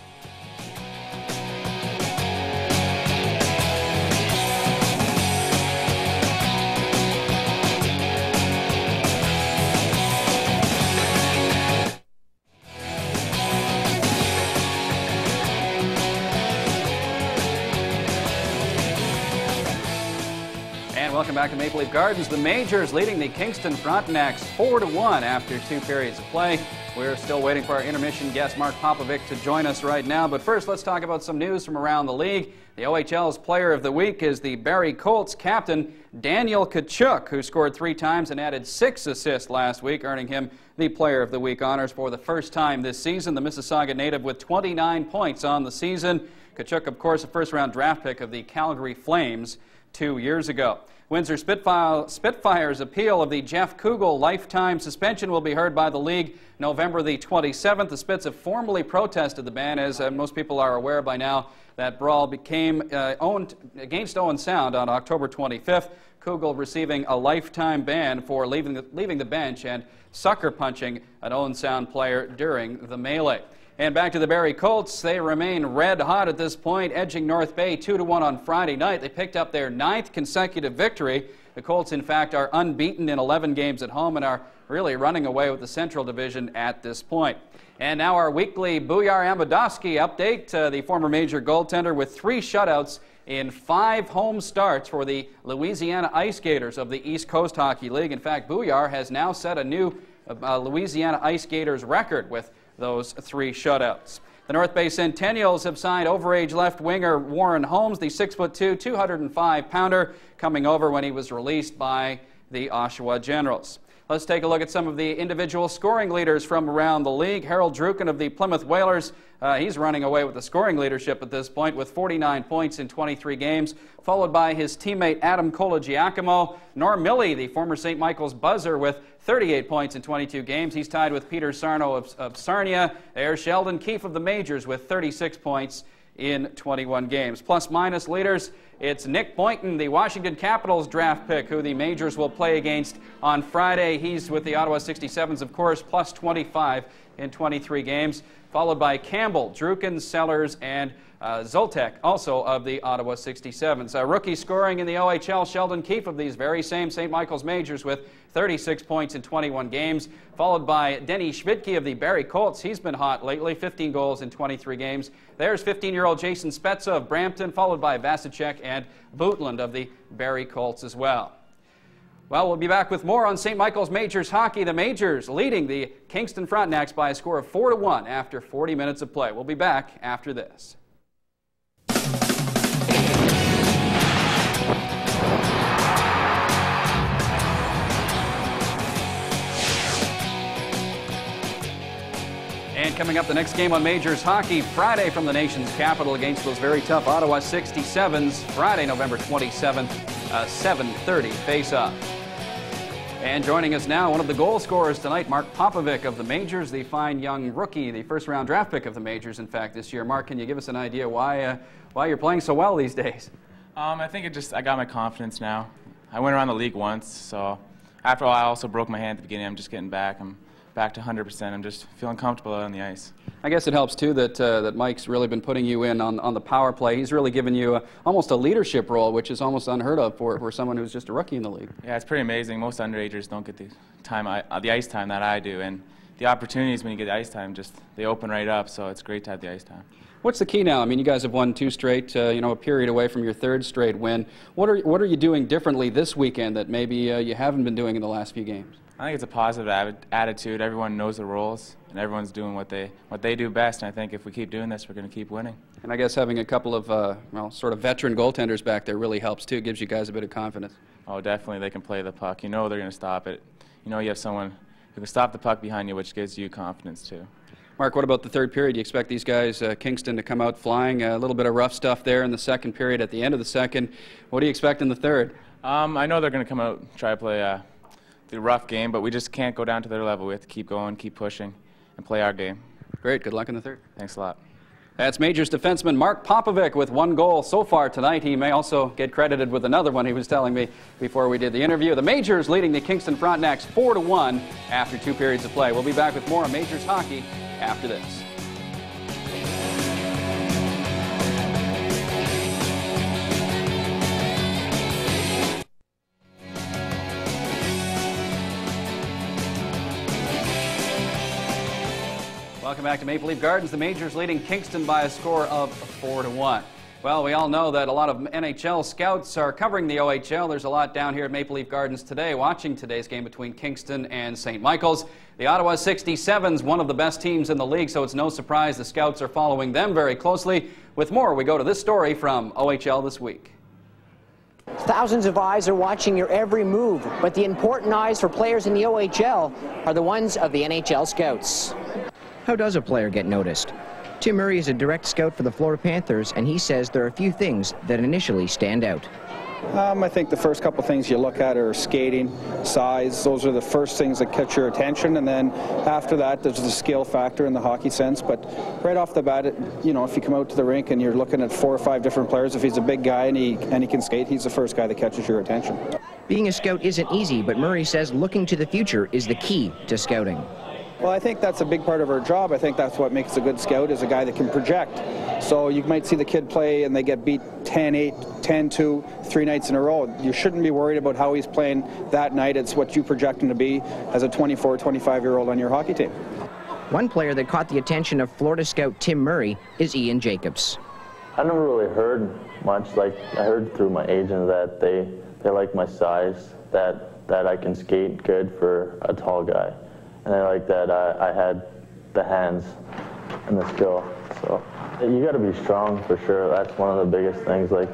Welcome back to Maple Leaf Gardens. The Majors leading the Kingston Frontenacs 4 to 1 after two periods of play. We're still waiting for our intermission guest Mark Popovic to join us right now. But first, let's talk about some news from around the league. The OHL's player of the week is the Barrie Colts captain Daniel Tkachuk, who scored three times and added six assists last week, earning him the player of the week honors for the first time this season. The Mississauga native with 29 points on the season. Tkachuk, of course, a first round draft pick of the Calgary Flames two years ago. Windsor Spitfire, Spitfire's appeal of the Jeff Kugel lifetime suspension will be heard by the league November the 27th. The Spits have formally protested the ban, as uh, most people are aware by now. That brawl became uh, owned against Owen Sound on October 25th. Kugel receiving a lifetime ban for leaving the, leaving the bench and sucker punching an Owen Sound player during the melee. And back to the Barrie Colts. They remain red hot at this point, edging North Bay 2 to 1 on Friday night. They picked up their ninth consecutive victory. The Colts, in fact, are unbeaten in 11 games at home and are really running away with the Central Division at this point. And now our weekly Bujar Amidovski update. Uh, the former major goaltender with three shutouts in five home starts for the Louisiana IceGators of the East Coast Hockey League. In fact, Bujar has now set a new uh, Louisiana IceGators record with those three shutouts. The North Bay Centennials have signed overage left winger Warren Holmes, the 6'2, 205 pounder, coming over when he was released by the Oshawa Generals. Let's take a look at some of the individual scoring leaders from around the league. Harold Druken of the Plymouth Whalers, uh, he's running away with the scoring leadership at this point with 49 points in 23 games, followed by his teammate Adam Colagiacomo. Norm Milley, the former St. Michael's buzzer, with 38 points in 22 games. He's tied with Peter Sarno of, of Sarnia. There's Sheldon Keefe of the Majors with 36 points in 21 games. Plus minus leaders, it's Nick Boynton, the Washington Capitals draft pick, who the Majors will play against on Friday. He's with the Ottawa 67s, of course, plus 25 in 23 games, followed by Campbell, Druken, Sellars, and uh, Zultek, also of the Ottawa 67s. Uh, rookie scoring in the OHL, Sheldon Keefe of these very same St. Michael's Majors with 36 points in 21 games, followed by Denis Shvidki of the Barrie Colts. He's been hot lately, 15 goals in 23 games. There's 15-year-old Jason Spezza of Brampton, followed by Vasicek and Bootland of the Barrie Colts as well. Well, we'll be back with more on St. Michael's Majors hockey. The Majors leading the Kingston Frontenacs by a score of 4 to 1 after 40 minutes of play. We'll be back after this. And coming up, the next game on Majors Hockey Friday from the nation's capital against those very tough Ottawa 67s. Friday, November 27th, uh, 7:30 face-off. And joining us now, one of the goal scorers tonight, Mark Popovic of the Majors, the fine young rookie, the first-round draft pick of the Majors, in fact, this year. Mark, can you give us an idea why uh, why you're playing so well these days? Um, I think it just I got my confidence now. I went around the league once, so after a while I also broke my hand at the beginning. I'm just getting back. I'm back to 100%. I'm just feeling comfortable out on the ice. I guess it helps too that uh, that Mike's really been putting you in on, on the power play. He's really given you a, almost a leadership role, which is almost unheard of for, for someone who's just a rookie in the league. Yeah, it's pretty amazing. Most underagers don't get the time, I, uh, the ice time that I do, and the opportunities when you get the ice time just they open right up. So it's great to have the ice time. What's the key now? I mean, you guys have won two straight, uh, you know, a period away from your third straight win. What are what are you doing differently this weekend that maybe uh, you haven't been doing in the last few games? I think it's a positive attitude. Everyone knows the roles, and everyone's doing what they what they do best. And I think if we keep doing this, we're going to keep winning. And I guess having a couple of uh, well, sort of veteran goaltenders back there really helps too. It gives you guys a bit of confidence. Oh, definitely. They can play the puck. You know they're going to stop it. You know you have someone who can stop the puck behind you, which gives you confidence too. Mark, what about the third period? Do you expect these guys, uh, Kingston, to come out flying? A little bit of rough stuff there in the second period. At the end of the second, what do you expect in the third? Um, I know they're going to come out and try to play. Uh, the rough game, but we just can't go down to their level. We have to keep going, keep pushing, and play our game. Great. Good luck in the third. Thanks a lot. That's Majors defenseman Mark Popovic with one goal so far tonight. He may also get credited with another one, he was telling me before we did the interview. The Majors leading the Kingston Frontenacs 4 to 1 after two periods of play. We'll be back with more on Majors hockey after this. Welcome back to Maple Leaf Gardens. The Majors leading Kingston by a score of 4 to 1. Well, we all know that a lot of NHL scouts are covering the OHL. There's a lot down here at Maple Leaf Gardens today watching today's game between Kingston and St. Michael's. The Ottawa 67's one of the best teams in the league, so it's no surprise the scouts are following them very closely. With more, we go to this story from OHL This Week. Thousands of eyes are watching your every move, but the important eyes for players in the OHL are the ones of the NHL scouts. How does a player get noticed? Tim Murray is a direct scout for the Florida Panthers, and he says there are a few things that initially stand out. Um, I think the first couple things you look at are skating, size. Those are the first things that catch your attention, and then after that, there's the skill factor in the hockey sense. But right off the bat, it, you know, if you come out to the rink and you're looking at four or five different players, if he's a big guy and he and he can skate, he's the first guy that catches your attention. Being a scout isn't easy, but Murray says looking to the future is the key to scouting. Well, I think that's a big part of our job. I think that's what makes a good scout is a guy that can project. So you might see the kid play and they get beat 10-8, 10-2, three nights in a row. You shouldn't be worried about how he's playing that night. It's what you project him to be as a 24, 25-year-old on your hockey team. One player that caught the attention of Florida scout Tim Murray is Ian Jacobs. I never really heard much. Like I heard through my agent that they they like my size, that that I can skate good for a tall guy and I like that I, I had the hands and the skill. So you got to be strong for sure. That's one of the biggest things. Like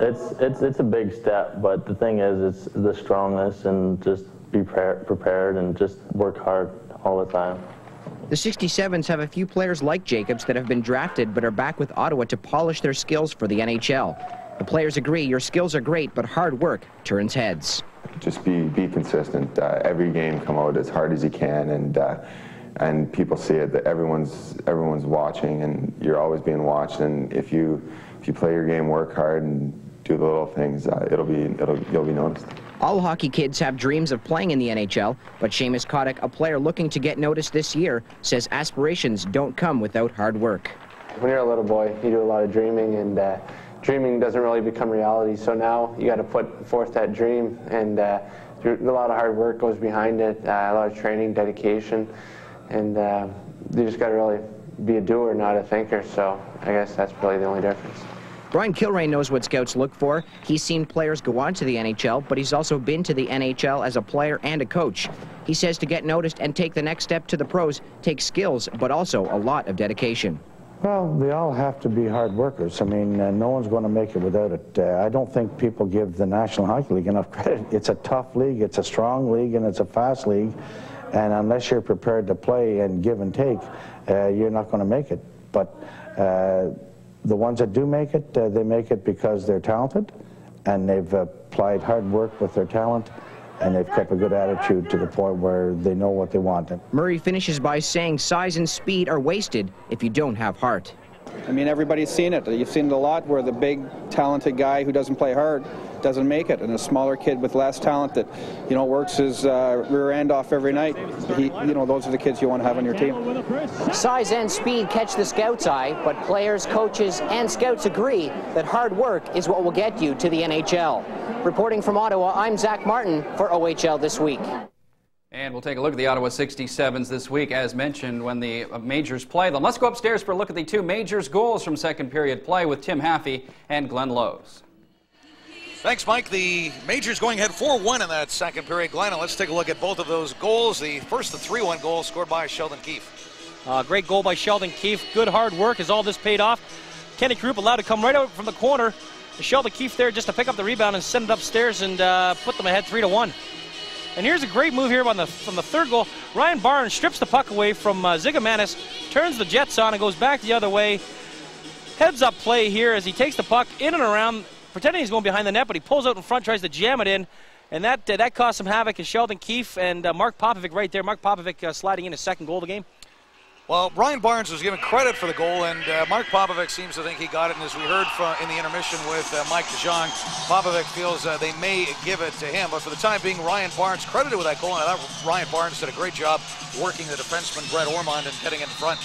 it's it's it's a big step, but the thing is, it's the strongness and just be pre- prepared and just work hard all the time. The 67s have a few players like Jacobs that have been drafted but are back with Ottawa to polish their skills for the NHL. The players agree your skills are great, but hard work turns heads just be be consistent. Uh, every game, come out as hard as you can, and uh, and people see it that everyone's everyone's watching, and you're always being watched. And if you if you play your game, work hard, and do the little things, uh, it'll be it'll you'll be noticed. All hockey kids have dreams of playing in the NHL, but Seamus Kotyk, a player looking to get noticed this year, says aspirations don't come without hard work. When you're a little boy, you do a lot of dreaming and uh, dreaming doesn't really become reality. So now you got to put forth that dream, and uh, a lot of hard work goes behind it, uh, a lot of training, dedication, and uh, you just got to really be a doer, not a thinker. So I guess that's really the only difference. Brian Kilrea knows what scouts look for. He's seen players go on to the NHL, but he's also been to the NHL as a player and a coach. He says to get noticed and take the next step to the pros takes skills, but also a lot of dedication. Well, they all have to be hard workers. I mean, uh, no one's going to make it without it. Uh, I don't think people give the National Hockey League enough credit. It's a tough league, it's a strong league, and it's a fast league. And unless you're prepared to play and give and take, uh, you're not going to make it. But uh, the ones that do make it, uh, they make it because they're talented, and they've applied hard work with their talent and they've kept a good attitude to the point where they know what they want. Murray finishes by saying size and speed are wasted if you don't have heart. I mean, everybody's seen it. You've seen it a lot where the big, talented guy who doesn't play hard doesn't make it, and a smaller kid with less talent that, you know, works his uh, rear end off every night. He, you know, those are the kids you want to have on your team. Size and speed catch the scout's eye, but players, coaches, and scouts agree that hard work is what will get you to the NHL. Reporting from Ottawa, I'm Zach Martin for OHL This Week. And we'll take a look at the Ottawa 67s this week, as mentioned, when the majors play them. Let's go upstairs for a look at the two majors goals from second period play with Tim Haffey and Glenn Lowes. Thanks, Mike. The Majors going ahead 4-1 in that second period. Glenn, and let's take a look at both of those goals. The first, the 3-1 goal scored by Sheldon Keefe. Uh, great goal by Sheldon Keefe. Good hard work as all this paid off. Kenny Corupe allowed to come right out from the corner. Sheldon Keefe there just to pick up the rebound and send it upstairs and uh, put them ahead 3 to 1. And here's a great move here on the from the third goal. Ryan Barnes strips the puck away from uh, Zigomanis, turns the Jets on and goes back the other way. Heads up play here as he takes the puck in and around pretending he's going behind the net, but he pulls out in front, tries to jam it in, and that uh, that caused some havoc. As Sheldon Keefe and uh, Mark Popovic right there. Mark Popovic uh, sliding in his second goal of the game. Well, Brian Barnes was given credit for the goal, and uh, Mark Popovic seems to think he got it. And as we heard from, in the intermission with uh, Mike DeJong, Popovic feels uh, they may give it to him. But for the time being, Ryan Barnes credited with that goal, and I thought Ryan Barnes did a great job working the defenseman Brett Ormond and getting in front.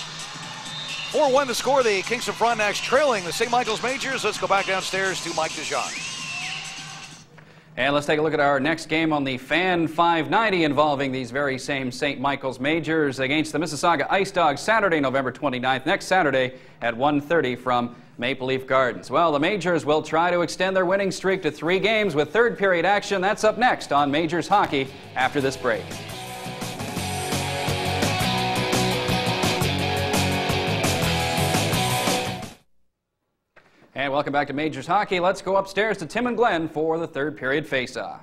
4-1 to score. The Kingston Frontenacs trailing the St. Michael's Majors. Let's go back downstairs to Mike DeJong. And let's take a look at our next game on the Fan 590 involving these very same St. Michael's Majors against the Mississauga Ice Dogs Saturday, November 29th, next Saturday at 1.30 from Maple Leaf Gardens. Well, the Majors will try to extend their winning streak to three games with third period action. That's up next on Majors Hockey after this break. And welcome back to Majors Hockey. Let's go upstairs to Tim and Glenn for the third period faceoff.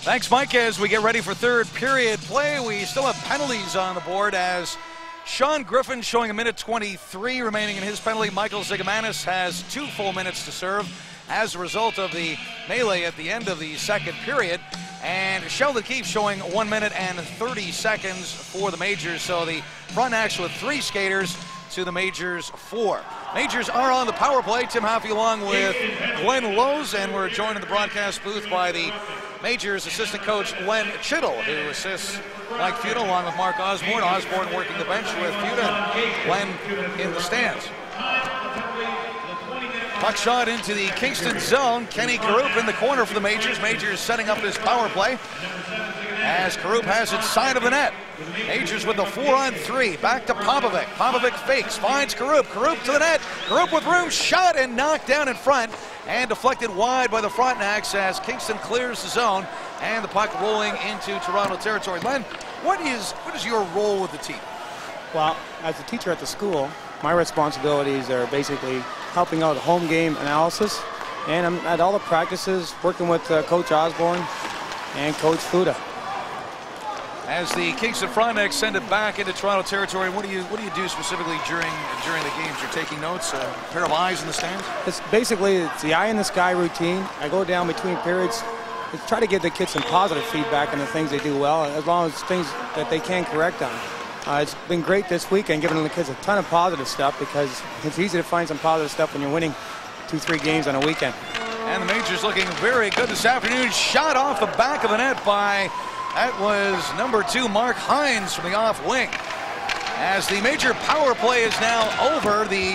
Thanks, Mike. As we get ready for third period play, we still have penalties on the board as Sean Griffin showing a minute 23 remaining in his penalty. Michael Zigomanis has two full minutes to serve as a result of the melee at the end of the second period. And Sheldon Keefe showing one minute and 30 seconds for the Majors. So the front action with three skaters to the Majors four. Majors are on the power play. Tim Haffey along with Glenn Lowes, and we're joined in the broadcast booth by the Majors assistant coach Len Chittle, who assists Mike Futa along with Mark Osborne. Osborne working the bench with Futa and Glenn in the stands. Puck shot into the Kingston zone. Kenny Corupe in the corner for the Majors. Majors setting up his power play as Corupe has it side of the net. Majors with the four on three. Back to Popovic. Popovic fakes, finds Corupe. Corupe to the net. Corupe with room, shot and knocked down in front and deflected wide by the Frontenacs as Kingston clears the zone and the puck rolling into Toronto territory. Len, what is what is your role with the team? Well, as a teacher at the school, my responsibilities are basically helping out home game analysis, and I'm at all the practices working with uh, Coach Osborne and Coach Futa. As the Kings Kingston Frontenacs send it back into Toronto territory, what do you what do you do specifically during during the games? You're taking notes, a pair of eyes in the stands. It's basically it's the eye in the sky routine. I go down between periods, to try to give the kids some positive feedback on the things they do well, as long as things that they can correct on. Uh, it's been great this weekend, giving the kids a ton of positive stuff because it's easy to find some positive stuff when you're winning two, three games on a weekend. And the Majors looking very good this afternoon. Shot off the back of the net by that was number two, Mark Hines from the off wing. As the major power play is now over, the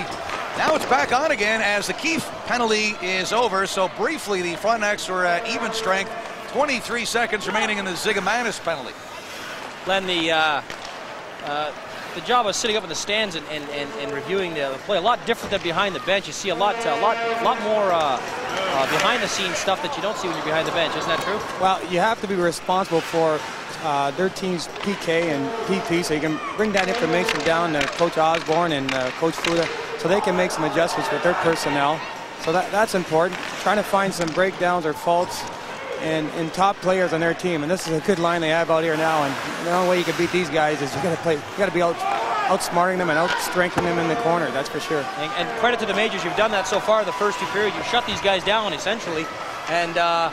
now it's back on again as the Keefe penalty is over. So briefly, the Frontenacs were at even strength. 23 seconds remaining in the Zigomanis penalty. Len, the uh, uh, the job of sitting up in the stands and, and, and, and reviewing the play a lot different than behind the bench. You see a lot, a lot, lot more uh, uh, behind the scenes stuff that you don't see when you're behind the bench. Isn't that true? Well, you have to be responsible for uh, their team's PK and PP, so you can bring that information down to Coach Osborne and uh, Coach Futa, so they can make some adjustments with their personnel. So that, that's important. Trying to find some breakdowns or faults and, and top players on their team. And this is a good line they have out here now. And the only way you can beat these guys is you got to play. You got to be out outsmarting them and outstrengthening them in the corner. That's for sure. And, and, credit to the majors, you've done that so far. The first two periods, you've shut these guys down essentially, and. Uh,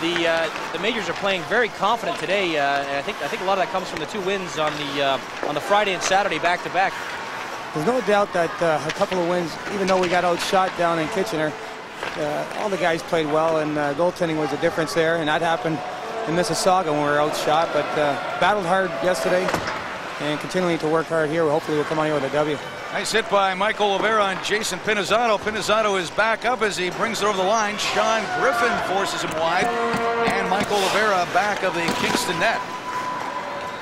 the uh, the majors are playing very confident today, uh, and I think I think a lot of that comes from the two wins on the uh, on the Friday and Saturday back to back. There's no doubt that uh, a couple of wins, even though we got outshot down in Kitchener, uh, all the guys played well, and uh, goaltending was a difference there, and that happened in Mississauga when we were outshot, but uh, battled hard yesterday and continuing to work hard here. Hopefully we'll come out here with a W. Nice hit by Michael Oliveira on Jason Pinizzato. Pinizzato is back up as he brings it over the line. Sean Griffin forces him wide, and Michael Oliveira back of the Kingston net.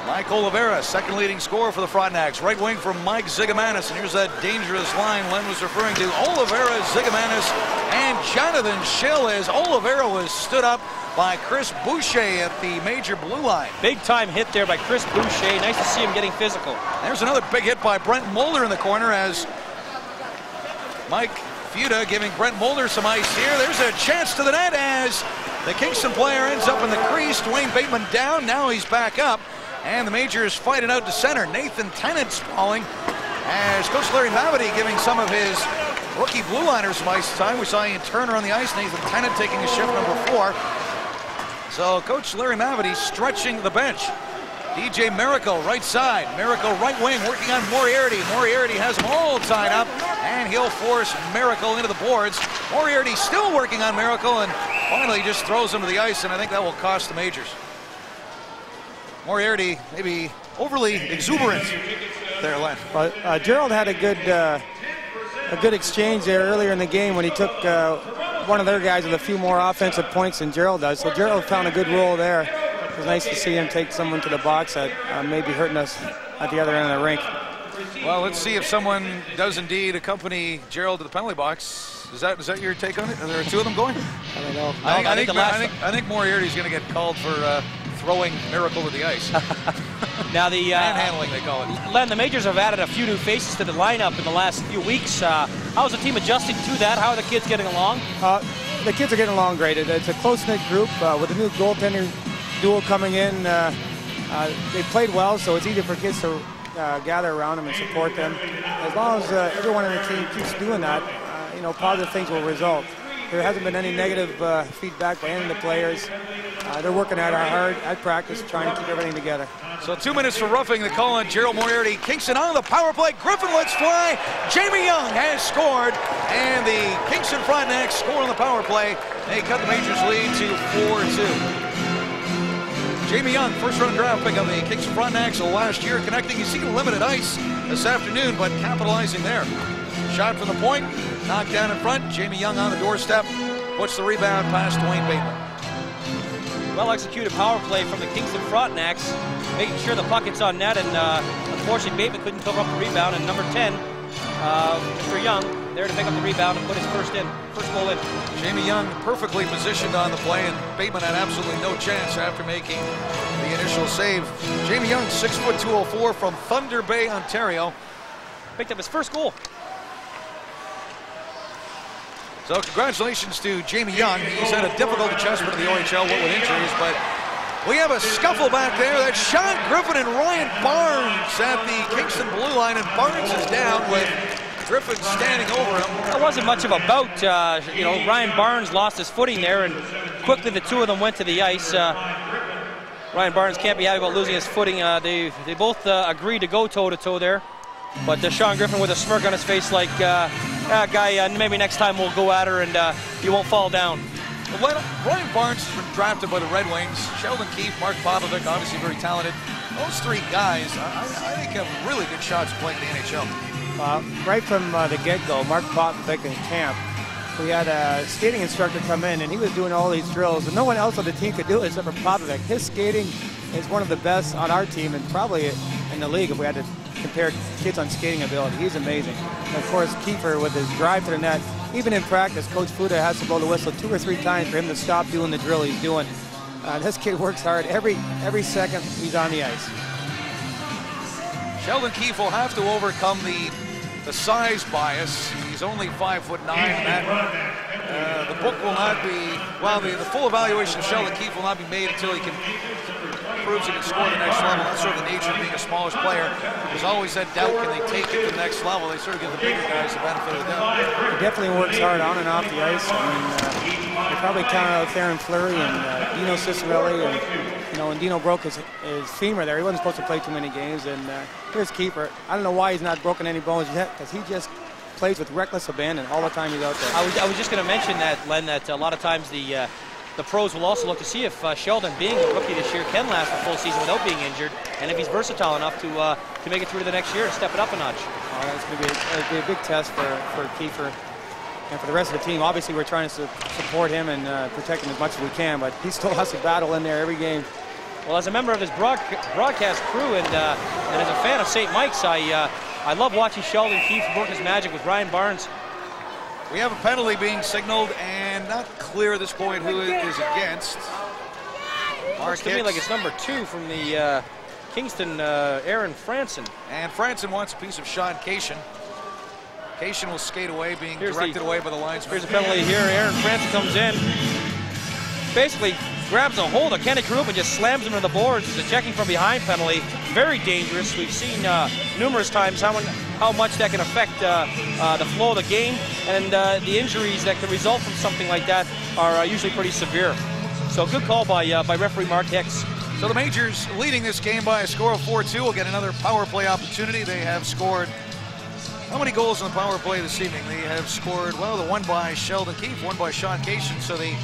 Mike Oliveira, second leading scorer for the Frontenacs. Right wing from Mike Zigomanis. And here's that dangerous line Len was referring to. Oliveira, Zigomanis, and Jonathan Schill as Oliveira was stood up by Chris Boucher at the major blue line. Big time hit there by Chris Boucher. Nice to see him getting physical. There's another big hit by Brent Mulder in the corner as Mike Futa giving Brent Mulder some ice here. There's a chance to the net as the Kingston player ends up in the crease. Dwayne Bateman down. Now he's back up. And the Majors fighting out to center. Nathan Tennant sprawling as Coach Larry Mavety giving some of his rookie blue liners some ice time. We saw Ian Turner on the ice. Nathan Tennant taking a shift number four. So Coach Larry Mavety stretching the bench. DJ Miracle right side. Miracle right wing working on Moriarty. Moriarty has them all tied up and he'll force Miracle into the boards. Moriarty still working on Miracle and finally just throws him to the ice and I think that will cost the Majors. Moriarty maybe overly exuberant there, Len. Well, uh, Gerald had a good uh, a good exchange there earlier in the game when he took uh, one of their guys with a few more offensive points than Gerald does. So Gerald found a good role there. It was nice to see him take someone to the box that uh, may be hurting us at the other end of the rink. Well, let's see if someone does indeed accompany Gerald to the penalty box. Is that is that your take on it? Are there two of them going? I don't know. I think, No, I I think, think I think, I think Moriarty's going to get called for uh, throwing Miracle to the ice. Now the uh, Manhandling, they call it. Len, the majors have added a few new faces to the lineup in the last few weeks. Uh, how's the team adjusting to that? How are the kids getting along? Uh, the kids are getting along great. It's a close-knit group uh, with a new goaltender duel coming in. Uh, uh, they played well, so it's easy for kids to uh, gather around them and support them. As long as uh, everyone on the team keeps doing that, uh, you know, positive things will result. There hasn't been any negative uh, feedback by any of the players. Uh, they're working at it hard at practice, trying to keep everything together. So two minutes for roughing the call on Gerald Moriarty. Kingston on the power play. Griffin lets fly. Jamie Young has scored. And the Kingston Frontenacs score on the power play. They cut the Majors lead to 4-2. Jamie Young, first round draft pick of the Kingston Frontenacs last year, connecting. You see limited ice this afternoon, but capitalizing there. Shot from the point, knocked down in front. Jamie Young on the doorstep, puts the rebound past Dwayne Bateman. Well executed power play from the Kingston Frontenacs, making sure the puck gets on net, and uh, unfortunately Bateman couldn't cover up the rebound. And number 10, uh, Mr. Young, there to pick up the rebound and put his first in, first goal in. Jamie Young perfectly positioned on the play, and Bateman had absolutely no chance after making the initial save. Jamie Young, six foot 204 from Thunder Bay, Ontario. Picked up his first goal. So congratulations to Jamie Young. He's had a difficult adjustment to the OHL, with injuries, but we have a scuffle back there. That's Sean Griffin and Ryan Barnes at the Kingston blue line, and Barnes is down with Griffin standing over him. There wasn't much of a bout. Uh, you know, Ryan Barnes lost his footing there, and quickly the two of them went to the ice. Uh, Ryan Barnes can't be happy about losing his footing. Uh, they they both uh, agreed to go toe to toe there, but Sean Griffin with a smirk on his face, like, uh, ah, guy, uh, maybe next time we'll go at her and uh, you won't fall down. Well, Ryan Barnes has been drafted by the Red Wings. Sheldon Keefe, Mark Popovic, obviously very talented. Those three guys, I, I think, have really good shots playing in the NHL. Uh, right from uh, the get-go, Mark Popovic in camp, we had a skating instructor come in, and he was doing all these drills, and no one else on the team could do it except for Popovic. His skating is one of the best on our team, and probably in the league if we had to compare kids on skating ability. He's amazing. And of course, Kiefer with his drive to the net. Even in practice, Coach Futa has to blow the whistle two or three times for him to stop doing the drill he's doing. Uh, this kid works hard every every second he's on the ice. Sheldon Keefe will have to overcome the the size bias. He's only five foot nine, that uh, the book will not be well. The, the full evaluation of Sheldon Keefe will not be made until he can proves he can score the next level. That's sort of the nature of being a smallish player. There's always that doubt: can they take it to the next level? They sort of give the bigger guys the benefit of the doubt. He definitely works hard on and off the ice. I mean, uh, they probably counted out Theoren Fleury and uh, Dino Ciccarelli, and you know, and Dino broke his, his femur there. He wasn't supposed to play too many games. And uh, here's keeper. I don't know why he's not broken any bones yet, because he just plays with reckless abandon all the time he's out there. I was, I was just going to mention that, Len, that a lot of times the uh, the pros will also look to see if uh, Sheldon, being a rookie this year, can last a full season without being injured, and if he's versatile enough to uh, to make it through to the next year and step it up a notch. Oh, that's going to be, a big test for, for Kiefer and for the rest of the team. Obviously, we're trying to su- support him and uh, protect him as much as we can, but he still has to battle in there every game. Well, as a member of his broad, broadcast crew and uh, and as a fan of St. Mike's, I uh, I love watching Sheldon Keefe work his magic with Ryan Barnes. We have a penalty being signaled, and not clear at this point who it is against. Looks to me like it's number two from the uh, Kingston, uh, Aaron Franson. And Franson wants a piece of Sean Cation. Cation will skate away, being Here's directed the- away by the linesman. Here's a penalty here. Aaron Franson comes in, basically grabs a hold of Kenny Corupe and just slams him to the boards. It's a checking from behind penalty. Very dangerous. We've seen uh, numerous times how, how much that can affect uh, uh, the flow of the game, and uh, the injuries that can result from something like that are uh, usually pretty severe. So good call by uh, by referee Mark Hicks. So the Majors leading this game by a score of 4-2 will get another power play opportunity. They have scored how many goals in the power play this evening? They have scored, well, the one by Sheldon Keefe, one by Sean Cation. So the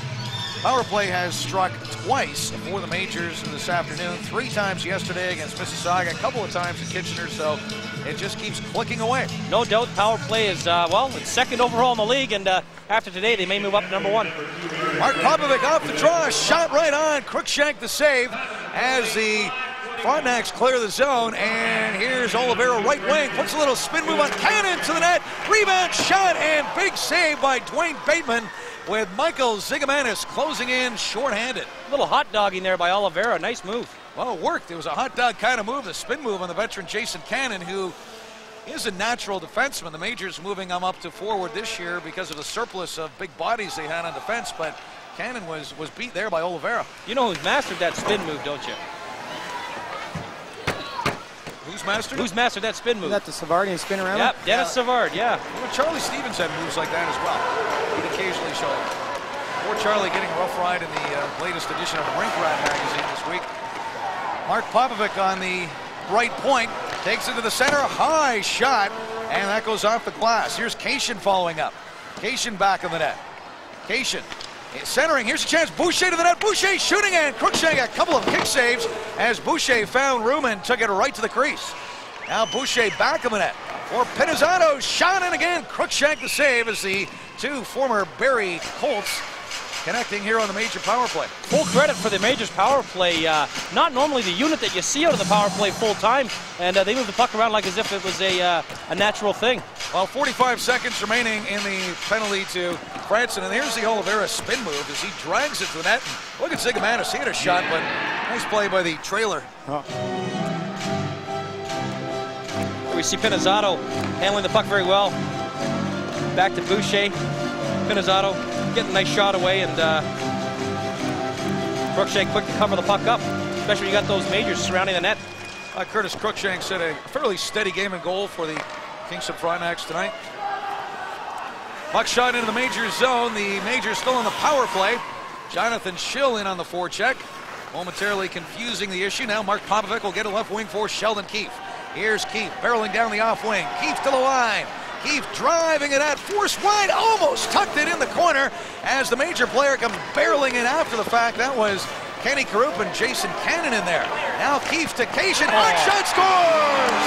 Power play has struck twice for the majors this afternoon, three times yesterday against Mississauga, a couple of times at Kitchener, so it just keeps clicking away. No doubt, power play is, uh, well, it's second overall in the league, and uh, after today, they may move up to number one. Mark Popovic off the draw, shot right on, Cruikshank the save as the Frontenacs clear the zone, and here's Oliveira right wing, puts a little spin move on Cannon to the net, rebound shot, and big save by Dwayne Bateman with Michael Zigomanis closing in shorthanded. A little hot dogging there by Oliveira, nice move. Well, it worked. It was a hot dog kind of move, the spin move on the veteran Jason Cannon, who is a natural defenseman. The majors moving him up to forward this year because of the surplus of big bodies they had on defense, but Cannon was, was beat there by Oliveira. You know who's mastered that spin move, don't you? Who's mastered? Who's mastered that spin move? Is that the Savardian spin around? Yep, Denis Savard, yeah. Well, Charlie Stephens had moves like that as well. Occasionally show. Poor Charlie getting a rough ride in the uh, latest edition of Rink Rat magazine this week. Mark Popovic on the right point, takes it to the center, high shot, and that goes off the glass. Here's Cation following up. Cation back in the net. Cation centering, here's a chance, Boucher to the net, Boucher shooting and Cruikshank a couple of kick saves as Boucher found room and took it right to the crease. Now Boucher back in the net for Pinizzato, shot in again, Cruikshank the save as the two former Barrie Colts connecting here on the major power play. Full credit for the majors power play. Uh, not normally the unit that you see out of the power play full time, and uh, they move the puck around like as if it was a, uh, a natural thing. Well, 45 seconds remaining in the penalty to Franson, and here's the Oliveira spin move as he drags it to the net. And look at Zigomanis, he had a shot, but nice play by the trailer. Oh. We see Pinizzato handling the puck very well. Back to Boucher. Pinizzato getting a nice shot away, and uh, Cruikshank quick to cover the puck up, especially when you got those majors surrounding the net. Uh, Curtis Cruikshank said a fairly steady game and goal for the Kingston Frontenacs tonight. Puck shot into the major zone. The major still on the power play. Jonathan Schill in on the forecheck. Momentarily confusing the issue. Now Mark Popovic will get a left wing for Sheldon Keefe. Here's Keefe barreling down the off wing. Keefe to the line. Keefe driving it at force wide, almost tucked it in the corner as the major player comes barreling in after the fact. That was Kenny Corupe and Jason Cannon in there. Now Keefe to Cation. Hot oh. shot scores!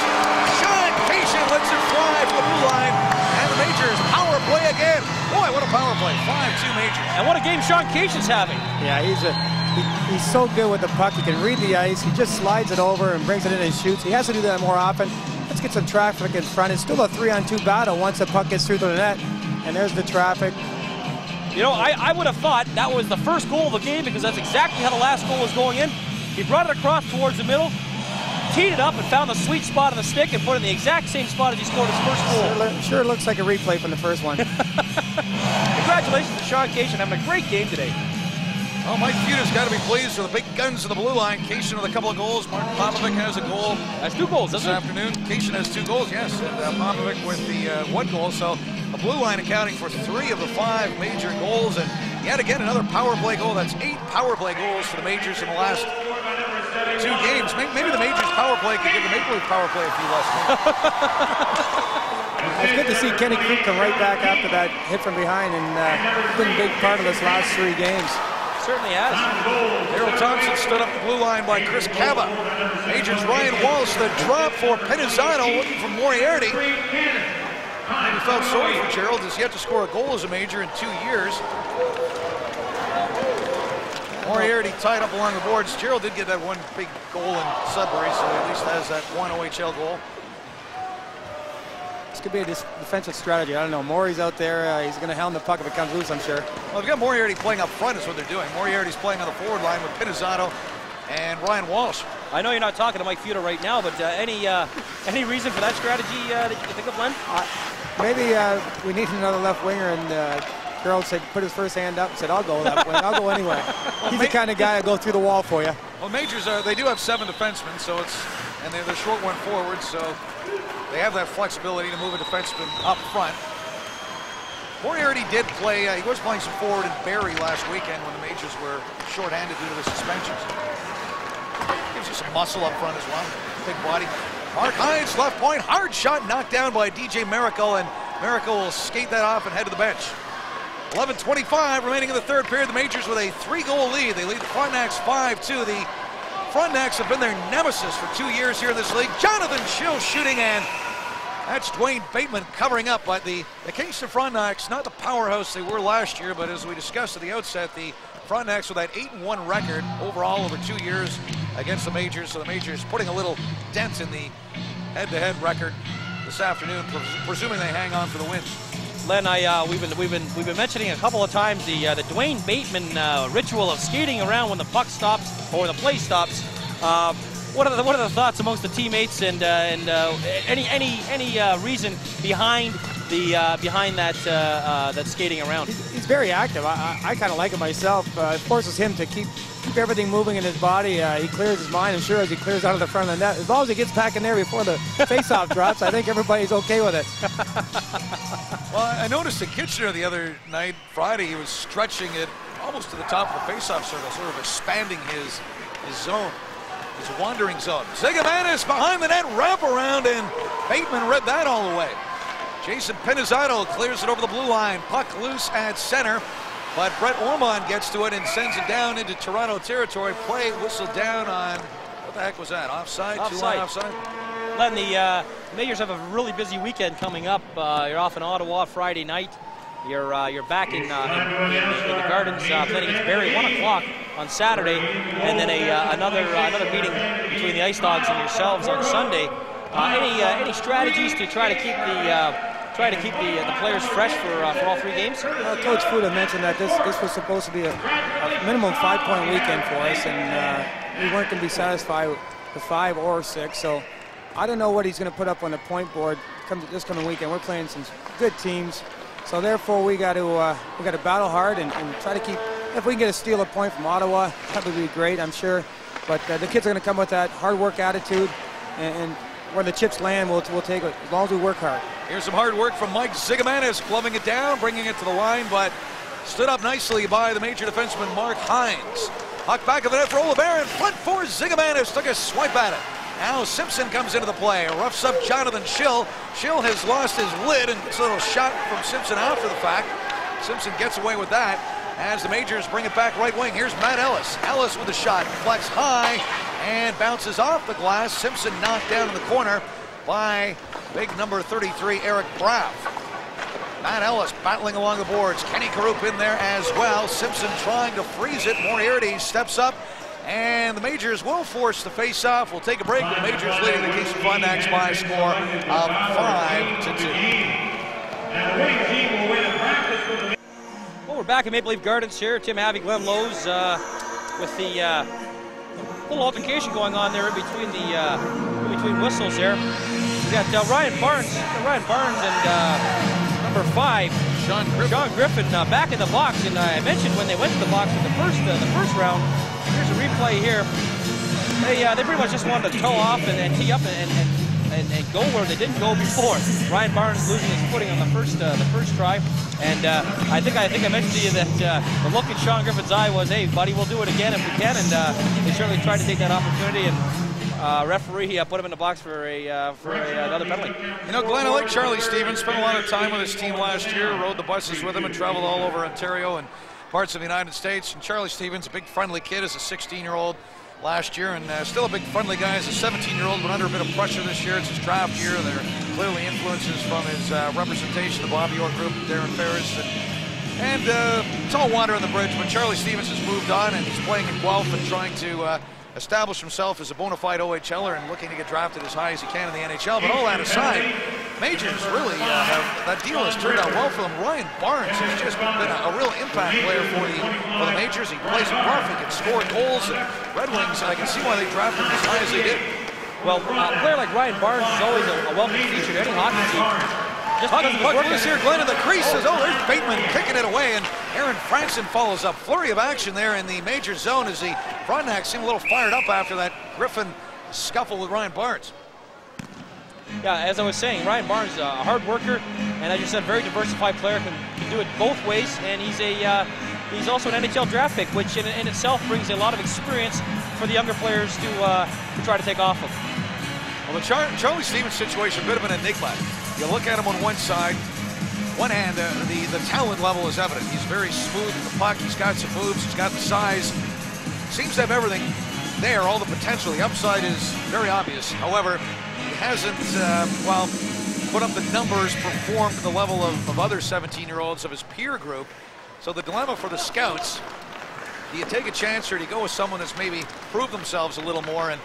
Sean Cation lets it fly from the blue line. And the Majors power play again. Boy, what a power play. 5-2 Majors. And what a game Sean Cation's having. Yeah, he's a he, he's so good with the puck. He can read the ice. He just slides it over and brings it in and shoots. He has to do that more often. Let's get some traffic in front. It's still a three-on-two battle once the puck gets through the net. And there's the traffic. You know, I, I would have thought that was the first goal of the game because that's exactly how the last goal was going in. He brought it across towards the middle, teed it up, and found the sweet spot on the stick and put it in the exact same spot as he scored his first goal. Sure, sure looks like a replay from the first one. Congratulations to Sean Cation having a great game today. Well, Mike Futa's got to be pleased with the big guns of the blue line. Cation with a couple of goals. Martin Popovic has a goal. Has two goals, this doesn't afternoon. Cation has two goals, yes. And uh, Popovic with the uh, one goal. So the blue line accounting for three of the five major goals. And yet again, another power play goal. That's eight power play goals for the majors in the last two games. Maybe the majors power play could give the Maple Leaf power play a few less. It's good to see Kenny Corupe come right back after that hit from behind and uh, been a big part of this last three games. Certainly has. Daryl Thompson stood up the blue line by Chris Cava. Majors Ryan Wallace, the drop for Pinizzato looking for Moriarty. He felt sorry for Gerald as yet to score a goal as a major in two years. Moriarty tied up along the boards. Gerald did get that one big goal in Sudbury, so he at least has that one OHL goal. This could be a defensive strategy. I don't know. Maury's out there. Uh, he's going to hound the puck if it comes loose, I'm sure. Well, they've got Moriarty playing up front is what they're doing. Moriarty's playing on the forward line with Pinizzato and Ryan Walsh. I know you're not talking to Mike Futa right now, but uh, any uh, any reason for that strategy uh, that you can think of, Len? maybe uh, we need another left winger, and uh, Gerald said, put his first hand up and said, I'll go that way. I'll go anyway. He's the kind of guy that'll go through the wall for you. Well, Majors, are, they do have seven defensemen, so it's, and they're the short one forward, so they have that flexibility to move a defenseman up front. Moriarty did play, uh, he was playing some forward in Barrie last weekend when the Majors were shorthanded due to the suspensions. Gives you some muscle up front as well, big body. Mark Hines, left point, hard shot knocked down by DJ Miracle, and Miracle will skate that off and head to the bench. 11:25 remaining in the third period. The Majors with a three-goal lead. They lead the Frontenacs 5-2. The Frontenacs have been their nemesis for two years here in this league. Jonathan Schill shooting and that's Dwayne Bateman covering up. But the, the Kingston Frontenacs, not the powerhouse they were last year, but as we discussed at the outset, the Frontenacs with that 8 and 1 record overall over two years against the Majors. So the Majors putting a little dent in the head to head record this afternoon, pres- presuming they hang on for the win. Len, I uh, we've been we've been we've been mentioning a couple of times the uh, the Dwayne Bateman uh, ritual of skating around when the puck stops or the play stops. Uh, what are the what are the thoughts amongst the teammates and uh, and uh, any any any uh, reason behind the behind that that skating around? He's very active. I, I, I kind of like it myself. It forces him to keep keep everything moving in his body. Uh, he clears his mind, and sure as he clears out of the front of the net, as long as he gets back in there before the face-off drops, I think everybody's okay with it. Well, I noticed in Kitchener the other night, Friday, he was stretching it almost to the top of the faceoff circle, sort of expanding his his zone, his wandering zone. Zigomanis behind the net, wrap around, and Bateman read that all the way. Jason Pinizzato clears it over the blue line, puck loose at center, but Brett Ormond gets to it and sends it down into Toronto territory. Play whistled down on what the heck was that? Offside? Two Offside. offside? Len, the uh, Majors have a really busy weekend coming up. Uh, you're off in Ottawa Friday night. You're uh, you're back in, uh, in, in, in the Gardens uh, playing against Barrie one o'clock on Saturday, and then a uh, another uh, another meeting between the Ice Dogs and yourselves on Sunday. Uh, any uh, any strategies to try to keep the uh, try to keep the the players fresh for uh, for all three games? Well, Coach Futa mentioned that this this was supposed to be a, a minimum five-point weekend for us, and uh, we weren't going to be satisfied with the five or six. So I don't know what he's going to put up on the point board come this coming weekend. We're playing some good teams, so therefore we got to uh, we got to battle hard and, and try to keep. If we can get a steal a point from Ottawa, that would be great, I'm sure. But uh, the kids are going to come with that hard work attitude, and, and where the chips land, we'll, we'll take it as long as we work hard. Here's some hard work from Mike Zigomanis, gloving it down, bringing it to the line, but stood up nicely by the major defenseman Mark Hines. Puck back of the net for Oliver, and front for Zigomanis, took a swipe at it. Now Simpson comes into the play, roughs up Jonathan Schill. Schill has lost his lid, and it's a little shot from Simpson after the fact. Simpson gets away with that as the Majors bring it back right wing. Here's Matt Ellis. Ellis with a shot, flex high, and bounces off the glass. Simpson knocked down in the corner by big number 33, Eric Braff. Matt Ellis battling along the boards. Kenny Corupe in there as well. Simpson trying to freeze it. Moriarty steps up. And the Majors will force the face-off. We'll take a break the Majors leading the Kingston Frontenacs by a score of 5 to 2. Well, we're back at Maple Leaf Gardens here. Tim Haffey, Glenn Lowes uh, with the uh, little altercation going on there in between the uh, in between whistles there. Got uh, Ryan Barnes, uh, Ryan Barnes, and uh, number five, Sean Griffin, Sean Griffin uh, back in the box. And I mentioned when they went to the box in the first uh, the first round. Here's a replay here. They uh, they pretty much just wanted to toe off and, and tee up and, and, and, and go where they didn't go before. Ryan Barnes losing his footing on the first uh, the first try, and uh, I think I think I mentioned to you that uh, the look in Sean Griffin's eye was, "Hey, buddy, we'll do it again if we can." And uh, they certainly tried to take that opportunity. And uh, referee uh, put him in the box for a uh, for a, another penalty. You know, Glenn, I like Charlie Stephens. Spent a lot of time with his team last year. Rode the buses with him and traveled all over Ontario and parts of the United States. And Charlie Stephens, a big friendly kid, as a 16-year-old last year, and uh, still a big friendly guy as a 17-year-old, but under a bit of pressure this year. It's his draft year. There are clearly influences from his uh, representation, the Bobby Orr group, Darren Ferris, and, and uh, it's all water on the bridge. But Charlie Stephens has moved on, and he's playing in Guelph and trying to uh, establish himself as a bona fide OHLer and looking to get drafted as high as he can in the NHL. But all that aside, Majors really uh, have that deal has turned out well for them. Ryan Barnes has just been a, a real impact player for the for the Majors. He plays in Guelph, he can score goals. And Red Wings, I can see why they drafted him as high as they did. Well, a player like Ryan Barnes is always a, a welcome feature to any hockey team. Just Puck, because of his puck work loose here, Glenn in the crease says, oh, there's Bateman kicking it away, and Aaron Franson follows up. Flurry of action there in the major zone as the Frontenacs seem a little fired up after that Griffin scuffle with Ryan Barnes. Yeah, as I was saying, Ryan Barnes, uh, a hard worker, and as you said, very diversified player, can, can do it both ways, and he's a uh, he's also an NHL draft pick, which in, in, itself brings a lot of experience for the younger players to uh, to try to take off of. Well, the Char Charlie Stephens situation, a bit of an enigma. You look at him on one side, one hand, uh, the, the talent level is evident. He's very smooth with the puck. He's got some moves. He's got the size. Seems to have everything there, all the potential. The upside is very obvious. However, he hasn't, uh, well, put up the numbers, performed at the level of, of other 17-year-olds of his peer group. So the dilemma for the scouts, do you take a chance or do you go with someone that's maybe proved themselves a little more? And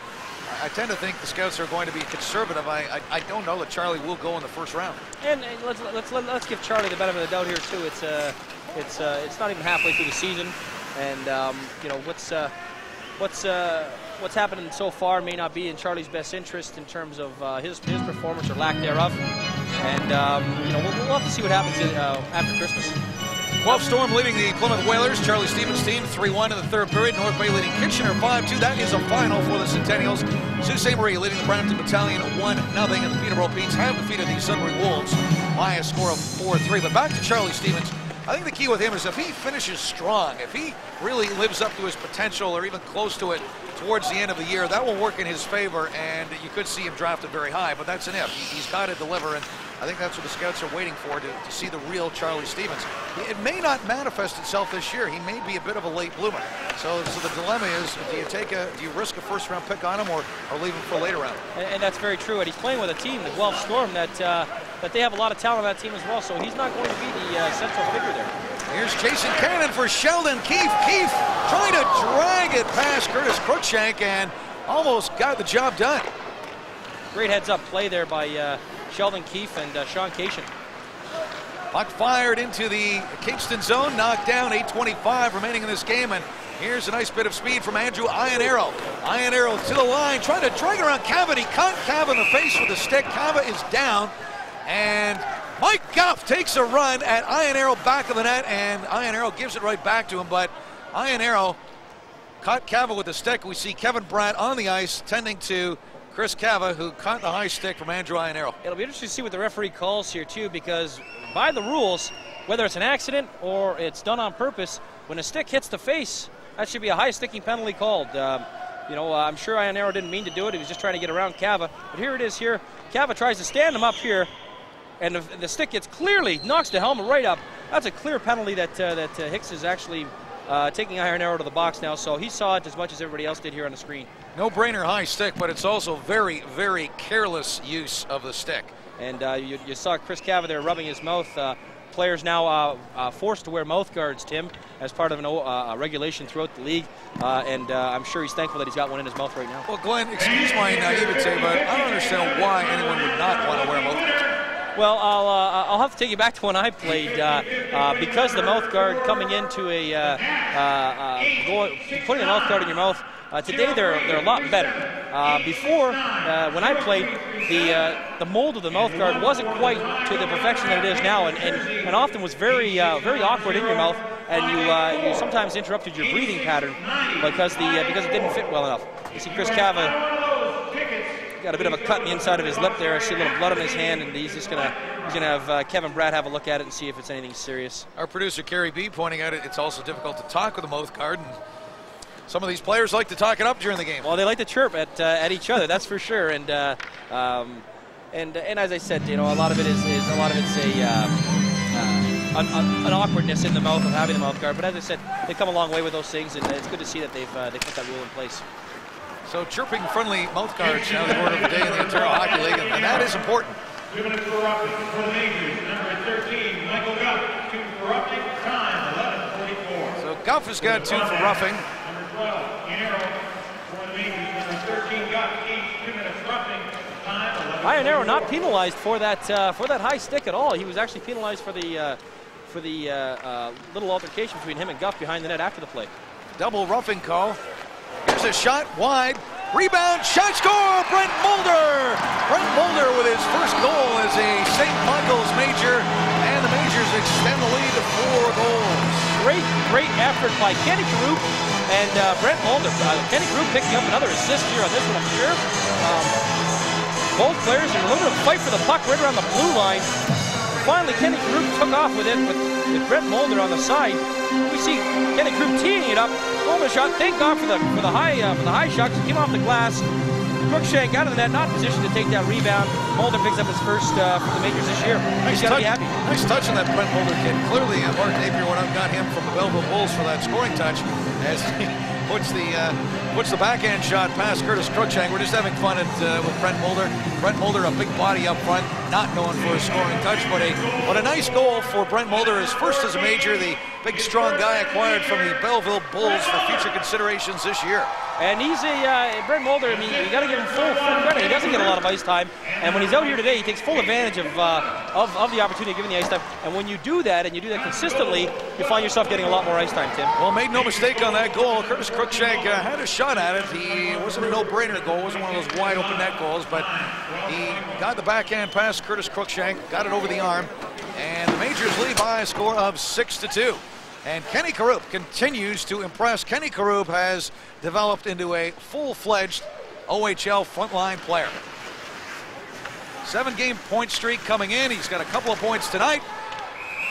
I tend to think the scouts are going to be conservative. I, I, I don't know that Charlie will go in the first round. And let's let's let's give Charlie the benefit of the doubt here too. It's uh, it's uh, it's not even halfway through the season, and um, you know what's uh, what's uh, what's happening so far may not be in Charlie's best interest in terms of uh, his his performance or lack thereof. And um, you know we'll, we'll have to see what happens uh, after Christmas. Guelph Storm leading the Plymouth Whalers. Charlie Stephens' team 3-1 in the third period. North Bay leading Kitchener 5-2. That is a final for the Centennials. Sault Ste. Marie leading the Brampton Battalion 1-0. And the Peterborough Petes have defeated the Sudbury Wolves by a score of 4-3. But back to Charlie Stephens. I think the key with him is if he finishes strong, if he really lives up to his potential or even close to it towards the end of the year, that will work in his favor, and you could see him drafted very high. But that's an if. He, has got to deliver, and I think that's what the scouts are waiting for to, to see the real Charlie Stephens. It may not manifest itself this year. He may be a bit of a late bloomer. So, so the dilemma is: do you take a, do you risk a first-round pick on him, or, or leave him for a later round? And, and that's very true. And he's playing with a team, the Guelph Storm, that. Uh, that they have a lot of talent on that team as well, so he's not going to be the uh, central figure there. Here's Jason Cannon for Sheldon Keefe. Keefe trying to drag it past Curtis Cruikshank and almost got the job done. Great heads-up play there by uh, Sheldon Keefe and uh, Sean Cation. Puck fired into the Kingston zone, knocked down, 8.25 remaining in this game, and here's a nice bit of speed from Andrew Iron Ianiero to the line, trying to drag around Cava. He caught Cava in the face with a stick. Cava is down, and Mike Goff takes a run at Ianiero back of the net, and Ianiero gives it right back to him. But Ianiero caught Cava with the stick. We see Kevin Bratt on the ice tending to Chris Cava, who caught the high stick from Andrew Ianiero. It'll be interesting to see what the referee calls here, too, because by the rules, whether it's an accident or it's done on purpose, when a stick hits the face, that should be a high sticking penalty called. Um, you know, uh, I'm sure Ianiero didn't mean to do it. He was just trying to get around Cava. But here it is here. Cava tries to stand him up here and the, the, stick gets clearly knocks the helmet right up. That's a clear penalty that uh, that uh, Hicks is actually uh, taking Ianiero to the box now, so he saw it as much as everybody else did here on the screen. No brainer high stick, but it's also very, very careless use of the stick. And uh, you, you, saw Chris Cava there rubbing his mouth. Uh, players now uh, uh, forced to wear mouth guards, Tim, as part of an, regulation throughout the league. and I'm sure he's thankful that he's got one in his mouth right now. Well, Glenn, excuse my naivete, but I don't understand why anyone would not want to wear a mouth guard. Well, I'll, uh, I'll have to take you back to when I played uh, uh, because the mouth guard coming into a uh, uh, uh, going, putting a mouth guard in your mouth. today they're they're a lot better. before, when I played, the the mold of the mouth guard wasn't quite to the perfection that it is now, and, and, and often was very very awkward in your mouth, and you you sometimes interrupted your breathing pattern because the because it didn't fit well enough. You see Chris Cava got a bit of a cut in the inside of his lip there. I see a little blood on his hand, and he's just gonna he's gonna have uh, Kevin Brad have a look at it and see if it's anything serious. Our producer Kerry B pointing out it, it's also difficult to talk with a mouth guard. And some of these players like to talk it up during the game. Well, they like to chirp at uh, at each other, that's for sure. And uh, um, and and as I said, you know, a lot of it is, is a lot of it's a uh, uh, an, an, awkwardness in the mouth of having the mouth guard. But as I said, they come a long way with those things, and it's good to see that they've uh, they put that rule in place. So chirping friendly mouth guards now the order of the day in the Ontario Hockey League, and, and that is important. Two minutes for roughing for the Majors, number 13, Michael Guff. Two for roughing, time 11.44. So Guff has got two for roughing. Number 12, Ianiero for the Majors, number 13, Guff, each two minutes roughing, time Arrow not penalized for that uh, for that high stick at all. He was actually penalized for the uh, for the uh, uh little altercation between him and Guff behind the net after the play. Double roughing call. Here's a shot wide. Rebound, shot score, Brent Mulder. Brent Mulder with his first goal as a St. Michael's Major, and the Majors extend the lead to four goals. Great, great effort by Kenny Corupe and uh, Brent Mulder. Uh, Kenny Corupe picking up another assist here on this one, I'm sure. Um, both players in a little bit of fight for the puck right around the blue line. Finally, Kenny Corupe took off with it with, with Brent Mulder on the side. We see Kenny Corupe teeing it up Over shot. Thank God for the for the high uh, for the high shot. Came off the glass. Cruikshank out of the net, not in position to take that rebound. Mulder picks up his first uh, for the majors this year. Nice He's touch, be happy. Nice touch on that Brent Mulder kid. Clearly, uh, Mark Napier went out and got him from the Belleville Bulls for that scoring touch as he puts the uh, puts the backhand shot past Curtis Cruikshank. We're just having fun at, uh, with Brent Mulder. Brent Mulder, a big body up front, not known for a scoring touch, but a but a nice goal for Brent Mulder. His first as a major, the big strong guy acquired from the Belleville Bulls for future considerations this year. And he's a uh, Brent Mulder. I mean, you got to give him full, full credit. He doesn't get a lot of ice time, and when he's out here today, he takes full advantage of uh, of, of the opportunity given the ice time. And when you do that, and you do that consistently, you find yourself getting a lot more ice time, Tim. Well, made no mistake on that goal. Curtis Cruikshank uh, had a shot at it. He wasn't a no-brainer goal. It wasn't one of those wide open net goals, but he got the backhand pass. Curtis Cruikshank got it over the arm, and the Majors lead by a score of six to two. And Kenny Corupe continues to impress. Kenny Corupe has developed into a full-fledged OHL frontline player. Seven-game point streak coming in. He's got a couple of points tonight.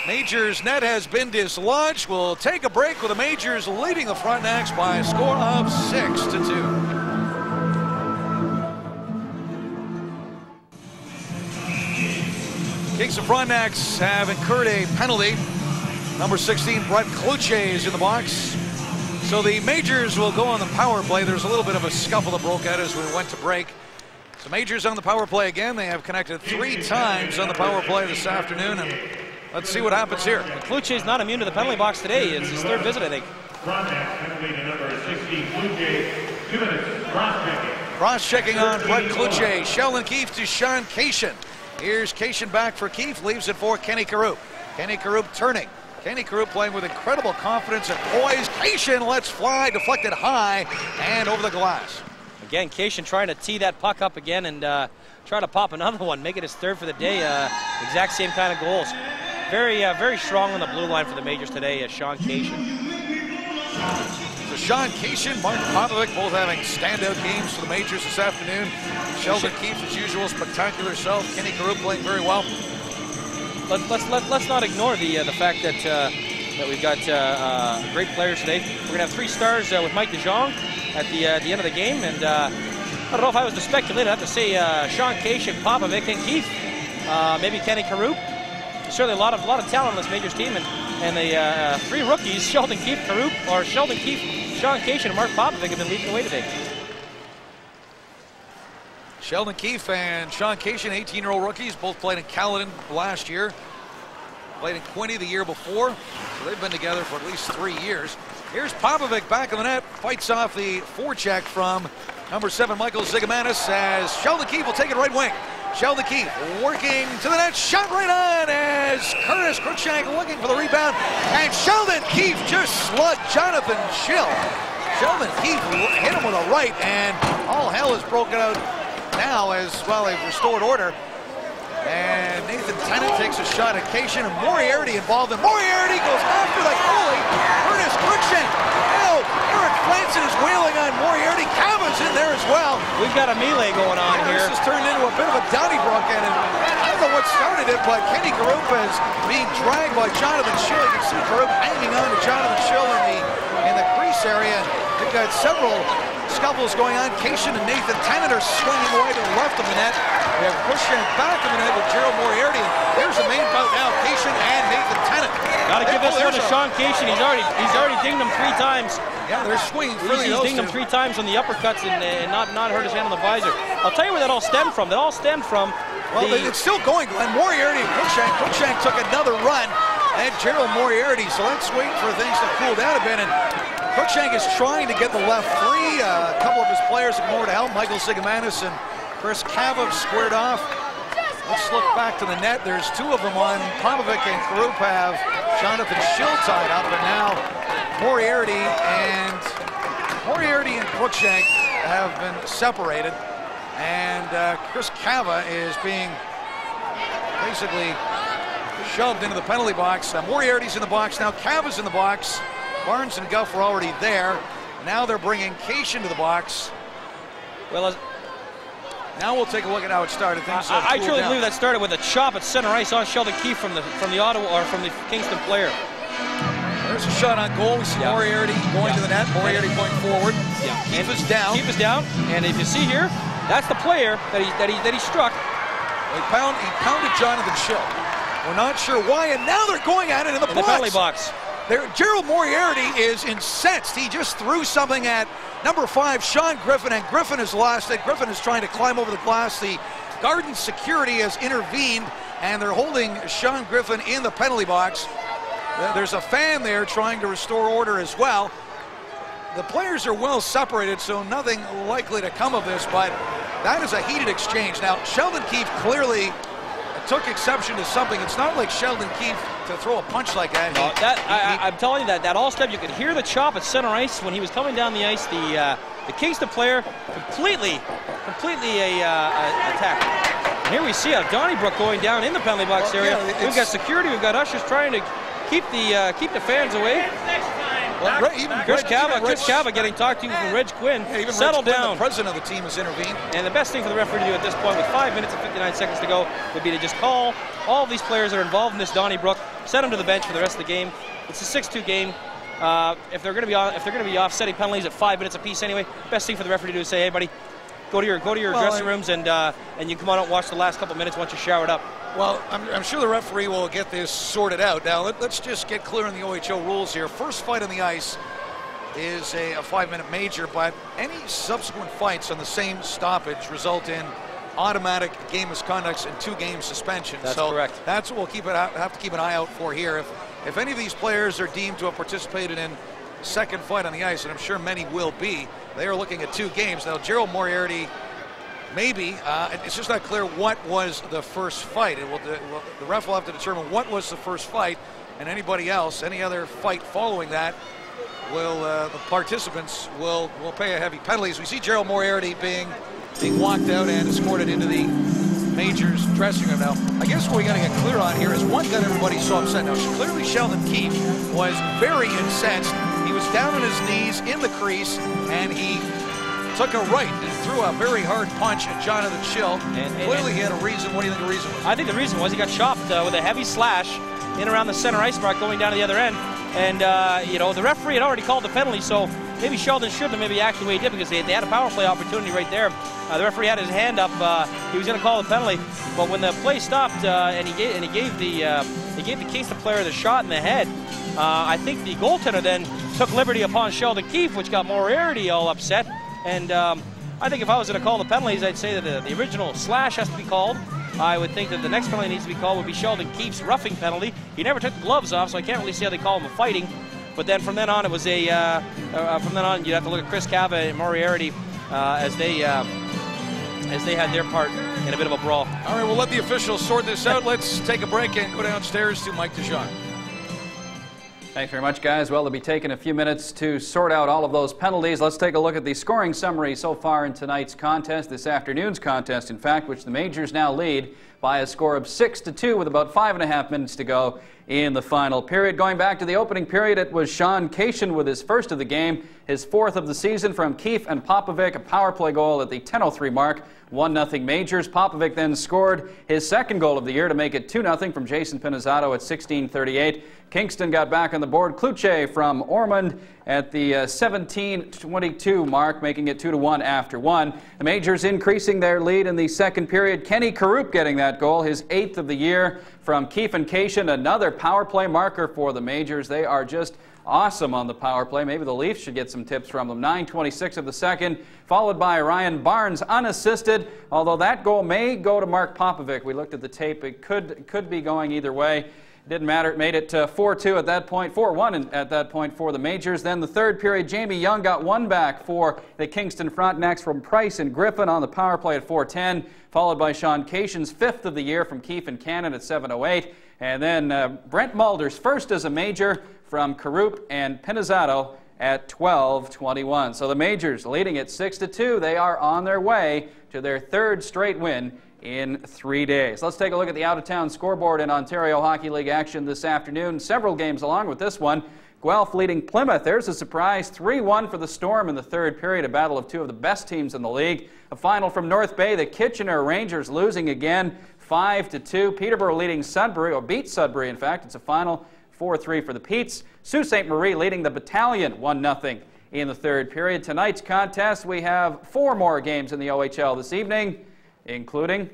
Majors net has been dislodged. We'll take a break with the Majors leading the Frontenacs by a score of six to two. Kingston Frontenacs have incurred a penalty. Number 16, Brett Clouthier is in the box. So the Majors will go on the power play. There's a little bit of a scuffle that broke out as we went to break. So Majors on the power play again. They have connected three times on the power play this afternoon, and let's see what happens here. Clouthier is not immune to the penalty box today. It's his third visit, I think. Frontenac penalty to number 16, Blue Jay. Two minutes, cross-checking. Cross-checking on Brett Clouthier. Sheldon Keefe to Sean Cation. Here's Cation back for Keefe, leaves it for Kenny Corupe. Kenny Corupe turning. Kenny Corupe playing with incredible confidence and poise. Cation lets fly, deflected high and over the glass. Again, Cation trying to tee that puck up again and uh, try to pop another one, make it his third for the day. Uh, exact same kind of goals. Very, uh, very strong on the blue line for the majors today, uh, Sean Cation. So Sean Cation, Mark Popovic, both having standout games for the majors this afternoon. Sheldon Keefe, as usual, spectacular self. Kenny Corupe playing very well. Let, let's let, let's not ignore the uh, the fact that uh, that we've got uh, uh, great players today. We're gonna have three stars uh, with Mike DeJong at the uh, the end of the game, and uh, I don't know if I was to speculate. I have to say uh, Sean Cation, Popovic, and Keith. Uh, maybe Kenny Corupe. Certainly a lot of a lot of talent on this majors team, and and the uh, three rookies, Sheldon Keefe, Corupe, or Sheldon Keefe, Sean Cation, and Mark Popovic have been leading the way today. Sheldon Keefe and Sean Cation, 18-year-old rookies, both played in Caledon last year. Played in Quinny the year before, so they've been together for at least three years. Here's Popovic back in the net, fights off the forecheck from number seven, Michael Zigomanis, as Sheldon Keefe will take it right wing. Sheldon Keefe working to the net, shot right on as Curtis Cruikshank looking for the rebound, and Sheldon Keefe just slugged Jonathan Schill. Sheldon Keefe hit him with a right, and all hell is broken out now as well they've restored order. And Nathan Tennant takes a shot at Cation and Moriarty involved. And Moriarty goes after the goalie, Curtis Cruikshank. Is wheeling on Moriarty. Cava's in there as well. We've got a melee going on Yeah, here. This has turned into a bit of a Donnybrook, and I don't know what started it, but Kenny Corupe is being dragged by Jonathan Schill. You can see Corupe hanging on to Jonathan Schill in the in the crease area. They've got several scuffles going on. Cation and Nathan Tennant are swinging away to the left of the net. We have Cruikshank back in the net with Gerald Moriarty. Here's the main bout now, Cation and Nathan Tennant. Got to give this one to Sean Cation. He's already he's already dinged him three times. Yeah, they're swinging He's, freely, he's dinged him three times on the uppercuts and, and not not hurt his hand on the visor. I'll tell you where that all stemmed from. That all stemmed from Well, the, it's still going, Glenn. Moriarty and Cruikshank. Cruikshank took another run at Gerald Moriarty, so let's wait for things to cool down a bit. And Cruikshank is trying to get the left free. Uh, a couple of his players have over to help. Michael Zigomanis and Chris Cava squared off. Let's look back to the net. There's two of them on. Popovic and Corupe have Jonathan Schill tied up, and now Moriarty and Moriarty and Cruikshank have been separated, and uh, Chris Kava is being basically shoved into the penalty box. Uh, Moriarty's in the box now. Cava's in the box. Barnes and Guff were already there. Now they're bringing Cation to the box. Well, as, now we'll take a look at how it started. Things I, I truly down. believe that started with a chop at center ice on Sheldon Keefe from the from the Ottawa or from the Kingston player. There's a shot on goal. We see Moriarty going to the net. Moriarty going forward. Yeah, Keefe is down. Keefe is down, and if you see here, that's the player that he that he that he struck. He, pound, he pounded Jonathan Schill. We're not sure why, and now they're going at it in the In box. the penalty box. There, Gerald Moriarty is incensed. He just threw something at number five, Sean Griffin, and Griffin has lost it. Griffin is trying to climb over the glass. The Garden security has intervened, and they're holding Sean Griffin in the penalty box. Uh, there's a fan there trying to restore order as well. The players are well separated, so nothing likely to come of this, but that is a heated exchange. Now, Sheldon Keefe clearly took exception to something. It's not like Sheldon Keefe to throw a punch like that. No, He- that I, I, I'm telling you that that all step you could hear the chop at center ice when he was coming down the ice. The uh, the Kingston player completely, completely a, uh, a attack. And here we see a Donnybrook going down in the penalty box Well, area. yeah, we've got security. We've got ushers trying to keep the uh, keep the fans away. Well, Re- even Chris Reg- Cava, even Chris Cava getting talked to from Reg Quinn. Yeah, even Settle Reg Quinn, down. The president of the team has intervened. And the best thing for the referee to do at this point, with five minutes and 59 seconds to go, would be to just call all these players that are involved in this Donnybrook, send them to the bench for the rest of the game. It's a 6-2 game. Uh, if they're going to be on, if they're going to be offsetting penalties at five minutes apiece anyway, best thing for the referee to do is say, "Hey, buddy, go to your go to your Well, dressing I- rooms and uh, and you come on out and watch the last couple minutes once you showered up." Well, I'm, I'm sure the referee will get this sorted out. Now, let, us just get clear on the OHL rules here. First fight on the ice is a, a five minute major, but any subsequent fights on the same stoppage result in automatic game misconducts and two game suspension. That's so correct. That's what we'll keep it out, have to keep an eye out for here. If, if any of these players are deemed to have participated in second fight on the ice, and I'm sure many will be, they are looking at two games. Now, Gerald Moriarty Maybe. Uh, it's just not clear what was the first fight. Will, the, will- the ref will have to determine what was the first fight, and anybody else, any other fight following that, will uh, the participants will will pay a heavy penalties. We see Gerald Moriarty being being walked out and escorted into the majors dressing room. Now, I guess what we got to get clear on here is one got everybody so upset. Now, clearly Sheldon Keefe was very incensed. He was down on his knees in the crease, and he took a right and threw a very hard punch at Jonathan Schill. and- Clearly, he had a reason. What do you think the reason was? I think the reason was he got chopped uh, with a heavy slash in around the center ice mark going down to the other end. And, uh, you know, the referee had already called the penalty, so maybe Sheldon should have maybe acted the way he did because they, they had a power play opportunity right there. Uh, the referee had his hand up. Uh, he was going to call the penalty, but when the play stopped uh, and he gave and he gave the uh, he gave the Kingston player the shot in the head, uh, I think the goaltender then took liberty upon Sheldon Keefe, which got Moriarty all upset. And um, I think if I was going to call the penalties, I'd say that the, the original slash has to be called. I would think that the next penalty needs to be called would be Sheldon Keefe's roughing penalty. He never took the gloves off, so I can't really see how they call him a fighting. But then from then on, it was a uh, uh, from then on you'd have to look at Chris Cava and Moriarty uh, as they um, as they had their part in a bit of a brawl. All right, we'll let the officials sort this out. Let's take a break and go downstairs to Mike DeJong. Thanks very much, guys. Well, they'll be taking a few minutes to sort out all of those penalties. Let's take a look at the scoring summary so far in tonight's contest, this afternoon's contest, in fact, which the Majors now lead by a score of 6 to 2 with about five and a half minutes to go in the final period. Going back to the opening period, it was Sean Cation with his first of the game, his fourth of the season from Keefe and Popovic, a power play goal at the 10.03 mark. 1-0 Majors. Popovic then scored his second goal of the year to make it 2-0 from Jason Pinizzato at 16:38. Kingston got back on the board. Clouthier from Ormond at the uh, 17:22 mark, making it 2-1 after one. The Majors increasing their lead in the second period. Kenny Corupe getting that goal, his eighth of the year from Keefe and Cation. Another power play marker for the Majors. They are just awesome on the power play. Maybe the Leafs should get some tips from them. 9:26 of the second, followed by Ryan Barnes unassisted. Although that goal may go to Mark Popovic. We looked at the tape; it could could be going either way. Didn't matter. It made it 4-2 at that point, 4-1 at that point for the Majors. Then the third period, Jamie Young got one back for the Kingston front. Frontenacs from Price and Griffin on the power play at 4-10, followed by Sean Cation's fifth of the year from Keefe and Cannon at 7-08. And then uh, Brent Mulder's first as a Major from Corupe and Pinizzato at 12-21. So the Majors leading at 6-2. They are on their way to their third straight win in three days. Let's take a look at the out-of-town scoreboard in Ontario Hockey League action this afternoon. Several games along with this one. Guelph leading Plymouth. There's a surprise 3-1 for the Storm in the third period, a battle of two of the best teams in the league. A final from North Bay, the Kitchener Rangers losing again 5-2. Peterborough leading Sudbury, or beat Sudbury in fact. It's a final 4-3 for the Petes. Sault Ste. Marie leading the Battalion 1-0 in the third period. Tonight's contest, we have four more games in the OHL this evening including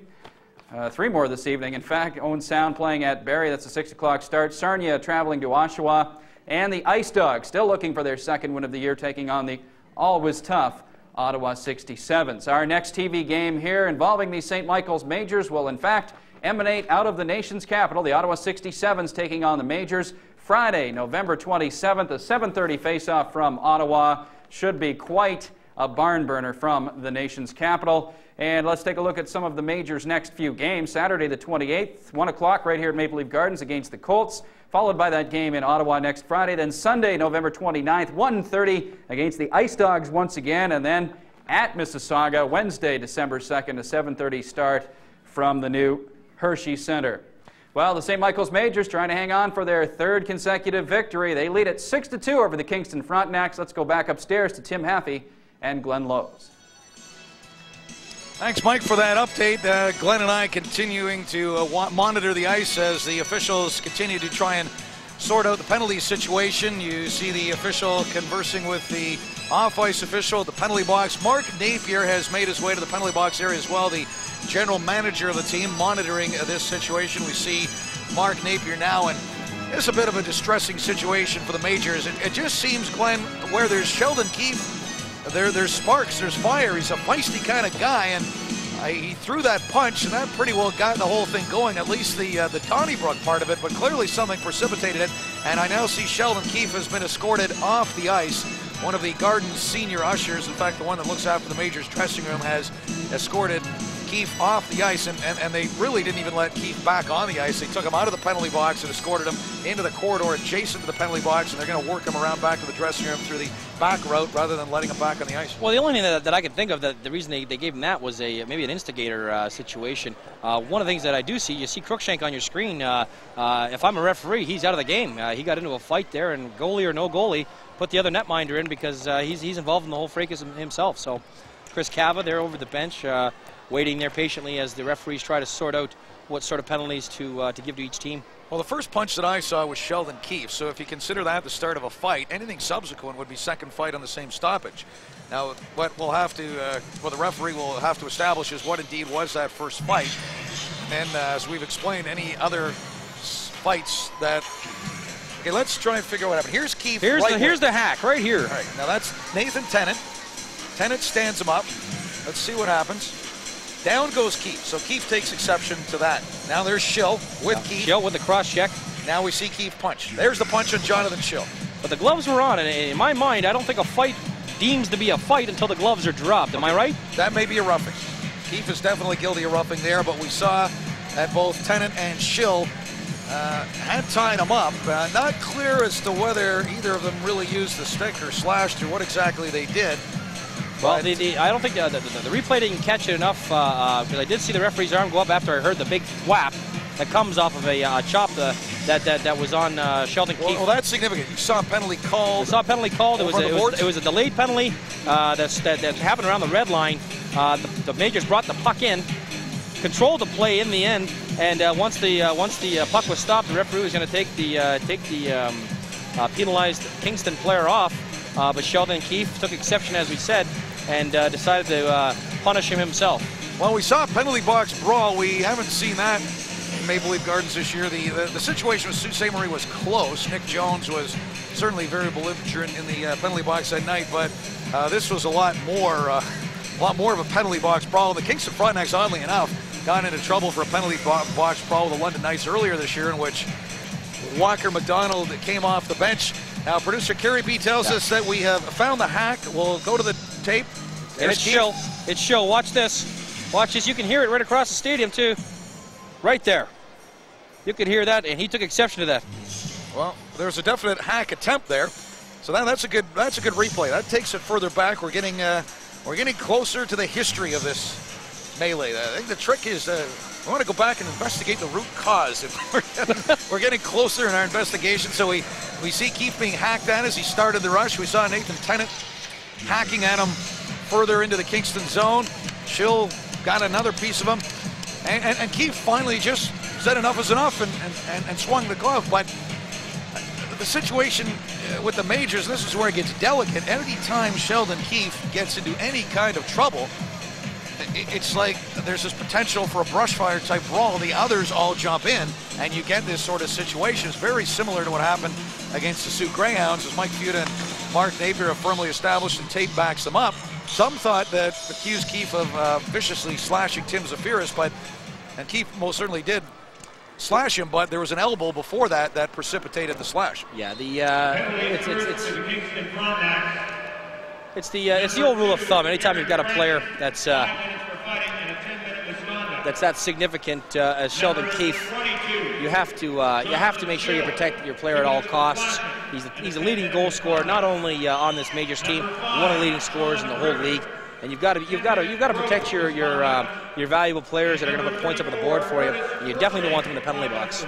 Uh, three more this evening. In fact, Owen Sound playing at Barrie. That's a 6 o'clock start. Sarnia traveling to Oshawa. And the Ice Dogs still looking for their second win of the year, taking on the always tough Ottawa 67s. Our next TV game here involving the St. Michael's Majors will, in fact, emanate out of the nation's capital. The Ottawa 67s taking on the Majors Friday, November 27th, a 7:30 face-off from Ottawa. Should be quite a barn burner from the nation's capital. And let's take a look at some of the Majors' next few games. Saturday, the 28th, 1 o'clock right here at Maple Leaf Gardens against the Colts, followed by that game in Ottawa next Friday. Then Sunday, November 29th, 1.30 against the Ice Dogs once again. And then at Mississauga, Wednesday, December 2nd, a 7.30 start from the new Hershey Center. Well, the St. Michael's Majors trying to hang on for their third consecutive victory. They lead at 6 to 2 over the Kingston Frontenacs. Let's go back upstairs to Tim Haffey and Glenn Lowes. Thanks, Mike, for that update. Uh, Glenn and I continuing to uh, monitor the ice as the officials continue to try and sort out the penalty situation. You see the official conversing with the off ice official at the penalty box. Mark Napier has made his way to the penalty box area as well. The general manager of the team monitoring uh, this situation. We see Mark Napier now, and it's a bit of a distressing situation for the majors. It, it just seems, Glenn, where there's Sheldon Keefe there, there's sparks, there's fire. He's a feisty kind of guy, and uh, he threw that punch, and that pretty well got the whole thing going. At least the uh, the Donnybrook part of it, but clearly something precipitated it. And I now see Sheldon Keefe has been escorted off the ice. One of the Gardens senior ushers, in fact, the one that looks after the Majors dressing room, has escorted Keefe off the ice, and, and, and they really didn't even let Keefe back on the ice. They took him out of the penalty box and escorted him into the corridor adjacent to the penalty box, and they're going to work him around back to the dressing room through the back route rather than letting him back on the ice. Well, the only thing that, that I can think of that the reason they, they gave him that was a maybe an instigator uh, situation. Uh, one of the things that I do see, you see Cruikshank on your screen. Uh, uh if I'm a referee, he's out of the game. Uh, he got into a fight there, and goalie or no goalie, put the other netminder in because uh, he's he's involved in the whole fracas himself. So. Chris Cava there over the bench waiting there patiently as the referees try to sort out what sort of penalties to uh, to give to each team. Well, the first punch that I saw was Sheldon Keefe, so if you consider that the start of a fight, anything subsequent would be second fight on the same stoppage. Now, what we'll have to, uh, what the referee will have to establish is what indeed was that first fight. And uh, as we've explained, any other fights that. Okay, let's try and figure out what happened. Here's Keefe. Here's right the here's the hack right here. All right, now that's Nathan Tennant. Tennant stands him up. Let's see what happens. Down goes Keefe. So Keefe takes exception to that. Now there's Schill with yeah. Keefe. Schill with the cross check. Now we see Keefe punch. There's the punch on Jonathan Schill. But the gloves were on, and in my mind, I don't think a fight deems to be a fight until the gloves are dropped. Am I right? That may be a roughing. Keefe is definitely guilty of roughing there, but we saw that both Tennant and Schill uh, had tied him up. Uh, not clear as to whether either of them really used the stick or slashed or what exactly they did. Well, the, the, I don't think the, the, the, replay didn't catch it enough because uh, uh, I did see the referee's arm go up after I heard the big whap that comes off of a uh, chop the, that, that that was on uh, Sheldon Keefe. Well, well, that's significant. You saw a penalty called. I saw a penalty called. It was, a, it was, it, was, a delayed penalty uh, that, that happened around the red line. Uh, the, the, Majors brought the puck in, controlled the play in the end, and uh, once the uh, once the puck was stopped, the referee was going to take the take the um, penalized Kingston player off. but Sheldon Keefe took exception, as we said, and uh, decided to uh, punish him himself. Well, we saw a penalty box brawl. We haven't seen that in Maple Leaf Gardens this year. The, the, the situation with Sault Ste. Marie was close. Nick Jones was certainly very belligerent in the uh, penalty box that night, but uh, this was a lot more, uh, a lot more of a penalty box brawl. The Kingston Frontenacs, oddly enough, got into trouble for a penalty box brawl with the London Knights earlier this year, in which Walker McDonald came off the bench. Now, producer Kerry B tells yeah. us that we have found the hack. We'll go to the tape. And it's Schill. It's Schill. Watch this. Watch this. You can hear it right across the stadium, too. Right there. You could hear that, and he took exception to that. Well, there's a definite hack attempt there. So that, that's a good that's a good replay. That takes it further back. We're getting uh, we're getting closer to the history of this melee. I think the trick is uh, we want to go back and investigate the root cause. we're getting closer in our investigation. So we we see Keefe being hacked at as he started the rush. We saw Nathan Tennant hacking at him further into the Kingston zone. Schill got another piece of him. And, and, and Keefe finally just said enough is enough and, and, and swung the glove. But the situation uh, with the majors, this is where it gets delicate. Any time Sheldon Keefe gets into any kind of trouble, it's like there's this potential for a brush fire type brawl. The others all jump in, and you get this sort of situation. It's very similar to what happened against the Soo Greyhounds, as Mike Futa and Mark Napier have firmly established, and tape backs them up. Some thought that accused Keefe of uh, viciously slashing Tim Zafiris, but and Keefe most certainly did slash him, but there was an elbow before that that precipitated the slash. Yeah, the uh, it's, it's, it's, it's the uh, it's the old rule of thumb. Anytime you've got a player that's uh, that's that significant uh, as Sheldon Keefe, you have to uh, you have to make sure you protect your player at all costs. He's a, he's a leading goal scorer, not only uh, on this majors team, one of the leading scorers in the whole league. And you've got to you've got to you've got to protect your your uh, your valuable players that are going to put points up on the board for you. And you definitely don't want them in the penalty box.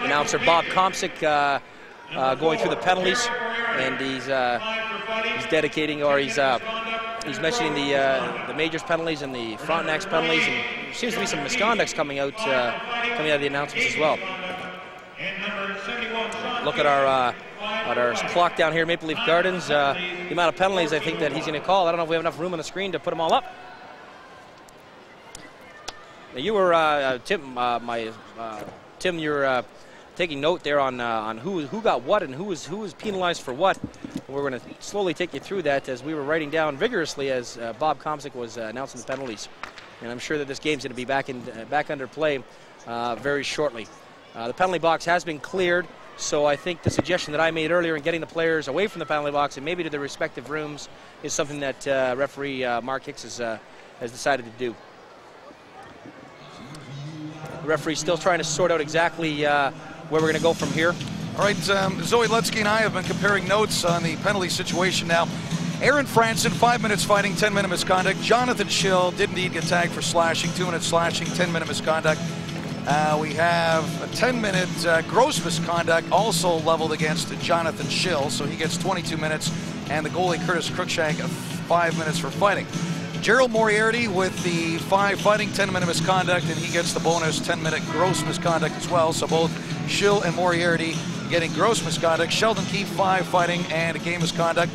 Announcer Bob Komsic uh, going through the penalties, and he's uh, he's dedicating or he's uh, he's mentioning the uh, the majors penalties and the Frontenac's penalties, and there seems to be some misconducts coming out uh, coming out of the announcements as well. Look at our at our clock down here, Maple Leaf Gardens. The amount of penalties I think that he's going to call. I don't know if we have enough room on the screen to put them all up. Now, you were Tim, my Tim. You're uh, taking note there on uh, on who who got what and who was who was penalized for what. We're going to slowly take you through that as we were writing down vigorously as uh, Bob Komsic was uh, announcing the penalties. And I'm sure that this game's going to be back in uh, back under play uh, very shortly. Uh, the penalty box has been cleared, so I think the suggestion that I made earlier in getting the players away from the penalty box and maybe to their respective rooms is something that referee Mark Hicks has, has decided to do. The referee's still trying to sort out exactly uh, where we're going to go from here. All right, um, Zoe Lutsky and I have been comparing notes on the penalty situation now. Aaron Franson, five minutes fighting, 10 minute misconduct. Jonathan Schill did indeed get tagged for slashing, two minutes slashing, 10 minute misconduct. Uh, we have a 10 minute uh, gross misconduct also leveled against Jonathan Schill, so he gets 22 minutes, and the goalie Curtis Cruikshank five minutes for fighting. Gerald Moriarty with the five fighting, 10 minute misconduct, and he gets the bonus 10 minute gross misconduct as well. So both Schill and Moriarty getting gross misconduct. Sheldon Keefe, five fighting and a game misconduct.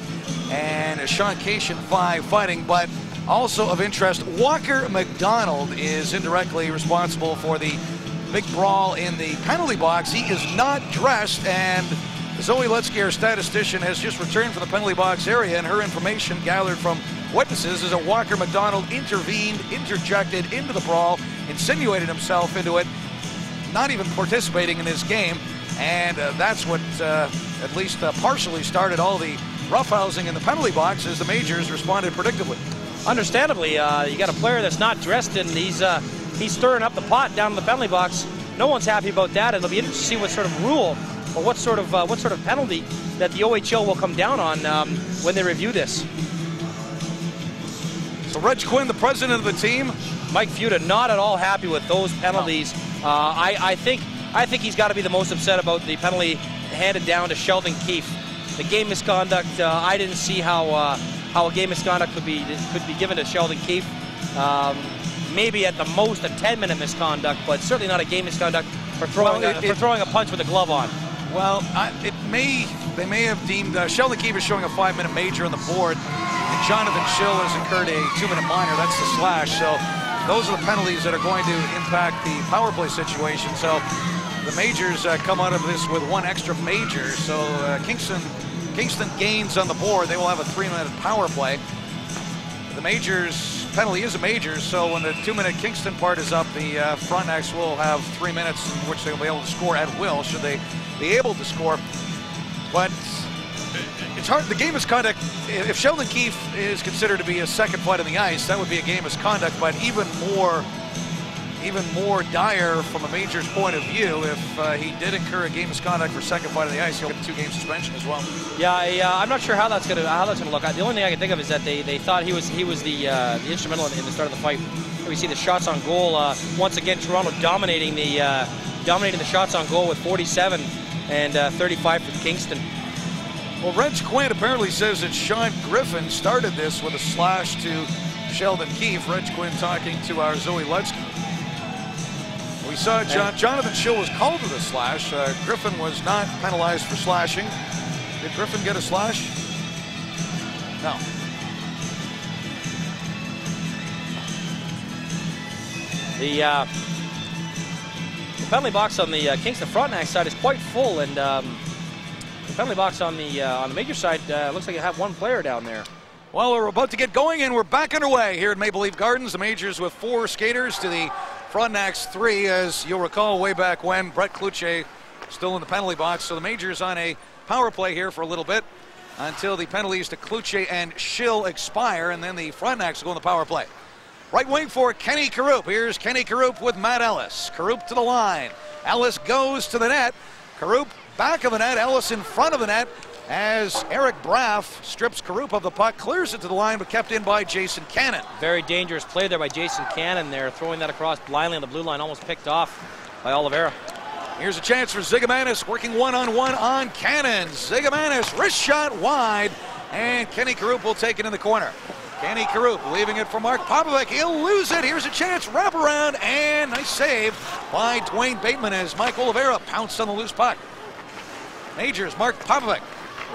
And Sean Cation, five fighting. But also of interest, Walker McDonald is indirectly responsible for the big brawl in the penalty box. He is not dressed, and Zoe Lutsky, our statistician, has just returned from the penalty box area, and her information gathered from witnesses is that Walker McDonald intervened, interjected into the brawl, insinuated himself into it, not even participating in this game, and uh, that's what uh, at least uh, partially started all the roughhousing in the penalty box as the majors responded predictably. Understandably, uh, you got a player that's not dressed and he's uh, he's stirring up the pot down in the penalty box. No one's happy about that. It'll be interesting to see what sort of rule or what sort of uh, what sort of penalty that the OHL will come down on um, when they review this. So Reg Quinn, the president of the team, Mike Futa, not at all happy with those penalties. Uh, I, I think I think he's got to be the most upset about the penalty handed down to Sheldon Keefe. The game misconduct. Uh, I didn't see how uh, how a game misconduct could be could be given to Sheldon Keefe. Um, maybe at the most a 10-minute misconduct, but certainly not a game misconduct for throwing Well, a, for it- throwing a punch with a glove on. Well, I, it may they may have deemed uh, Sheldon Keefe showing a five-minute major on the board, and Jonathan Schill has incurred a two-minute minor. That's the slash. So those are the penalties that are going to impact the power play situation. So the majors uh, come out of this with one extra major. So uh, Kingston Kingston gains on the board. They will have a three-minute power play. The majors penalty is a major, so when the two-minute Kingston part is up, the uh, Frontenacs will have three minutes in which they'll be able to score at will, should they be able to score. But it's hard. The game misconduct. If Sheldon Keefe is considered to be a second fight on the ice, that would be a game misconduct. But even more, even more dire from a major's point of view, if uh, he did incur a game misconduct for second fight on the ice, he'll get a two-game suspension as well. Yeah, I, uh, I'm not sure how that's gonna how that's gonna look. The only thing I can think of is that they, they thought he was he was the uh, the instrumental in, in the start of the fight. We see the shots on goal uh, once again. Toronto dominating the uh, dominating the shots on goal with 47 and uh, 35 for Kingston. Well, Reg Quinn apparently says that Sean Griffin started this with a slash to Sheldon Keefe. Reg Quinn talking to our Zoe Lutsky. We saw John, Jonathan Schill was called with a slash. Uh, Griffin was not penalized for slashing. Did Griffin get a slash? No. The uh, penalty box on the uh, Kingston Frontenac side is quite full, and um, the penalty box on the uh, on the major side uh, looks like you have one player down there. Well, we're about to get going, and we're back underway here at Maple Leaf Gardens. The majors with four skaters to the Frontenac's three, as you'll recall way back when Brett Clouthier still in the penalty box. So the majors on a power play here for a little bit until the penalties to Clouthier and Schill expire, and then the Frontenacs go on the power play. Right wing for Kenny Corupe. Here's Kenny Corupe with Matt Ellis. Corupe to the line. Ellis goes to the net. Corupe back of the net. Ellis in front of the net as Eric Braff strips Corupe of the puck, clears it to the line, but kept in by Jason Cannon. Very dangerous play there by Jason Cannon there, throwing that across blindly on the blue line, almost picked off by Oliveira. Here's a chance for Zigomanis working one on one on Cannon. Zigomanis, wrist shot wide, and Kenny Corupe will take it in the corner. Kenny Corupe leaving it for Mark Popovic. He'll lose it. Here's a chance. Wrap around and nice save by Dwayne Bateman as Mike Oliveira pounced on the loose puck. Majors, Mark Popovic,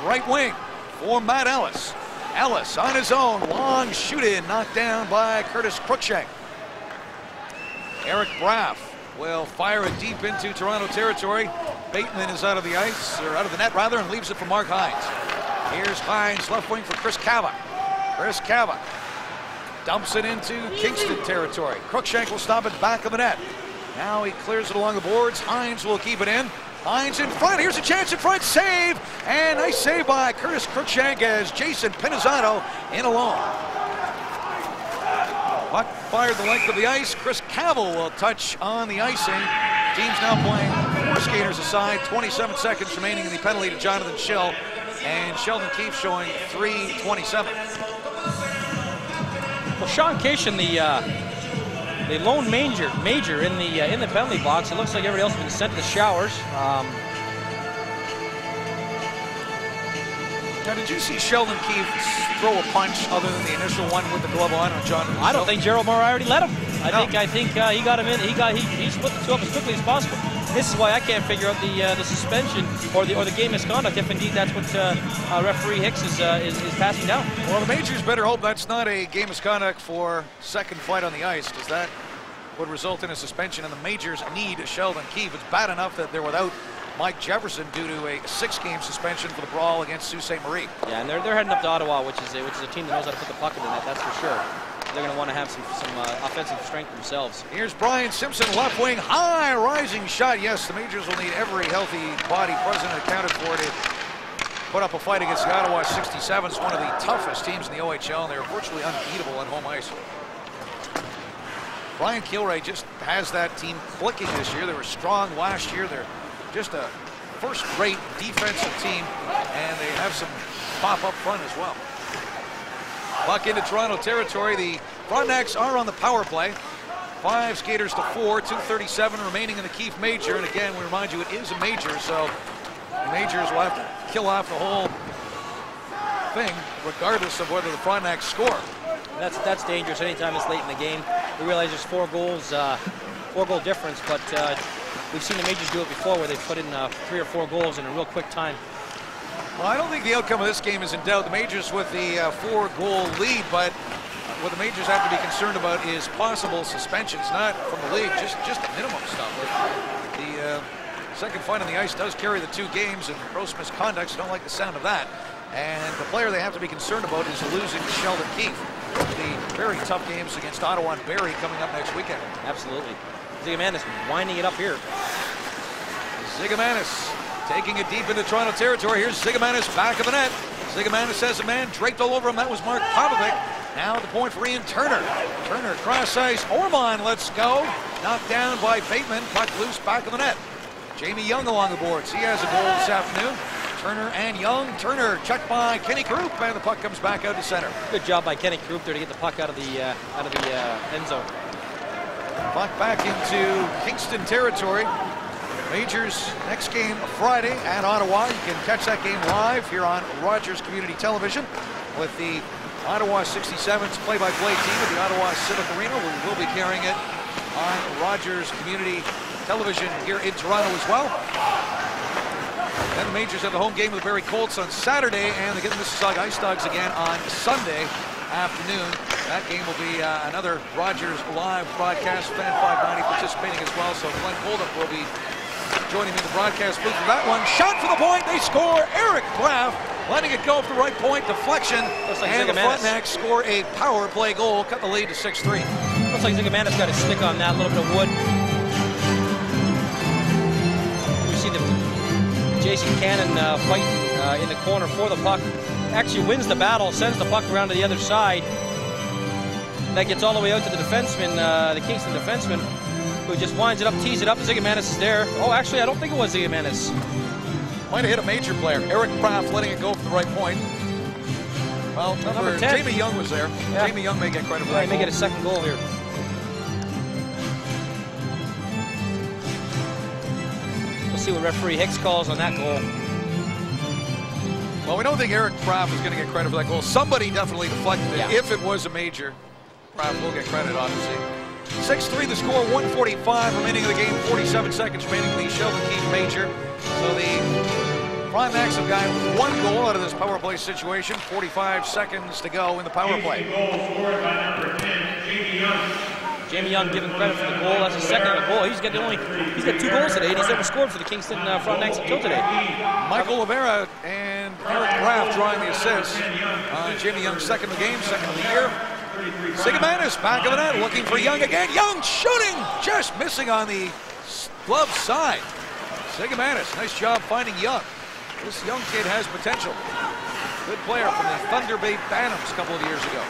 right wing for Matt Ellis. Ellis on his own, long shoot in, knocked down by Curtis Cruikshank. Eric Braff will fire it deep into Toronto territory. Bateman is out of the ice, or out of the net rather, and leaves it for Mark Hines. Here's Hines, left wing for Chris Cava. Chris Cava dumps it into Kingston territory. Cruikshank will stop it back of the net. Now he clears it along the boards. Hines will keep it in. Hines in front. Here's a chance in front. Save. And nice save by Curtis Cruikshank as Jason Pinizzato in alone. Puck fired the length of the ice. Chris Cavill will touch on the icing. Team's now playing four skaters aside. 27 seconds remaining in the penalty to Jonathan Schill. And Sheldon Keefe showing 327. Well, Sean Cation, the uh, the lone major major in the uh, in the penalty box. It looks like everybody else has been sent to the showers. Um, Now, did you see Sheldon Keefe throw a punch other than the initial one with the glove on on John? I don't think Gerald Murray already let him. I No. think I think uh, he got him in. He got he, he split the two up as quickly as possible. This is why I can't figure out the uh, the suspension or the or the game misconduct if indeed that's what uh, uh, referee Hicks is, uh, is is passing down. Well, the majors better hope that's not a game misconduct for second fight on the ice, because that would result in a suspension, and the majors need Sheldon Keefe. It's bad enough that they're without Mike Jefferson due to a six-game suspension for the brawl against Sault Ste. Marie. Yeah, and they're, they're heading up to Ottawa, which is a, which is a team that knows how to put the puck in the net. That's for sure. They're going to want to have some some uh, offensive strength themselves. Here's Brian Simpson, left wing, high rising shot. Yes, the majors will need every healthy body present and accounted for to put up a fight against the Ottawa 67s, one of the toughest teams in the OHL, and they're virtually unbeatable on home ice. Brian Kilrea just has that team clicking this year. They were strong last year. They're just a first-rate defensive team, and they have some pop up front as well. Puck into Toronto territory. The Frontenacs are on the power play. Five skaters to four, 237 remaining in the Keefe Major. And again, we remind you, it is a major, so the majors will have to kill off the whole thing, regardless of whether the Frontenacs score. That's that's dangerous anytime it's late in the game. We realize there's four goals, uh, four goal difference, but uh, we've seen the majors do it before where they've put in uh, three or four goals in a real quick time. Well, I don't think the outcome of this game is in doubt. The Majors with the uh, four-goal lead, but what the Majors have to be concerned about is possible suspensions, not from the league, just just the minimum stuff. The uh, second fight on the ice does carry the two games, and gross misconducts. so don't like the sound of that. And the player they have to be concerned about is losing Sheldon Keefe. The very tough games against Ottawa and Barrie coming up next weekend. Absolutely. Zigomanis winding it up here. Zigomanis taking it deep into Toronto territory. Here's Zigomanis back of the net. Zigomanis has a man draped all over him. That was Mark Popovic. Now the point for Ian Turner. Turner cross ice. Ormond lets go. Knocked down by Bateman. Puck loose back of the net. Jamie Young along the boards. He has a goal this afternoon. Turner and Young. Turner checked by Kenny Corupe, and the puck comes back out to center. Good job by Kenny Corupe there to get the puck out of the uh, out of the uh, end zone. Puck back into Kingston territory. Majors next game Friday at Ottawa. You can catch that game live here on Rogers Community Television with the Ottawa 67's play-by-play team at the Ottawa Civic Arena. We will be carrying it on Rogers Community Television here in Toronto as well. Then the Majors have the home game with the Barrie Colts on Saturday, and they get the Mississauga Ice Dogs again on Sunday afternoon That game will be uh, another Rogers live broadcast. Fan 590 participating as well, so Glenn Coldup will be joining me in the broadcast booth for that one. Shot for the point, they score. Eric Graff letting it go for the right point, deflection, like and the. Frontenacs score a power play goal, cut the lead to 6-3. Looks like Zigomanis got a stick on that, a little bit of wood. We see the Jason Cannon uh, fighting uh, in the corner for the puck. Actually wins the battle, sends the puck around to the other side. That gets all the way out to the defenseman, uh, the Kingston defenseman, who just winds it up, tees it up. Zigomanis is there. Oh, actually, I don't think it was Zigomanis. Might have hit a major player. Eric Kraft letting it go for the right point. Well, number, Number 10. Jamie Young was there. Yeah. Jamie Young may get credit for that he may get a second goal here. We'll see what referee Hicks calls on that goal. Well, we don't think Eric Kraft is going to get credit for that goal. Somebody definitely deflected it. Yeah. If it was a major, Kraft will get credit, obviously. 6-3 the score, 145 remaining in the game, 47 seconds remaining in the Sheldon Keefe major. So the Frontenacs have got one goal out of this power play situation, 45 seconds to go in the power play. Jamie Young given credit for the goal. That's his second goal. He's got the only he's got two goals today, and he's never scored for the Kingston uh, Frontenacs until today. Michael Oliveira and Eric Kraft drawing the assists. Uh, Jamie Young second of the game, second of the year. Zigomanis back of the net, looking for Young again. Young shooting, just missing on the glove side. Zigomanis, nice job finding Young. This young kid has potential. Good player from the Thunder Bay Phantoms a couple of years ago.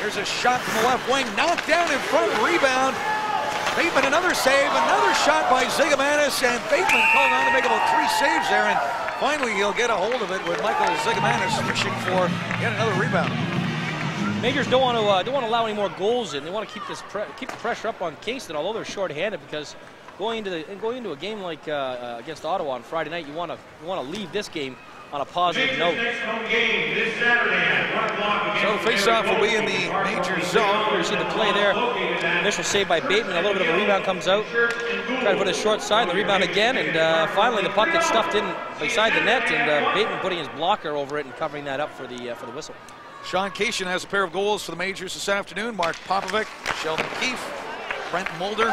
Here's a shot from the left wing, knocked down in front, rebound. Bateman another save, another shot by Zigomanis, and Bateman called on to make about three saves there, and finally he'll get a hold of it with Michael Zigomanis fishing for yet another rebound. Majors don't want to uh, don't want to allow any more goals in. They want to keep this keep the pressure up on Kingston, although they're short-handed because going into the going into a game like uh, uh, against Ottawa on Friday night, you want to you want to leave this game on a positive note. So face-off will be in the major zone. You see the play there. Initial save by Bateman. A little bit of a rebound comes out. Try to put it short side. The rebound again, and uh, finally the puck gets stuffed in beside the net, and uh, Bateman putting his blocker over it and covering that up for the uh, for the whistle. Sean Cation has a pair of goals for the majors this afternoon. Mark Popovic, Sheldon Keefe, Brent Mulder.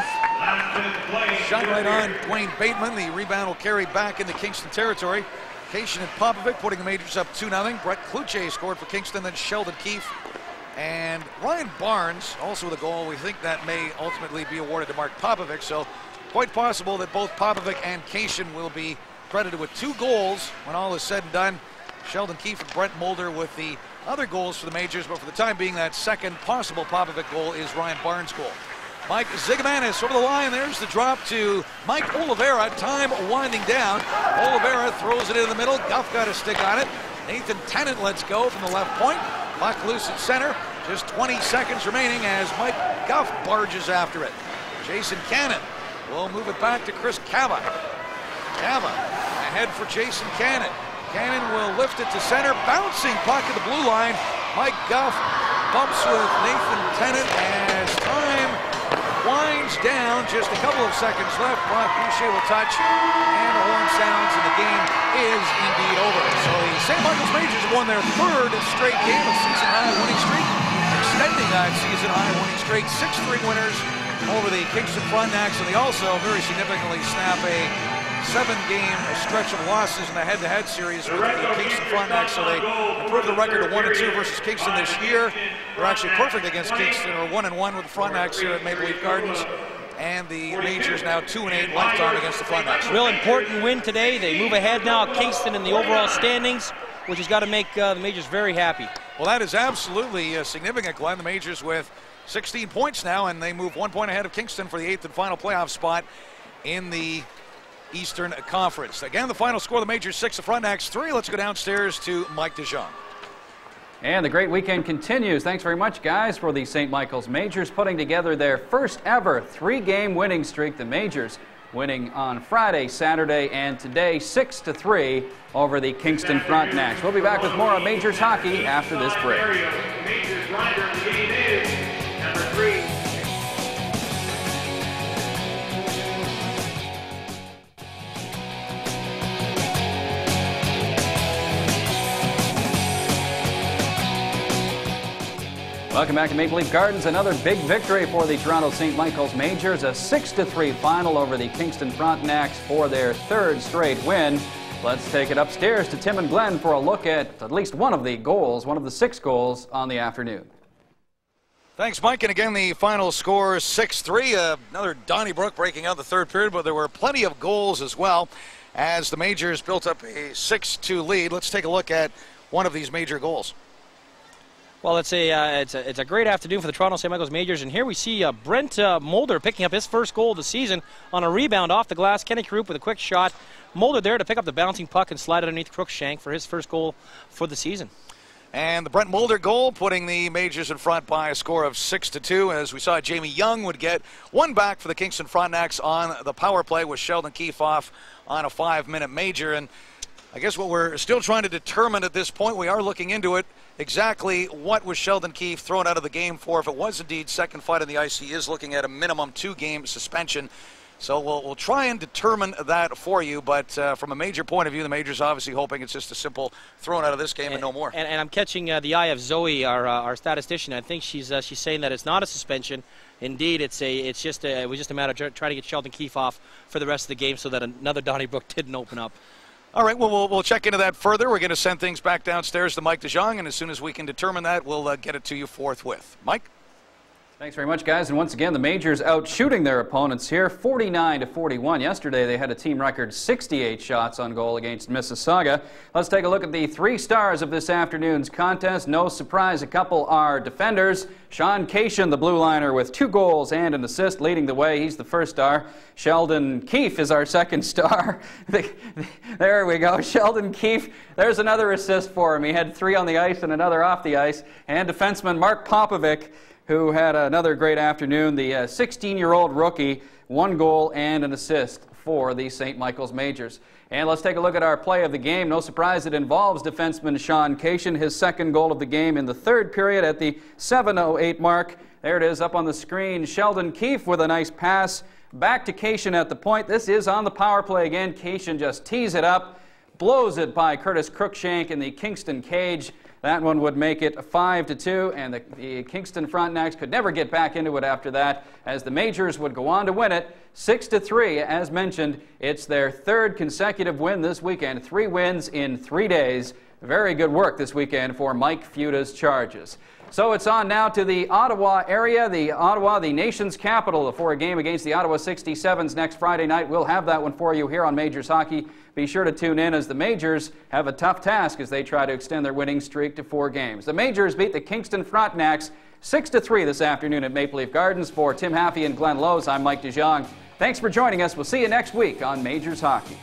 Shot right on Dwayne Bateman. The rebound will carry back into Kingston territory. Cation and Popovic putting the majors up 2 0. Brett Clouthier scored for Kingston, then Sheldon Keefe. And Ryan Barnes also with a goal. We think that may ultimately be awarded to Mark Popovic. So quite possible that both Popovic and Cation will be credited with two goals when all is said and done. Sheldon Keefe and Brent Mulder with the other goals for the majors, but for the time being, that second possible Popovic goal is Ryan Barnes' goal. Mike Zigomanis over the line. There's the drop to Mike Oliveira. Time winding down. Oliveira throws it in the middle. Guff got a stick on it. Nathan Tennant lets go from the left point. Puck loose at center. Just 20 seconds remaining as Mike Guff barges after it. Jason Cannon will move it back to Chris Cava. Cava ahead for Jason Cannon. Cannon will lift it to center. Bouncing puck at the blue line. Mike Guff bumps with Nathan Tennant as time winds down. Just a couple of seconds left. Brock Boucher will touch, and the horn sounds, and the game is indeed over. So the St. Michael's Majors won their third straight game of season high winning streak, extending that season high winning streak. 6-3 winners over the Kingston Frontenacs, and they also very significantly snap a seven-game stretch of losses in the head-to-head series with the Kingston Frontenacs, so they improved the record to one and two versus Kingston this year. They're actually perfect against Kingston, or one and one with the Frontenacs here at Maple Leaf Gardens. And the Majors now two and eight lifetime against the Frontenacs. Real important win today. They move ahead now. Kingston in the overall standings, which has got to make uh, the Majors very happy. Well, that is absolutely uh, significant, Glenn. The Majors with 16 points now, and they move one point ahead of Kingston for the eighth and final playoff spot in the Eastern Conference. Again, the final score: the Majors six, the front Frontenacs three. Let's go downstairs to Mike DeJong. And the great weekend continues. Thanks very much, guys, for the St. Michael's Majors putting together their first ever three game winning streak. The Majors winning on Friday, Saturday, and today 6 to 3 over the Kingston Frontenacs. We'll be back with more on Majors hockey after this break. Welcome back to Maple Leaf Gardens. Another big victory for the Toronto St. Michael's Majors. A 6-3 final over the Kingston Frontenacs for their third straight win. Let's take it upstairs to Tim and Glenn for a look at at least one of the goals, one of the six goals on the afternoon. Thanks, Mike. And again, the final score 6 3. Uh, another Donnybrook breaking out the third period, but there were plenty of goals as well as the Majors built up a 6 2 lead. Let's take a look at one of these major goals. Well, it's a, uh, it's a it's a great afternoon for the Toronto St. Michael's Majors, and here we see uh, Brent uh, Mulder picking up his first goal of the season on a rebound off the glass. Kenny Corupe with a quick shot. Mulder there to pick up the bouncing puck and slide underneath Cruikshank for his first goal for the season. And the Brent Mulder goal putting the Majors in front by a score of 6 to 2. As we saw, Jamie Young would get one back for the Kingston Frontenacs on the power play with Sheldon Keefe off on a five minute major. And I guess what we're still trying to determine at this point, we are looking into it exactly what was Sheldon Keefe thrown out of the game for. If it was indeed second fight in the ice, he is looking at a minimum two game suspension. So we'll, we'll try and determine that for you. But uh, from a major point of view, the major's obviously hoping it's just a simple thrown out of this game and, and no more. And, and, I'm catching uh, the eye of Zoe, our, uh, our statistician. I think she's uh, she's saying that it's not a suspension. Indeed, it's a it's just a, it was just a matter of trying to get Sheldon Keefe off for the rest of the game so that another Donnybrook didn't open up. All right, well, well, check into that further. We're going to send things back downstairs to Mike DeJong, and as soon as we can determine that, we'll uh, get it to you forthwith. Mike? Thanks very much, guys. And once again, the Majors out shooting their opponents here, 49 to 41. Yesterday, they had a team record 68 shots on goal against Mississauga. Let's take a look at the three stars of this afternoon's contest. No surprise, a couple are defenders. Sean Cation, the blue liner, with two goals and an assist, leading the way. He's the first star. Sheldon Keefe is our second star. there we go. Sheldon Keefe. There's another assist for him. He had three on the ice and another off the ice. And defenseman Mark Popovic who had another great afternoon. The 16 uh, year old rookie, one goal and an assist for the St. Michael's Majors. And let's take a look at our play of the game. No surprise, it involves defenseman Sean Cation, his second goal of the game in the third period at the 7.08 mark. There it is up on the screen. Sheldon Keefe with a nice pass back to Cation at the point. This is on the power play again. Cation just tees it up, blows it by Curtis Cruikshank in the Kingston cage. That one would make it 5 to 2, and the, the, Kingston Frontenacs could never get back into it after that, as the Majors would go on to win it 6 to 3. As mentioned, it's their third consecutive win this weekend, three wins in three days. Very good work this weekend for Mike Futa's Charges. So it's on now to the Ottawa area, the Ottawa, the nation's capital, for a game against the Ottawa 67s next Friday night. We'll have that one for you here on Majors Hockey. Be sure to tune in as the Majors have a tough task as they try to extend their winning streak to four games. The Majors beat the Kingston Frontenacs 6 to 3 this afternoon at Maple Leaf Gardens. For Tim Haffey and Glenn Lowes, I'm Mike DeJong. Thanks for joining us. We'll see you next week on Majors Hockey.